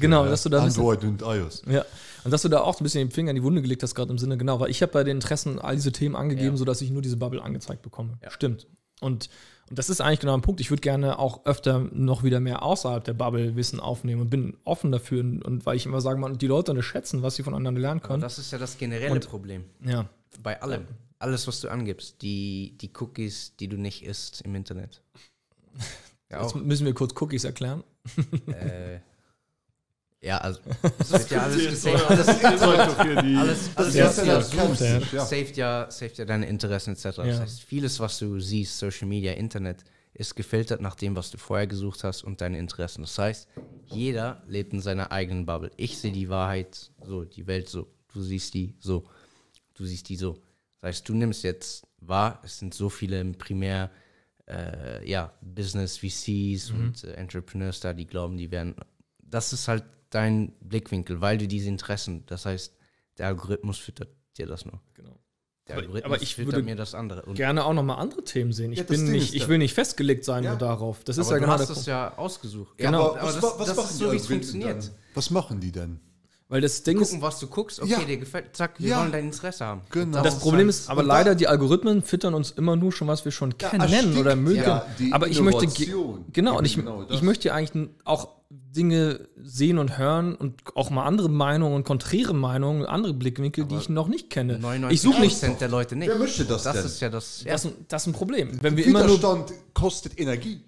Genau, ja. dass du da bisschen- Android und iOS. Ja, und dass du da auch ein bisschen den Finger in die Wunde gelegt hast, gerade im Sinne, genau, weil ich habe bei den Interessen all diese Themen angegeben, Ja. sodass ich nur diese Bubble angezeigt bekomme. Ja. Stimmt. Und, und das ist eigentlich genau ein Punkt. Ich würde gerne auch öfter noch wieder mehr außerhalb der Bubble Wissen aufnehmen und bin offen dafür. Und, und weil ich immer sage, man, die Leute unterschätzen, was sie voneinander lernen Aber können. das ist ja das generelle Und- Problem. ja. Bei allem. alles, was du angibst, die, die Cookies, die du nicht isst im Internet. Ja, Jetzt auch. müssen wir kurz Cookies erklären. Äh, ja, also [LAUGHS] es wird ja alles gesaved. Alles, alles, alles was du das suchst, ja. saved ja, saved ja deine Interessen etc. Das Ja. heißt, vieles, was du siehst, Social Media, Internet, ist gefiltert nach dem, was du vorher gesucht hast und deine Interessen. Das heißt, jeder lebt in seiner eigenen Bubble. Ich sehe die Wahrheit so, die Welt so. Du siehst die so. Du siehst die so. Das heißt, du nimmst jetzt wahr, es sind so viele im Primär, äh, ja, Business VCs Mhm. und äh, Entrepreneurs da, die glauben, die werden. Das ist halt dein Blickwinkel, weil du diese Interessen, das heißt, der Algorithmus füttert dir das nur. Genau. Der Aber- Algorithmus aber ich würde mir das andere. Und Gerne auch noch mal andere Themen sehen. Ich, Ja, bin nicht, ist ich will nicht festgelegt sein Ja. nur darauf. Das ist aber ja du genau hast Punkt. ja ausgesucht. Genau. aber, aber das, was, was das machen ist die so, wie es funktioniert. dann? Was machen die denn? Weil das Ding ist, Gucken, was du guckst, okay, Ja. dir gefällt, zack, wir Ja. wollen dein Interesse haben. Genau. Das ist Problem ist aber leider, die Algorithmen füttern uns immer nur schon, was wir schon kennen erstickt oder mögen. ja die aber ich möchte genau, und ich, Genau ich möchte ja eigentlich auch Dinge sehen und hören und auch mal andere Meinungen und konträre Meinungen, andere Blickwinkel, die ich noch nicht kenne. 99% Ich suche nicht. der Leute nicht. Wer möchte das Das denn? ist ja das. Ja. Das, ist ein- das ist ein Problem. Wenn wir immer nur. Widerstand kostet Energie.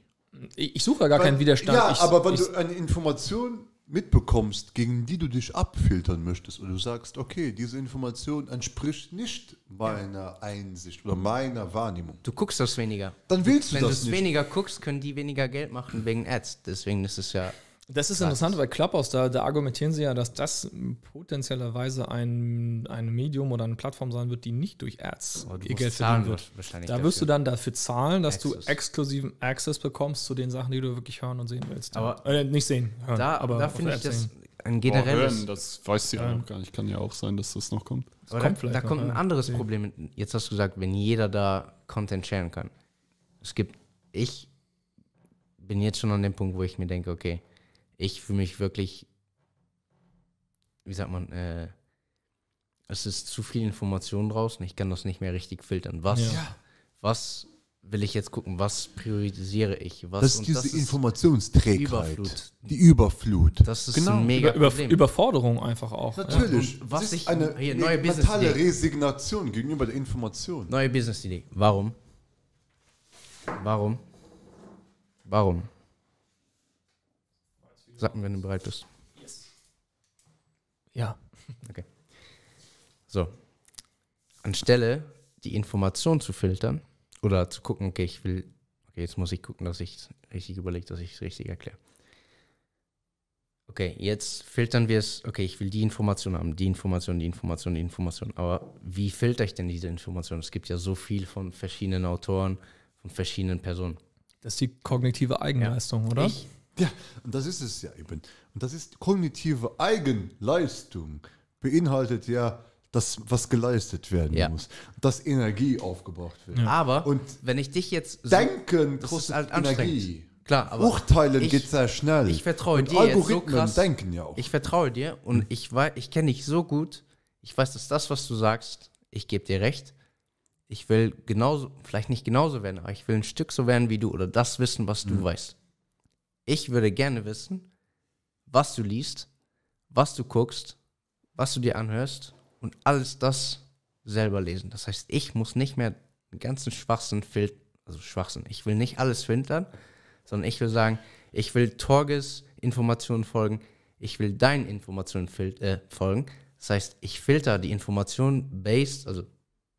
Ich, ich suche ja gar keinen Weil- Widerstand. Ja, ich, aber wenn ich, du eine Information mitbekommst, gegen die du dich abfiltern möchtest und du sagst, okay, diese Information entspricht nicht meiner Einsicht oder meiner Wahrnehmung, Du guckst das weniger. dann willst du Wenn du das es nicht. weniger guckst, können die weniger Geld machen wegen Ads. Deswegen ist es ja. Das ist interessant, weil Clubhouse, da, da argumentieren sie ja, dass das potenziellerweise ein, ein Medium oder eine Plattform sein wird, die nicht durch Ads ihr Geld zahlen verdienen wird. wahrscheinlich Da wirst du dafür. dann dafür zahlen, dass Access. du exklusiven Access bekommst zu den Sachen, die du wirklich hören und sehen willst. Aber- äh, nicht sehen, hören, Da, aber da finde ich das sehen. ein Boah, generelles. hören, das weiß sie ja noch gar nicht. Kann ja auch sein, dass das noch kommt. Aber kommt da, vielleicht da noch, kommt ein anderes Deswegen. Problem. Jetzt hast du gesagt, wenn jeder da Content sharen kann. Es gibt, ich bin jetzt schon an dem Punkt, wo ich mir denke, okay, ich fühle mich wirklich, wie sagt man, äh, es ist zu viel Information draußen, ich kann das nicht mehr richtig filtern. Was, Ja. was will ich jetzt gucken? Was priorisiere ich? Was, Das ist diese das ist, Informationsträgheit. Überflut. Die Überflut. das ist Genau. ein mega Über, Problem. Überforderung einfach auch. Natürlich. Und was das ist ich- eine hier, neue mentale Business-Idee. Resignation gegenüber der Information. Neue Business-Idee. Warum? Warum? Warum? Sag mir, wenn du bereit bist. Ja. So. Anstelle die Information zu filtern oder zu gucken, okay, ich will, okay, jetzt muss ich gucken, dass ich es richtig überlege, dass ich es richtig erkläre. Okay, jetzt filtern wir es, okay, ich will die Information haben, die Information, die Information, die Information. Aber wie filter ich denn diese Information? Es gibt ja so viel von verschiedenen Autoren, von verschiedenen Personen. Das ist die kognitive Eigenleistung, oder? Ich, Ja, und das ist es ja eben. Und das ist kognitive Eigenleistung. Beinhaltet ja das, was geleistet werden Ja. muss. Dass Energie aufgebracht wird. aber Und wenn ich dich jetzt so- Denken kostet halt. Energie. Klar, aber Urteilen ich- geht sehr schnell. ich vertraue und dir jetzt so Algorithmen krass. denken ja auch. Ich vertraue dir und ich weiß, ich kenne dich so gut. Ich weiß, dass das, was du sagst, ich gebe dir recht. Ich will genauso, vielleicht nicht genauso werden, aber ich will ein Stück so werden wie du oder das wissen, was du weißt. Ich würde gerne wissen, was du liest, was du guckst, was du dir anhörst und alles das selber lesen. Das heißt, ich muss nicht mehr den ganzen Schwachsinn filtern, also Schwachsinn. Ich will nicht alles filtern, sondern ich will sagen, ich will Torges Informationen folgen, ich will deinen Informationen äh, folgen. Das heißt, ich filter die Informationen based, also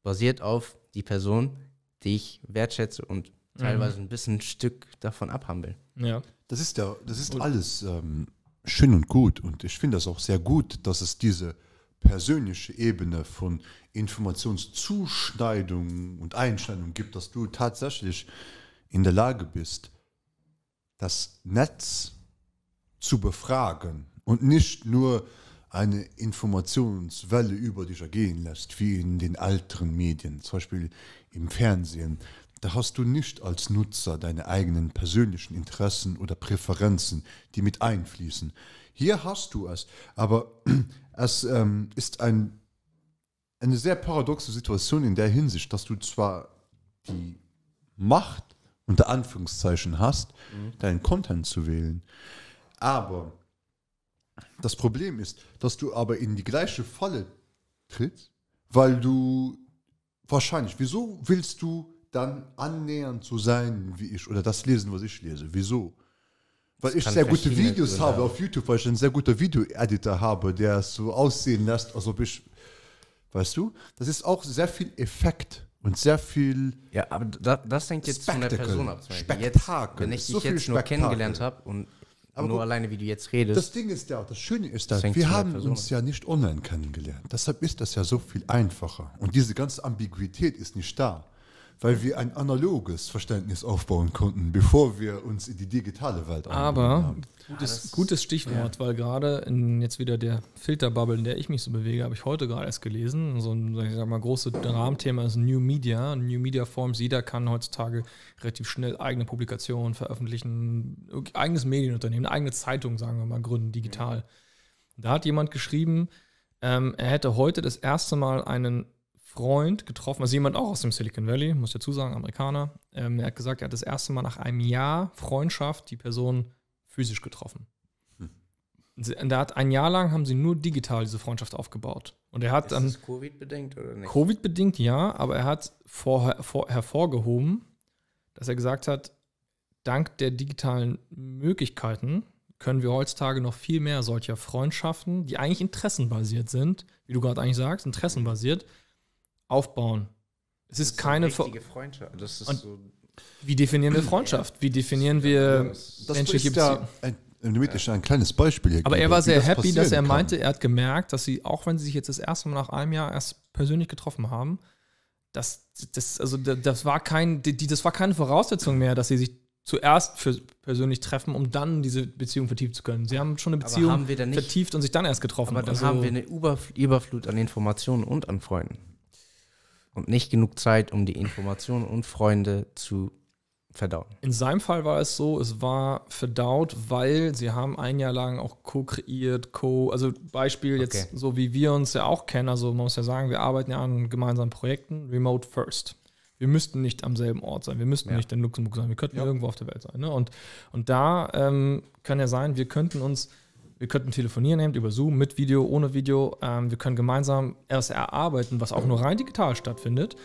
basiert auf die Person, die ich wertschätze und teilweise ein bisschen ein Stück davon abhaben will. Ja. Das ist ja, das ist alles ähm, schön und gut. Und ich finde das auch sehr gut, dass es diese persönliche Ebene von Informationszuschneidung und Einschneidung gibt, dass du tatsächlich in der Lage bist, das Netz zu befragen und nicht nur eine Informationswelle über dich ergehen lässt, wie in den älteren Medien, zum Beispiel im Fernsehen. Da hast du nicht als Nutzer deine eigenen persönlichen Interessen oder Präferenzen, die mit einfließen. Hier hast du es, aber [CLEARS THROAT] es ähm, ist ein, eine sehr paradoxe Situation in der Hinsicht, dass du zwar die Macht unter Anführungszeichen hast, deinen Content zu wählen, aber das Problem ist, dass du aber in die gleiche Falle trittst, weil du wahrscheinlich. Wieso willst du dann annähernd so sein wie ich oder das lesen, was ich lese? Wieso? Weil ich kann sehr gute Videos Gründe habe haben. auf YouTube, weil ich einen sehr guter Video-Editor habe, der es so aussehen lässt, als ob ich, weißt du, das ist auch sehr viel Effekt und sehr viel. Ja, aber da, das hängt jetzt von der. Person ab. Spektakel. Wenn ich So dich jetzt nur Spektakel. kennengelernt habe und Aber nur guck- alleine, wie du jetzt redest, Das Ding ist ja, das Schöne ist, dass hängt wir haben uns ja nicht online kennengelernt. Deshalb ist das ja so viel einfacher. Und diese ganze Ambiguität ist nicht da, weil wir ein analoges Verständnis aufbauen konnten, bevor wir uns in die digitale Welt Aber haben. gutes, gutes Stichwort, weil gerade in jetzt wieder der Filterbubble, in der ich mich so bewege, habe ich heute gerade erst gelesen. So ein, ich sag mal, großes Rahmenthema ist New Media. New Media Forms, jeder kann heutzutage relativ schnell eigene Publikationen veröffentlichen, eigenes Medienunternehmen, eine eigene Zeitung, sagen wir mal, gründen, digital. Da hat jemand geschrieben, ähm, er hätte heute das erste Mal einen Freund getroffen, also jemand auch aus dem Silicon Valley, muss ich dazu sagen, Amerikaner. Ähm, er hat gesagt, er hat das erste Mal nach einem Jahr Freundschaft die Person physisch getroffen. Und sie- und er hat ein Jahr lang haben sie nur digital diese Freundschaft aufgebaut. Und er hat ist dann Covid-bedingt oder nicht? Covid-bedingt ja, aber er hat vor, vor, hervorgehoben, dass er gesagt hat, dank der digitalen Möglichkeiten können wir heutzutage noch viel mehr solcher Freundschaften, die eigentlich interessenbasiert sind, wie du gerade eigentlich sagst, interessenbasiert, aufbauen. Es ist, keine. Das ist Ver- eine richtige Freundschaft. Das ist so, Wie definieren wir Freundschaft? Wie definieren wir Das menschliche ist ja Beziehungen? ein, damit ich ein kleines Beispiel hier Aber er war sehr das happy, dass er meinte, kann. er hat gemerkt, dass sie, auch wenn sie sich jetzt das erste Mal nach einem Jahr erst persönlich getroffen haben, dass das, also da- das war kein, die, das war keine Voraussetzung mehr, dass sie sich zuerst für persönlich treffen, um dann diese Beziehung vertiefen zu können. Sie haben schon eine Beziehung vertieft und sich dann erst getroffen. aber dann Also- haben wir eine Überf Überflut an Informationen und an Freunden. Und nicht genug Zeit, um die Informationen und Freunde zu verdauen. In seinem Fall war es so, es war verdaut, weil sie haben ein Jahr lang auch co-kreiert, co, also Beispiel jetzt Okay. so wie wir uns ja auch kennen, also man muss ja sagen, wir arbeiten ja an gemeinsamen Projekten, remote first. Wir müssten nicht am selben Ort sein, wir müssten Ja. nicht in Luxemburg sein, wir könnten irgendwo auf der Welt sein. Ne? Und, und da ähm, kann ja sein, wir könnten uns, wir könnten telefonieren eben über Zoom, mit Video, ohne Video, ähm, wir können gemeinsam erst erarbeiten, was auch nur rein digital stattfindet.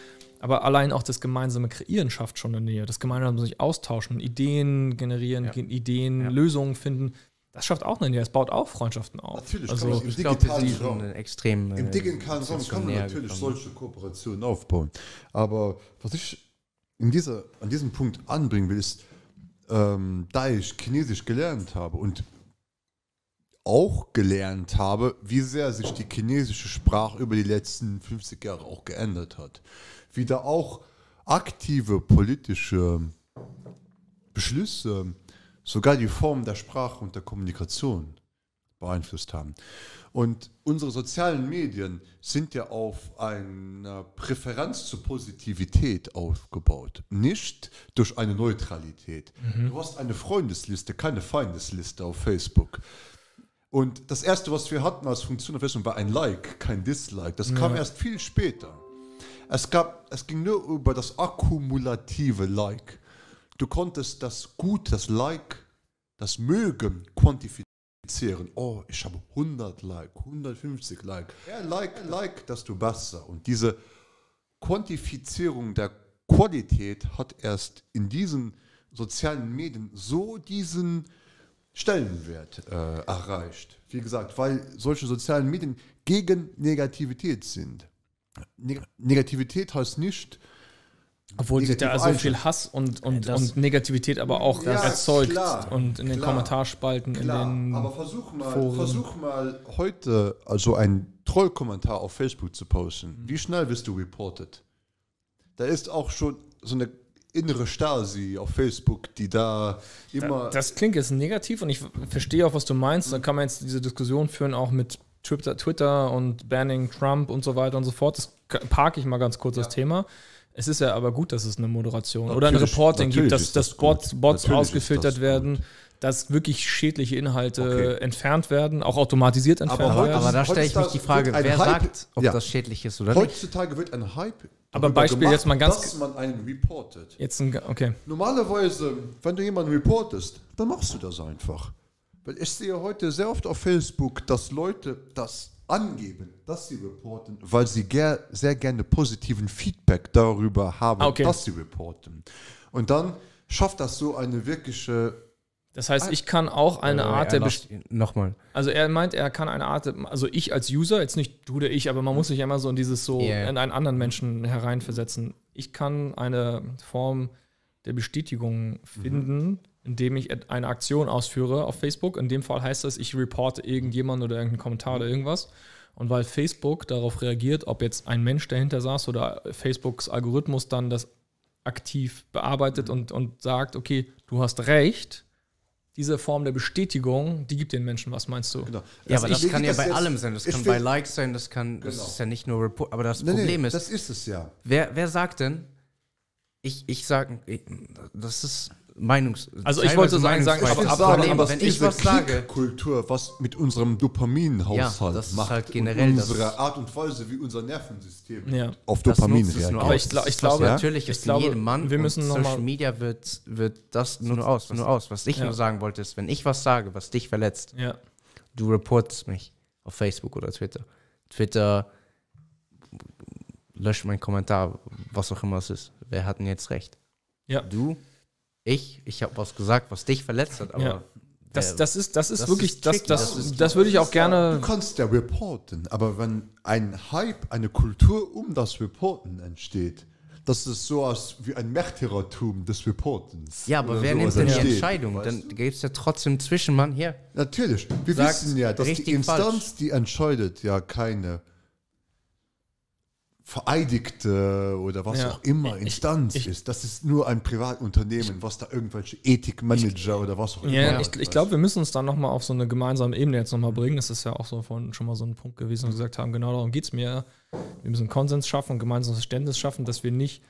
Aber allein auch das gemeinsame Kreieren schafft schon eine Nähe. Das gemeinsame sich austauschen, Ideen generieren, Ja. Ideen, Ja. Lösungen finden. Das schafft auch eine Nähe. Es baut auch Freundschaften auf. Natürlich also, kann man im Ich glaube, digitalen sind schon extrem. Im äh, digitalen sind Raum kann man natürlich gekommen. solche Kooperationen aufbauen. Aber was ich in dieser, an diesem Punkt anbringen will, ist, ähm, da ich Chinesisch gelernt habe und auch gelernt habe, wie sehr sich die chinesische Sprache über die letzten 50 Jahre auch geändert hat. Wie da auch aktive politische Beschlüsse sogar die Form der Sprache und der Kommunikation beeinflusst haben. Und unsere sozialen Medien sind ja auf einer Präferenz zur Positivität aufgebaut, nicht durch eine Neutralität. Du hast eine Freundesliste, keine Feindesliste auf Facebook. Und das erste, was wir hatten als Funktion auf Facebook, war ein Like, kein Dislike. Das kam erst viel später. Es, gab, es ging nur über das akkumulative Like. Du konntest das Gut, das Like, das Mögen quantifizieren. Oh, ich habe 100 Like, 150 Like. Ja, Like, Like, desto besser. Und diese Quantifizierung der Qualität hat erst in diesen sozialen Medien so diesen Stellenwert äh, erreicht. Wie gesagt, weil solche sozialen Medien gegen Negativität sind. Neg Negativität heißt nicht, obwohl sich da so viel. Hass und, und, Das- und Negativität aber auch Ja, erzeugt klar, und in den klar, Kommentarspalten, Klar, in den aber versuch mal, Foren. versuch mal heute also einen Trollkommentar auf Facebook zu posten. Mhm. Wie schnell wirst du reported? Da ist auch schon so eine innere Stasi auf Facebook, die da immer. Das klingt jetzt negativ und ich verstehe auch, was du meinst. Da kann man jetzt diese Diskussion führen, auch mit Twitter, Twitter und Banning Trump und so weiter und so fort. Das parke ich mal ganz kurz, das Thema. Es ist ja aber gut, dass es eine Moderation oder ein Natürlich, Reporting gibt, natürlich dass, dass das Bots. Bots Natürlich ausgefiltert das werden, gut. Dass wirklich schädliche Inhalte Okay. entfernt werden, auch automatisiert entfernt Aber heute- werden. Aber da stelle ich mich Heutzutage die Frage, wer Hype- sagt, ob Ja. das schädlich ist oder nicht? Heutzutage wird ein Hype. Aber Beispiel gemacht, jetzt mal ganz- Dass man einen reportet. Jetzt ein, okay. Normalerweise, wenn du jemanden reportest, dann machst du das einfach. Weil ich sehe heute sehr oft auf Facebook, dass Leute das angeben, dass sie reporten, weil sie ger sehr gerne positiven Feedback darüber haben, Ah, okay. dass sie reporten. Und dann schafft das so eine wirkliche Das heißt, ich kann auch eine Äh, Art er der Nochmal. Also er meint, er kann eine Art, also ich als User, jetzt nicht du oder ich, aber man muss sich immer so in dieses so Ja. in einen anderen Menschen hereinversetzen. Ich kann eine Form der Bestätigung finden, indem ich eine Aktion ausführe auf Facebook. In dem Fall heißt das, ich reporte irgendjemanden oder irgendeinen Kommentar oder irgendwas. Und weil Facebook darauf reagiert, ob jetzt ein Mensch dahinter saß oder Facebooks Algorithmus dann das aktiv bearbeitet und, und sagt, okay, du hast recht, diese Form der Bestätigung, die gibt den Menschen was, meinst du? Genau. Ja, aber das kann ja das bei allem sein. Das kann bei Likes sein, das kann, das Genau. ist ja nicht nur Report. Aber das Nee, nee, Problem ist, das ist es ja. wer, wer sagt denn, ich, ich sage, das ist Meinungs. Also ich wollte sagen- sagen, aber- aber- Problem, dass wenn ich diese was sage, Kultur, was mit unserem Dopaminhaushalt Ja, macht, halt und generell das- unsere Art und Weise, wie unser Nervensystem Ja. auf Dopamin reagiert. Aber ich ich glaube- natürlich ich ist glaube, jedem Mann. wir müssen Social Media wird, wird das nur aus, nur aus. Was ich Ja. nur sagen wollte, ist, wenn ich was sage, was dich verletzt, Ja. du reportest mich auf Facebook oder Twitter. Twitter löscht meinen Kommentar, was auch immer es ist. Wer hat denn jetzt recht? Ja. Du? Ich? Ich habe was gesagt, was dich verletzt hat, aber Ja. Das, das ist, das ist das wirklich, ist das, das, das das, würde ich auch Du gerne. kannst ja reporten, aber wenn ein Hype, eine Kultur um das Reporten entsteht, das ist so aus wie ein Märtyrertum des Reportens. Ja, aber wer nimmt denn die Entscheidung? weißt Dann gibt es ja trotzdem Zwischenmann hier. Natürlich. Wir Sagt wissen ja, dass die Instanz, falsch. die entscheidet, ja keine vereidigte oder was Ja. auch immer Ich- Instanz ich- ist. Das ist nur ein Privatunternehmen, was da irgendwelche Ethikmanager oder was auch immer. Ja, ich, ich glaube, wir müssen uns dann nochmal auf so eine gemeinsame Ebene jetzt nochmal bringen. Das ist ja auch so von schon mal so ein Punkt gewesen, wo wir gesagt haben, genau darum geht es mir. Wir müssen Konsens schaffen, gemeinsames Verständnis schaffen, dass wir nicht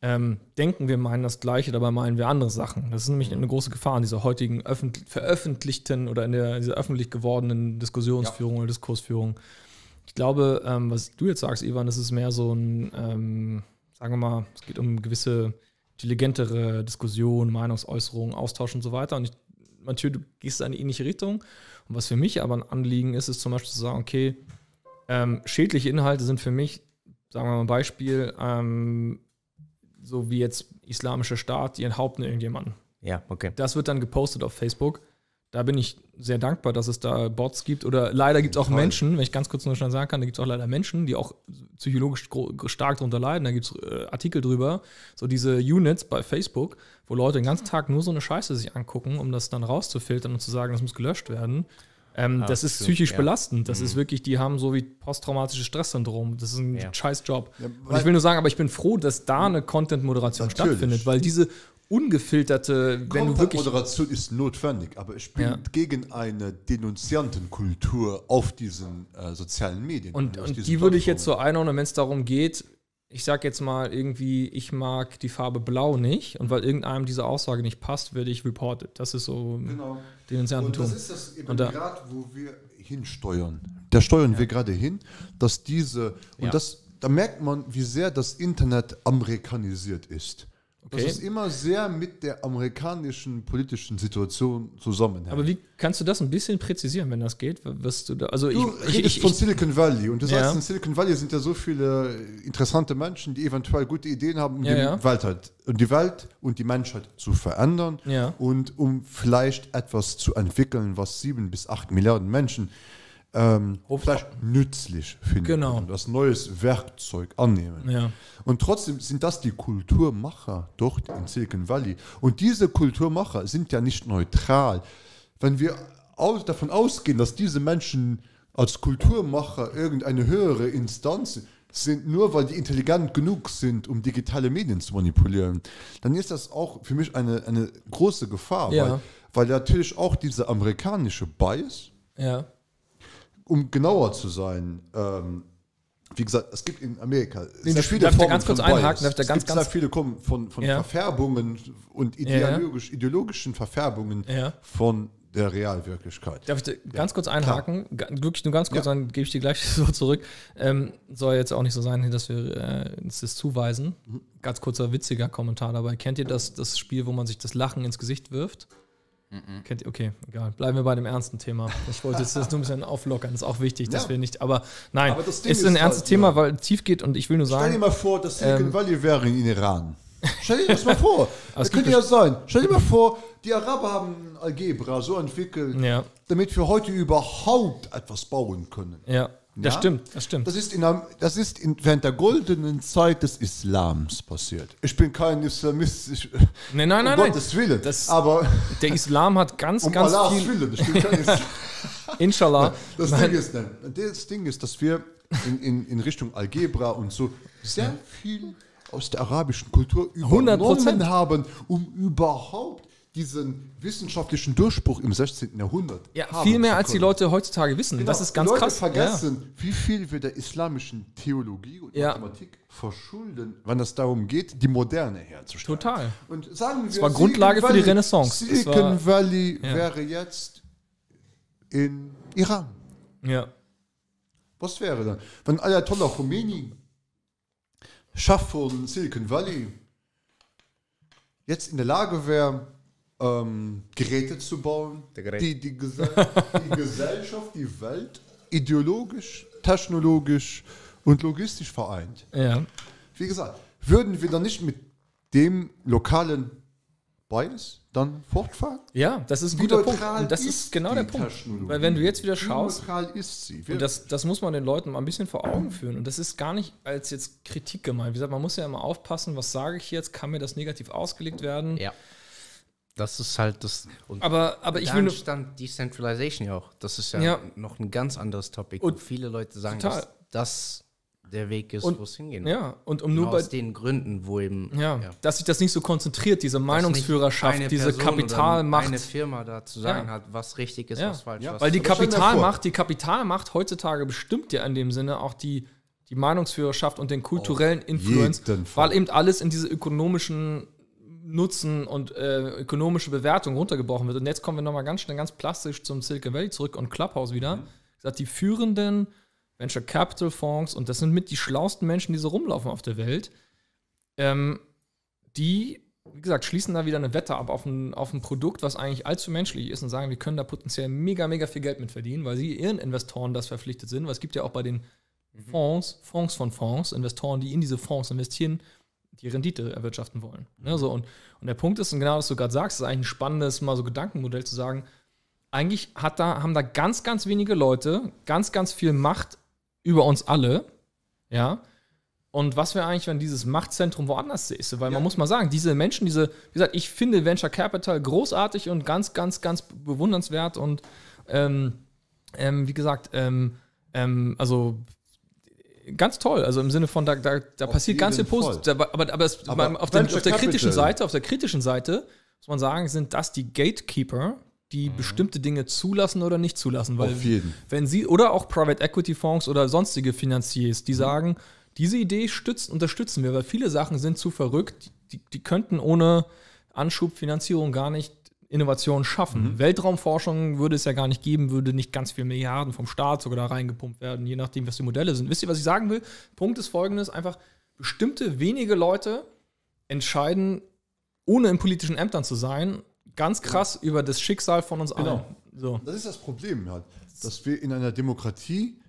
ähm, denken, wir meinen das Gleiche, dabei meinen wir andere Sachen. Das ist nämlich eine große Gefahr in dieser heutigen öffentlich, veröffentlichten oder in der, dieser öffentlich gewordenen Diskussionsführung oder Diskursführung. Ich glaube, ähm, was du jetzt sagst, Ivan, das ist mehr so ein, ähm, sagen wir mal, es geht um gewisse intelligentere Diskussion, Meinungsäußerung, Austausch und so weiter. Und ich, Mathieu, du gehst in eine ähnliche Richtung. Und was für mich aber ein Anliegen ist, ist zum Beispiel zu sagen, okay, ähm, schädliche Inhalte sind für mich, sagen wir mal ein Beispiel, ähm, so wie jetzt Islamischer Staat, die enthaupten irgendjemanden. Ja, okay. Das wird dann gepostet auf Facebook. Da bin ich sehr dankbar, dass es da Bots gibt. Oder leider gibt es auch. Menschen, wenn ich ganz kurz nur schnell sagen kann, da gibt es auch leider Menschen, die auch psychologisch stark darunter leiden. Da gibt es äh, Artikel drüber, so diese Units bei Facebook, wo Leute den ganzen Tag nur so eine Scheiße sich angucken, um das dann rauszufiltern und zu sagen, das muss gelöscht werden. Ähm, Ah, das ist psychisch ja. belastend. Das Mhm. ist wirklich, die haben so wie posttraumatisches Stresssyndrom. Das ist ein Ja. scheiß Job. Ja, und ich will nur sagen, aber ich bin froh, dass da eine Content-Moderation stattfindet, weil diese ungefilterte, wenn du wirklich. Moderation ist notwendig, aber ich bin Ja. gegen eine Denunziantenkultur auf diesen äh, sozialen Medien. Und, und die würde ich jetzt so einordnen, wenn es darum geht, ich sag jetzt mal irgendwie, ich mag die Farbe Blau nicht und weil irgendeinem diese Aussage nicht passt, werde ich reported. Das ist so Genau. Und Denunziantentum. das ist das eben Und da- gerade, wo wir hinsteuern. Da steuern wir gerade hin, dass diese, und Ja. das, da merkt man, wie sehr das Internet amerikanisiert ist. Okay. Das ist immer sehr mit der amerikanischen politischen Situation zusammenhängt. Aber wie kannst du das ein bisschen präzisieren, wenn das geht? Wirst du da, also Du ich, redest ich, von ich, Silicon Valley und du Ja. sagst, in Silicon Valley sind ja so viele interessante Menschen, die eventuell gute Ideen haben, um Ja, die ja. Welt halt, um die Welt und die Menschheit zu verändern und um vielleicht etwas zu entwickeln, was sieben bis acht Milliarden Menschen ähm, vielleicht nützlich finden Genau. und das neues Werkzeug annehmen. ja. Und trotzdem sind das die Kulturmacher dort in Silicon Valley. Und diese Kulturmacher sind ja nicht neutral. Wenn wir aus, davon ausgehen, dass diese Menschen als Kulturmacher irgendeine höhere Instanz sind, nur weil die intelligent genug sind, um digitale Medien zu manipulieren, dann ist das auch für mich eine, eine große Gefahr, Ja. weil, weil natürlich auch diese amerikanische Bias, ja. Um genauer zu sein, ähm, wie gesagt, es gibt in Amerika Nee, sehr viele darf Formen ganz kurz von einhaken? Darf da es ganz- gibt ganz- sehr viele kommen von, von Ja. Verfärbungen und ideologisch, ideologischen Verfärbungen Ja. von der Realwirklichkeit. Darf ich da ganz kurz einhaken? Ga- Wirklich nur ganz kurz, Ja. dann gebe ich dir gleich [LAUGHS] so zurück. Ähm, soll jetzt auch nicht so sein, dass wir äh, uns das zuweisen. Ganz kurzer witziger Kommentar dabei. Kennt ihr das, das Spiel, wo man sich das Lachen ins Gesicht wirft? Kennt ihr? Okay, egal. Bleiben wir bei dem ernsten Thema. Ich wollte jetzt das nur ein bisschen auflockern. Das ist auch wichtig, dass Ja. wir nicht. Aber nein, Aber das Ding ist ein ist ernstes halt, Thema, weil es tief geht und ich will nur Stell sagen. dir mal vor, dass Silicon Ähm, Valley wäre in Iran. Stell dir das mal vor. [LAUGHS] das es könnte ja sein. Stell dir mal vor, die Araber haben Algebra so entwickelt, Ja. damit wir heute überhaupt etwas bauen können. Ja, das Ja? stimmt, das stimmt. Das ist, in, das ist in, während der goldenen Zeit des Islams passiert. Ich bin kein Islamistisch. Nein, nein, um nein, nein. Gottes Willen. Das- aber Der Islam hat ganz, um ganz Allahs viel. Willen. Ich bin kein [LAUGHS] Islam. Inshallah. Das Nein. Ding, ist, das Ding ist, dass wir in, in, in Richtung Algebra und so sehr viel aus der arabischen Kultur 100%. übernommen haben, um überhaupt diesen wissenschaftlichen Durchbruch im 16. Jahrhundert Ja, viel mehr als die. Leute heutzutage wissen. Genau, das ist ganz die Leute krass. vergessen, wie viel wir der islamischen Theologie und Ja. Mathematik verschulden, wenn es darum geht, die Moderne herzustellen. Total. Und sagen wir, war Grundlage für die Renaissance. Silicon Valley Ja. wäre jetzt in Iran. Ja. ja. Was wäre dann? Wenn Ayatollah Khomeini, Chef von Silicon Valley, jetzt in der Lage wäre, ähm, Geräte zu bauen, die die, Gesell [LAUGHS] die Gesellschaft, die Welt ideologisch, technologisch und logistisch vereint. ja. Wie gesagt, würden wir dann nicht mit dem lokalen Bias dann fortfahren? Ja, das ist ein Wie guter Punkt. Und das ist ist genau der Punkt. Weil wenn du jetzt wieder Wie schaust, Und das, das muss man den Leuten mal ein bisschen vor Augen führen. Und das ist gar nicht als jetzt Kritik gemeint. Wie gesagt, man muss ja immer aufpassen, was sage ich jetzt, kann mir das negativ ausgelegt werden. Ja. Das ist halt das. Und Aber, aber ich will entstand Decentralization ja auch. Das ist ja, Ja. noch ein ganz anderes Topic. Und viele Leute sagen, total. dass das der Weg ist, wo es hingehen ja, und um Genau nur bei, aus den Gründen, wo eben ja, dass sich das nicht so konzentriert, diese Meinungsführerschaft, eine diese Person Kapitalmacht. Eine Firma da zu sagen Ja. hat, was richtig ist, Ja. was falsch Ja. was Weil die Kapitalmacht, die Kapitalmacht heutzutage bestimmt ja in dem Sinne auch die, die Meinungsführerschaft und den kulturellen Influence, jeden Fall. weil eben alles in diese ökonomischen Nutzen und äh, ökonomische Bewertung runtergebrochen wird. Und jetzt kommen wir nochmal ganz schnell, ganz plastisch zum Silicon Valley zurück und Clubhouse wieder. Mhm. Gesagt, die führenden Venture Capital Fonds, und das sind mit die schlausten Menschen, die so rumlaufen auf der Welt, ähm, die, wie gesagt, schließen da wieder eine Wette ab auf ein, auf ein Produkt, was eigentlich allzu menschlich ist und sagen, wir können da potenziell mega, mega viel Geld mit verdienen, weil sie ihren Investoren das verpflichtet sind. Weil es gibt ja auch bei den Fonds, Fonds von Fonds, Investoren, die in diese Fonds investieren, die Rendite erwirtschaften wollen. Ne, so, und, und der Punkt ist, und genau was du gerade sagst, ist eigentlich ein spannendes mal so Gedankenmodell zu sagen, eigentlich hat da, haben da ganz, ganz wenige Leute ganz, ganz viel Macht über uns alle. Ja. Und was wäre eigentlich, wenn dieses Machtzentrum woanders ist? Weil man muss mal sagen, diese Menschen, diese, wie gesagt, ich finde Venture Capital großartig und ganz, ganz, ganz bewundernswert und ähm, ähm, wie gesagt, ähm, ähm, also ganz toll. Also im Sinne von, da, da, da passiert ganz viel. Positives. Aber, aber, es, Aber auf, der, Venture auf der kritischen Seite, auf der kritischen Seite muss man sagen, sind das die Gatekeeper, die bestimmte Dinge zulassen oder nicht zulassen. Weil Auf jeden. wenn sie oder auch Private Equity Fonds oder sonstige Finanziers, die sagen, diese Idee stützt, unterstützen wir, weil viele Sachen sind zu verrückt, die, die könnten ohne Anschubfinanzierung gar nicht Innovation schaffen. Weltraumforschung würde es ja gar nicht geben, würde nicht ganz viel Milliarden vom Staat sogar da reingepumpt werden, je nachdem, was die Modelle sind. Wisst ihr, was ich sagen will? Punkt ist folgendes: einfach bestimmte wenige Leute entscheiden, ohne in politischen Ämtern zu sein, ganz krass über das Schicksal von uns allen. So. Das ist das Problem halt, dass wir in einer Demokratie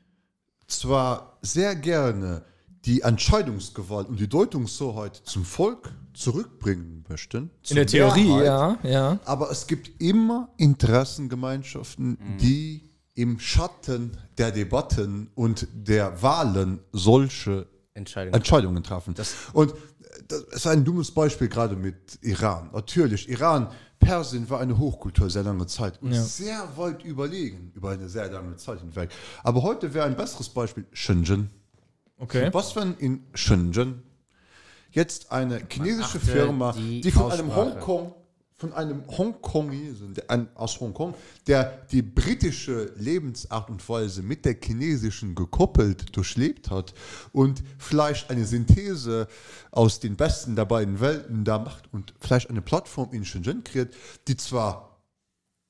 zwar sehr gerne die Entscheidungsgewalt und die Deutungshoheit zum Volk zurückbringen möchten. In der Theorie, Mehrheit, ja, ja. Aber es gibt immer Interessengemeinschaften, die im Schatten der Debatten und der Wahlen solche Entscheidungen. Entscheidungen treffen. und das ist ein dummes Beispiel gerade mit Iran. Natürlich, Iran, Persien war eine Hochkultur sehr lange Zeit und Ja. sehr weit überlegen über eine sehr lange Zeit hinweg. Aber heute wäre ein besseres Beispiel Shenzhen. Okay. Was, wenn in Shenzhen jetzt eine chinesische Firma, die die, von einem. Hongkong, von einem Hongkongesen, aus Hongkong, der die britische Lebensart und Weise mit der chinesischen gekoppelt durchlebt hat und vielleicht eine Synthese aus den besten der beiden Welten da macht und vielleicht eine Plattform in Shenzhen kreiert, die zwar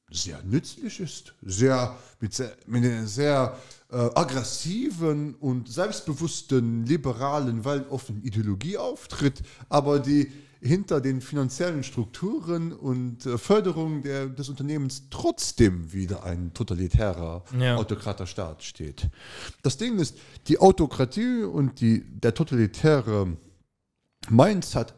sehr nützlich ist, sehr mit sehr, mit einer sehr äh, aggressiven und selbstbewussten liberalen, weltoffenen Ideologie auftritt, aber die hinter den finanziellen Strukturen und äh, Förderung der, des Unternehmens trotzdem wieder ein totalitärer Ja. autokrater Staat steht. Das Ding ist, die Autokratie und die, der totalitäre Mindset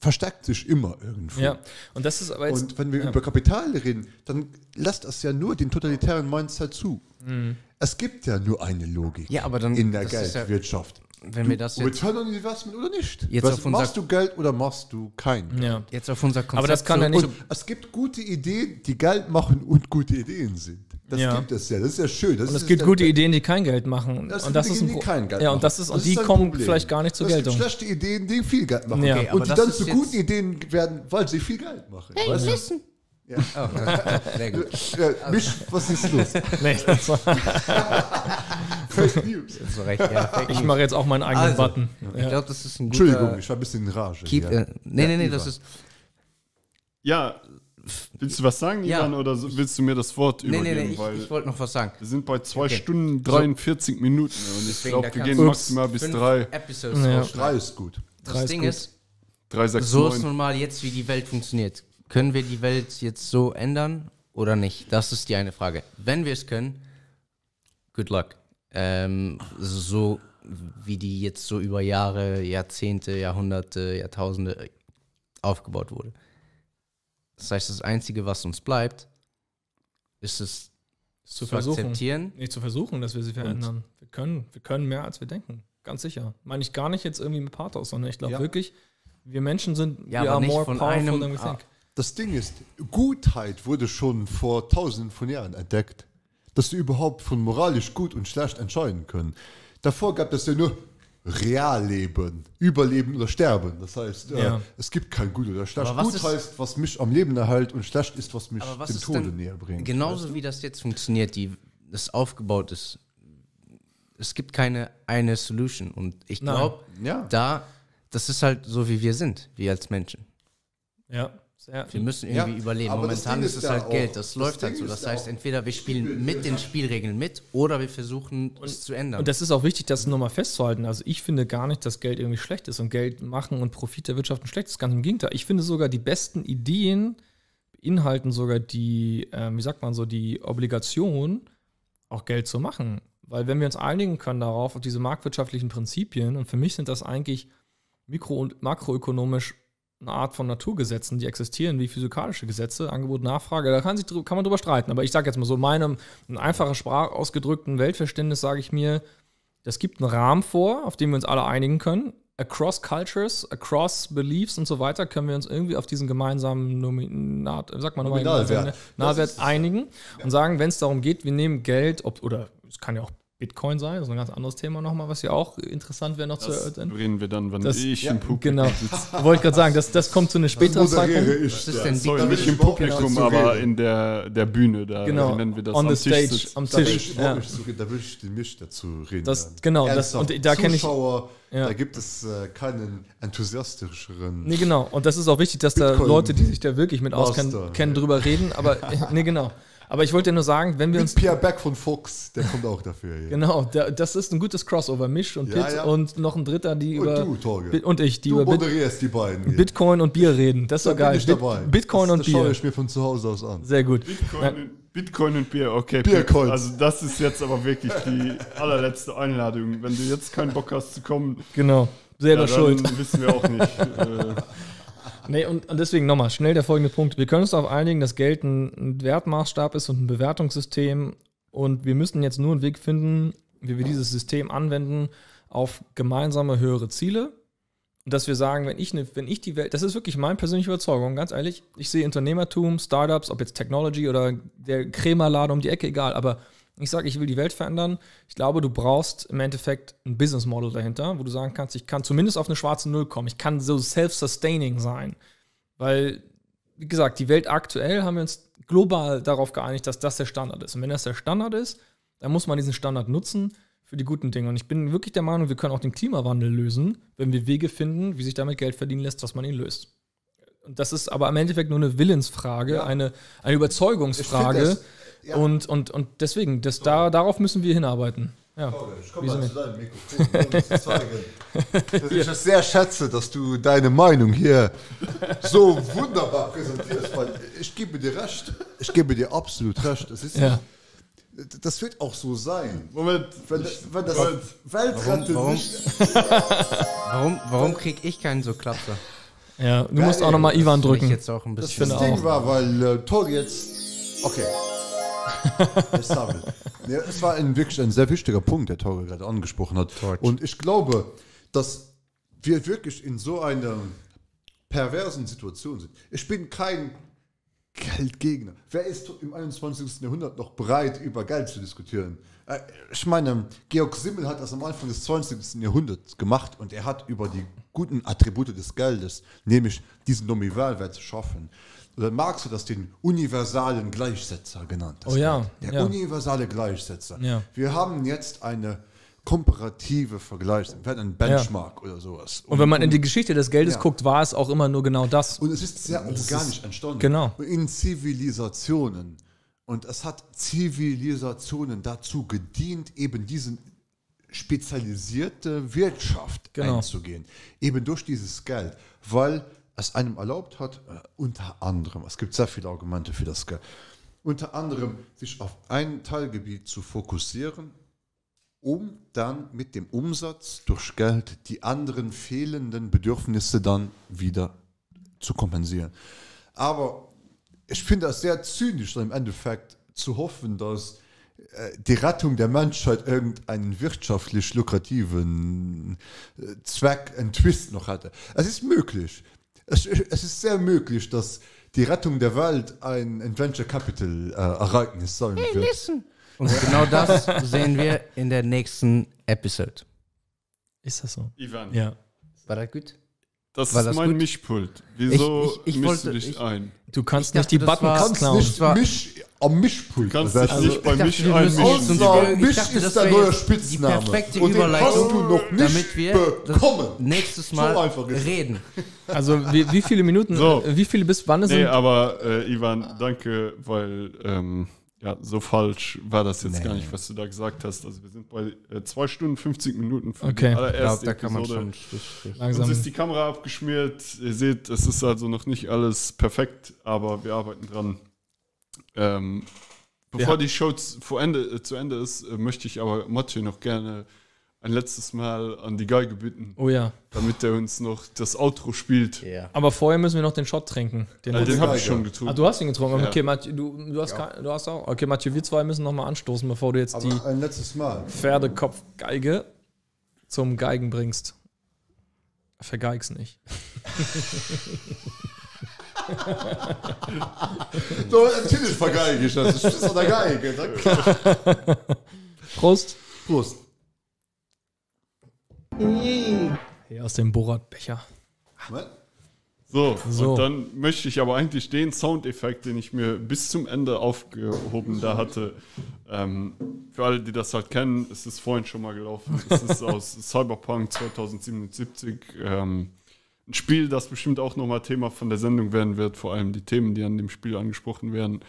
verstärkt sich immer irgendwo. Ja, und das ist aber jetzt. Und wenn wir ja. über Kapital reden, dann lässt das ja nur den totalitären Mindset zu. Mhm. Es gibt ja nur eine Logik Ja, aber dann- in der ist ja- Geldwirtschaft. Wenn wir das jetzt, Return on Investment oder nicht? Jetzt Was, auf unser- machst du Geld oder machst du kein Geld? Ja. jetzt auf unser Konzept Aber das kann so- ja nicht. Und es gibt gute Ideen, die Geld machen und gute Ideen sind. Das Ja. gibt es ja. Das ist ja schön. Das Und es gibt gute Ideen, die kein Geld machen. Das und das gute ist ein Ideen, die kein Geld Ja, und das ist, und Das die ist kommen Problem. vielleicht gar nicht zur es Geltung. gibt schlechte Ideen, die viel Geld machen. Ja. Okay, und die dann zu guten Ideen werden, weil sie viel Geld machen. weißt du? Oh, [LAUGHS] sehr gut. Ja, mich, was ist los? [LAUGHS] Nee, das war, Fake News. Das war recht, ja, Fake ich News. mache jetzt auch meinen eigenen Also, Button. Ich Ja. glaube, das ist ein guter Entschuldigung, ich war ein bisschen in Rage. Keep, ja. äh, nee, nee, nee, Ja, das ist. Ja, willst du was sagen, Ja. Ivan, oder so- willst du mir das Wort Nee, nee, übergeben? nee, ich, Weil ich wollte noch was sagen. wir sind bei zwei Okay. Stunden 43 Minuten und ich Deswegen, glaube, wir kannst gehen du maximal bis fünf drei. Episodes Ja. rausschneiden. Drei ist gut. Das Drei ist Ding gut. ist, Drei, sechs, so ist nun mal jetzt, wie die Welt funktioniert. Können wir die Welt jetzt so ändern oder nicht? Das ist die eine Frage. Wenn wir es können, good luck. Ähm, so wie die jetzt so über Jahre, Jahrzehnte, Jahrhunderte, Jahrtausende aufgebaut wurde. Das heißt, das Einzige, was uns bleibt, ist es zu zu, akzeptieren. Nicht zu versuchen, dass wir sie verändern. Wir können, wir können mehr, als wir denken. Ganz sicher. Meine ich gar nicht jetzt irgendwie mit Pathos, sondern ich glaube Ja. wirklich, wir Menschen sind Ja, we aber are nicht more von powerful einem- than we think. Das Ding ist, Gutheit wurde schon vor tausenden von Jahren entdeckt. Dass du überhaupt von moralisch gut und schlecht entscheiden können. Davor gab es ja nur Realleben, Überleben oder Sterben. Das heißt, äh, Ja. es gibt kein Gut oder Schlecht. Gut ist- heißt, was mich am Leben erhält und schlecht ist, was mich was dem Tode näher bringt. genauso wie das jetzt funktioniert, die das aufgebaut ist? Es gibt keine eine Solution und ich glaube, Ja. da das ist halt so wie wir sind, wir als Menschen. Ja, sehr. Wir müssen Ja, irgendwie überleben. aber das Momentan ist es ja halt auch- Geld, das, das läuft halt Ding so. ist Das ja heißt, entweder wir spielen mit den Spielregeln mit oder wir versuchen es zu ändern. Und das ist auch wichtig, das nochmal festzuhalten. Also ich finde gar nicht, dass Geld irgendwie schlecht ist und Geld machen und Profit der Wirtschaft schlecht ist. Ganz im Gegenteil. Ich finde sogar die besten Ideen beinhalten sogar die, ähm, wie sagt man so, die Obligation, auch Geld zu machen. Weil wenn wir uns einigen können darauf, auf diese marktwirtschaftlichen Prinzipien, und für mich sind das eigentlich mikro- und makroökonomisch eine Art von Naturgesetzen, die existieren wie physikalische Gesetze, Angebot, Nachfrage, da kann, sich, kann man drüber streiten. Aber ich sage jetzt mal so, meinem in einfacher Sprache ausgedrückten Weltverständnis sage ich mir, das gibt einen Rahmen vor, auf den wir uns alle einigen können. Across Cultures, across Beliefs und so weiter können wir uns irgendwie auf diesen gemeinsamen Nominat, sag mal Nominalwert. Nominalwert einigen und sagen, wenn es darum geht, wir nehmen Geld, ob, oder es kann ja auch Bitcoin sein, das ist ein ganz anderes Thema nochmal, was ja auch interessant wäre noch zu Das erörtern. reden wir dann, wenn Das- ich ja, im Publikum Genau. [LAUGHS] Wollte gerade sagen, das, das kommt zu einem späteren Zeitpunkt. ich. Was ist ja. denn Sorry, Da nicht ich im Publikum, zu aber in der, der Bühne. Da Genau. nennen wir das On am the Tisch stage, sitzen. am Da will Tisch. ich Ja. zu reden, da will ich den Misch dazu reden. Das- Ja. genau, das- und da kenn ich- Ja. da gibt es äh, keinen enthusiastischeren. Nee, genau. Und das ist auch wichtig, dass da Bitcoin Leute, die sich da wirklich mit auskennen, kennen, drüber reden. Aber [LAUGHS] nee, genau. Aber ich wollte nur sagen, wenn wir uns Mit Pierre Beck von Fox, der kommt auch dafür. Hier. Genau, der, das ist ein gutes Crossover. Misch und Ja, Pitt ja. und noch ein Dritter, die Und über. du, Torge. Und ich, die Du über moderierst die beiden. hier. Bitcoin und Bier reden. Das ist Da doch bin geil. ich Bit, dabei. Bitcoin das, und das schaue Bier. ich mir von zu Hause aus an. Sehr gut. Bitcoin, Bitcoin und Bier, okay. Biercoins. Also das ist jetzt aber wirklich die allerletzte Einladung. Wenn du jetzt keinen Bock hast zu kommen, Genau. Selber ja, schuld. wissen wir auch nicht. [LAUGHS] Nee, und, und deswegen nochmal schnell der folgende Punkt. Wir können uns darauf einigen, dass Geld ein, Wertmaßstab ist und ein Bewertungssystem. Und wir müssen jetzt nur einen Weg finden, wie wir dieses System anwenden auf gemeinsame höhere Ziele. Dass wir sagen, wenn ich, ne, wenn ich die Welt, das ist wirklich meine persönliche Überzeugung, ganz ehrlich, ich sehe Unternehmertum, Startups, ob jetzt Technology oder der Krämerladen um die Ecke, egal, aber ich sage, ich will die Welt verändern. Ich glaube, du brauchst im Endeffekt ein Business Model dahinter, wo du sagen kannst, ich kann zumindest auf eine schwarze Null kommen. Ich kann so self-sustaining sein. Weil, wie gesagt, die Welt aktuell haben wir uns global darauf geeinigt, dass das der Standard ist. Und wenn das der Standard ist, dann muss man diesen Standard nutzen für die guten Dinge. Und ich bin wirklich der Meinung, wir können auch den Klimawandel lösen, wenn wir Wege finden, wie sich damit Geld verdienen lässt, dass man ihn löst. Und das ist aber im Endeffekt nur eine Willensfrage, Ja. eine, eine Überzeugungsfrage. Ja. und, und, und deswegen, das, da, darauf müssen wir hinarbeiten. Ja. Ich komm Wie mal zu deinem Mikrofon, um das zu zeigen. Dass ich es sehr schätze, dass du deine Meinung hier so wunderbar präsentierst, weil ich gebe dir recht. Ich gebe dir absolut recht. Das, ist, Ja. das wird auch so sein. Moment, Wenn, wenn das Moment. Weltretten Warum- nicht Warum, warum krieg ich keinen so Klapser? Ja, du musst auch nochmal Ivan drücken. jetzt auch ein das, bisschen. das finde Ding auch. war, weil äh, Tor jetzt. Okay. [LAUGHS] Ja, es war ein, wirklich ein sehr wichtiger Punkt, der Tor gerade angesprochen hat. Und ich glaube, dass wir wirklich in so einer perversen Situation sind. Ich bin kein Geldgegner. Wer ist im 21. Jahrhundert noch bereit, über Geld zu diskutieren? Äh, Ich meine, Georg Simmel hat das am Anfang des 20. Jahrhunderts gemacht und er hat über die guten Attribute des Geldes, nämlich diesen Nominalwert zu schaffen. Oder Marx hat das den universalen Gleichsetzer genannt. das Oh ja. Der ja. universale Gleichsetzer. Ja. Wir haben jetzt eine komparative Vergleich, einen Benchmark oder sowas. Und wenn man in die Geschichte des Geldes Ja. guckt, war es auch immer nur genau das. Und es ist sehr organisch entstanden. Genau. Und In Zivilisationen. Und es hat Zivilisationen dazu gedient, eben diesen spezialisierte Wirtschaft Genau. einzugehen. Eben durch dieses Geld. Weil es einem erlaubt hat, äh, unter anderem, es gibt sehr viele Argumente für das unter anderem sich auf ein Teilgebiet zu fokussieren, um dann mit dem Umsatz durch Geld die anderen fehlenden Bedürfnisse dann wieder zu kompensieren. Aber ich finde das sehr zynisch im Endeffekt zu hoffen, dass äh, die Rettung der Menschheit irgendeinen wirtschaftlich lukrativen äh, Zweck, einen Twist noch hatte. Es ist möglich. Es, es ist sehr möglich, dass die Rettung der Welt ein Adventure Capital äh, Ereignis sein wird. Und genau das sehen wir in der nächsten Episode. Ist das so? Ivan, Ja. War das gut? das War ist das mein gut? Mischpult. Wieso Ich- ich- ich mischst du wollte- dich ich- ein? Du kannst Ich nicht die dachte, das Buttons war- kannst klauen. nicht mich am Mischpult Du kannst besetzen. dich nicht bei dachte, einmischen. Unser Misch dachte, das ist der neue jetzt die Spitzname. perfekte Und den Überleitung, hast du noch nicht damit wir das bekommen. nächstes So Mal es. reden. Also wie, wie viele Minuten, So. äh, wie viele bis wann ist Nee, aber äh, Ivan, danke, weil ähm, ja, so falsch war das jetzt Nee. gar nicht, was du da gesagt hast. Also wir sind bei äh, 2 Stunden 50 Minuten für Okay. die allererste da kann man schon Strich. Uns Langsam. ist die Kamera abgeschmiert. Ihr seht, es ist also noch nicht alles perfekt, aber wir arbeiten dran. Ähm, bevor Ja. die Show zu Ende, äh, zu Ende ist, äh, möchte ich aber Mathieu noch gerne ein letztes Mal an die Geige bitten, Oh ja. damit er uns noch das Outro spielt. Ja. Aber vorher müssen wir noch den Shot trinken. Den Äh, den habe ich schon getrunken. ah, du hast ihn getrunken. Ja. Okay, Mathieu, du, du, hast kein- du hast auch. Okay, Mathieu, wir zwei müssen noch mal anstoßen, bevor du jetzt die Aber ein letztes Mal. Pferdekopfgeige zum Geigen bringst. Vergeig's nicht. [LAUGHS] [LAUGHS] So, natürlich vergeige ich das. Das ist an der Geige. [LAUGHS] Prost. Prost. Hier aus dem Borat-Becher. So, So. und dann möchte ich aber eigentlich den Soundeffekt, den ich mir bis zum Ende aufgehoben da hatte, ähm, für alle, die das halt kennen, es ist vorhin schon mal gelaufen. Es ist aus [LAUGHS] Cyberpunk 2077. Ähm, ein Spiel, das bestimmt auch nochmal Thema von der Sendung werden wird, vor allem die Themen, die an dem Spiel angesprochen werden.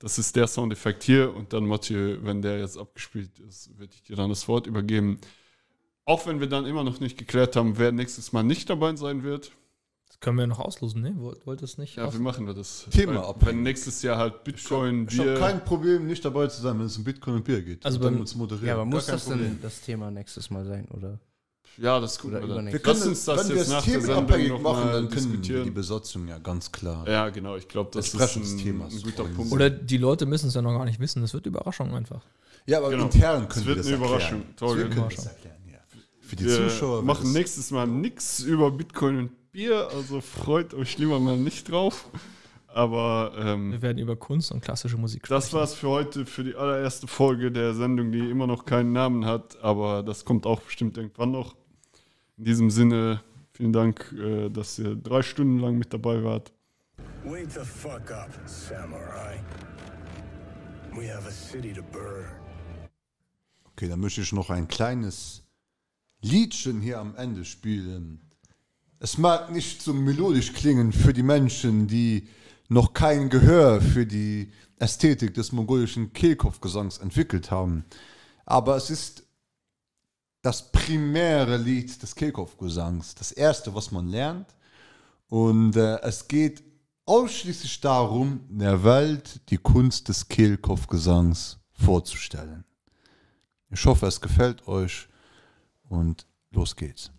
Das ist der Soundeffekt hier und dann, Mathieu, wenn der jetzt abgespielt ist, werde ich dir dann das Wort übergeben. Auch wenn wir dann immer noch nicht geklärt haben, wer nächstes Mal nicht dabei sein wird. Das können wir noch auslosen, ne? Wollt, es nicht? Ja, wie machen wir das? Thema Weil, abhängen. Wenn nächstes Jahr halt Bitcoin, Ich habe Bier. kein Problem, nicht dabei zu sein, wenn es um Bitcoin und Bier geht. Also Und dann beim- uns moderieren. Ja, aber muss das Problem. denn das Thema nächstes Mal sein, oder? Ja, das gucken Oder wir. Wir können, uns das wenn wir jetzt es nach der Sendung themenabhängig noch machen, dann können wir die. Besatzung ja ganz klar. Ja, genau. Ich glaube, das ist ein, Themas. ein guter Punkt. Oder die Leute müssen es ja noch gar nicht wissen. Das wird Überraschung einfach. Ja, aber Genau. intern Es können wird wir das eine erklären. Überraschung. Wir Torge. können das erklären, ja. Für die wir Zuschauer. wird machen es- nächstes Mal nichts über Bitcoin und Bier, also freut euch lieber mal nicht drauf. Aber ähm, Wir werden über Kunst und klassische Musik das war's für heute, für die allererste Folge der Sendung, die immer noch keinen Namen hat, aber das kommt auch bestimmt irgendwann noch. In diesem Sinne, vielen Dank, äh, dass ihr drei Stunden lang mit dabei wart. Wake the fuck up, samurai. We have a city to burn. Okay, dann möchte ich noch ein kleines Liedchen hier am Ende spielen. Es mag nicht so melodisch klingen für die Menschen, die noch kein Gehör für die Ästhetik des mongolischen Kehlkopfgesangs entwickelt haben. Aber es ist das primäre Lied des Kehlkopfgesangs, das erste, was man lernt. Und äh, es geht ausschließlich darum, der Welt die Kunst des Kehlkopfgesangs vorzustellen. Ich hoffe, es gefällt euch und los geht's.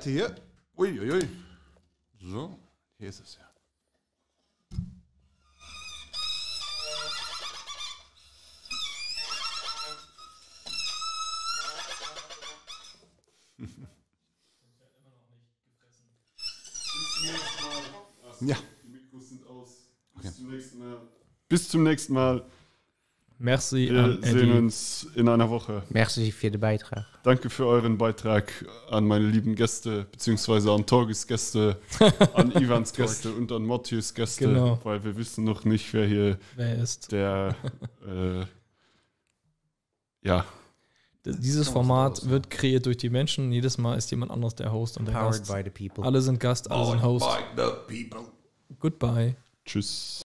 Seite hier. Uiuiui. Ui, ui. So, hier ist es ja. Ja. Die Mikros sind aus. Bis zum nächsten Mal. Bis zum nächsten Mal. Merci Wir sehen uns in einer Woche. Merci für den Beitrag. Danke für euren Beitrag an meine lieben Gäste, beziehungsweise an Torgis Gäste, [LAUGHS] an Ivans Gäste und an Matthews Gäste, Genau. weil wir wissen noch nicht, wer hier Wer ist. der äh, ja. Dieses Format wird kreiert durch die Menschen. Jedes Mal ist jemand anderes der Host und der Powered Gast. by the people. Alle sind Gast, alle sind Host. By the people. Goodbye. Tschüss.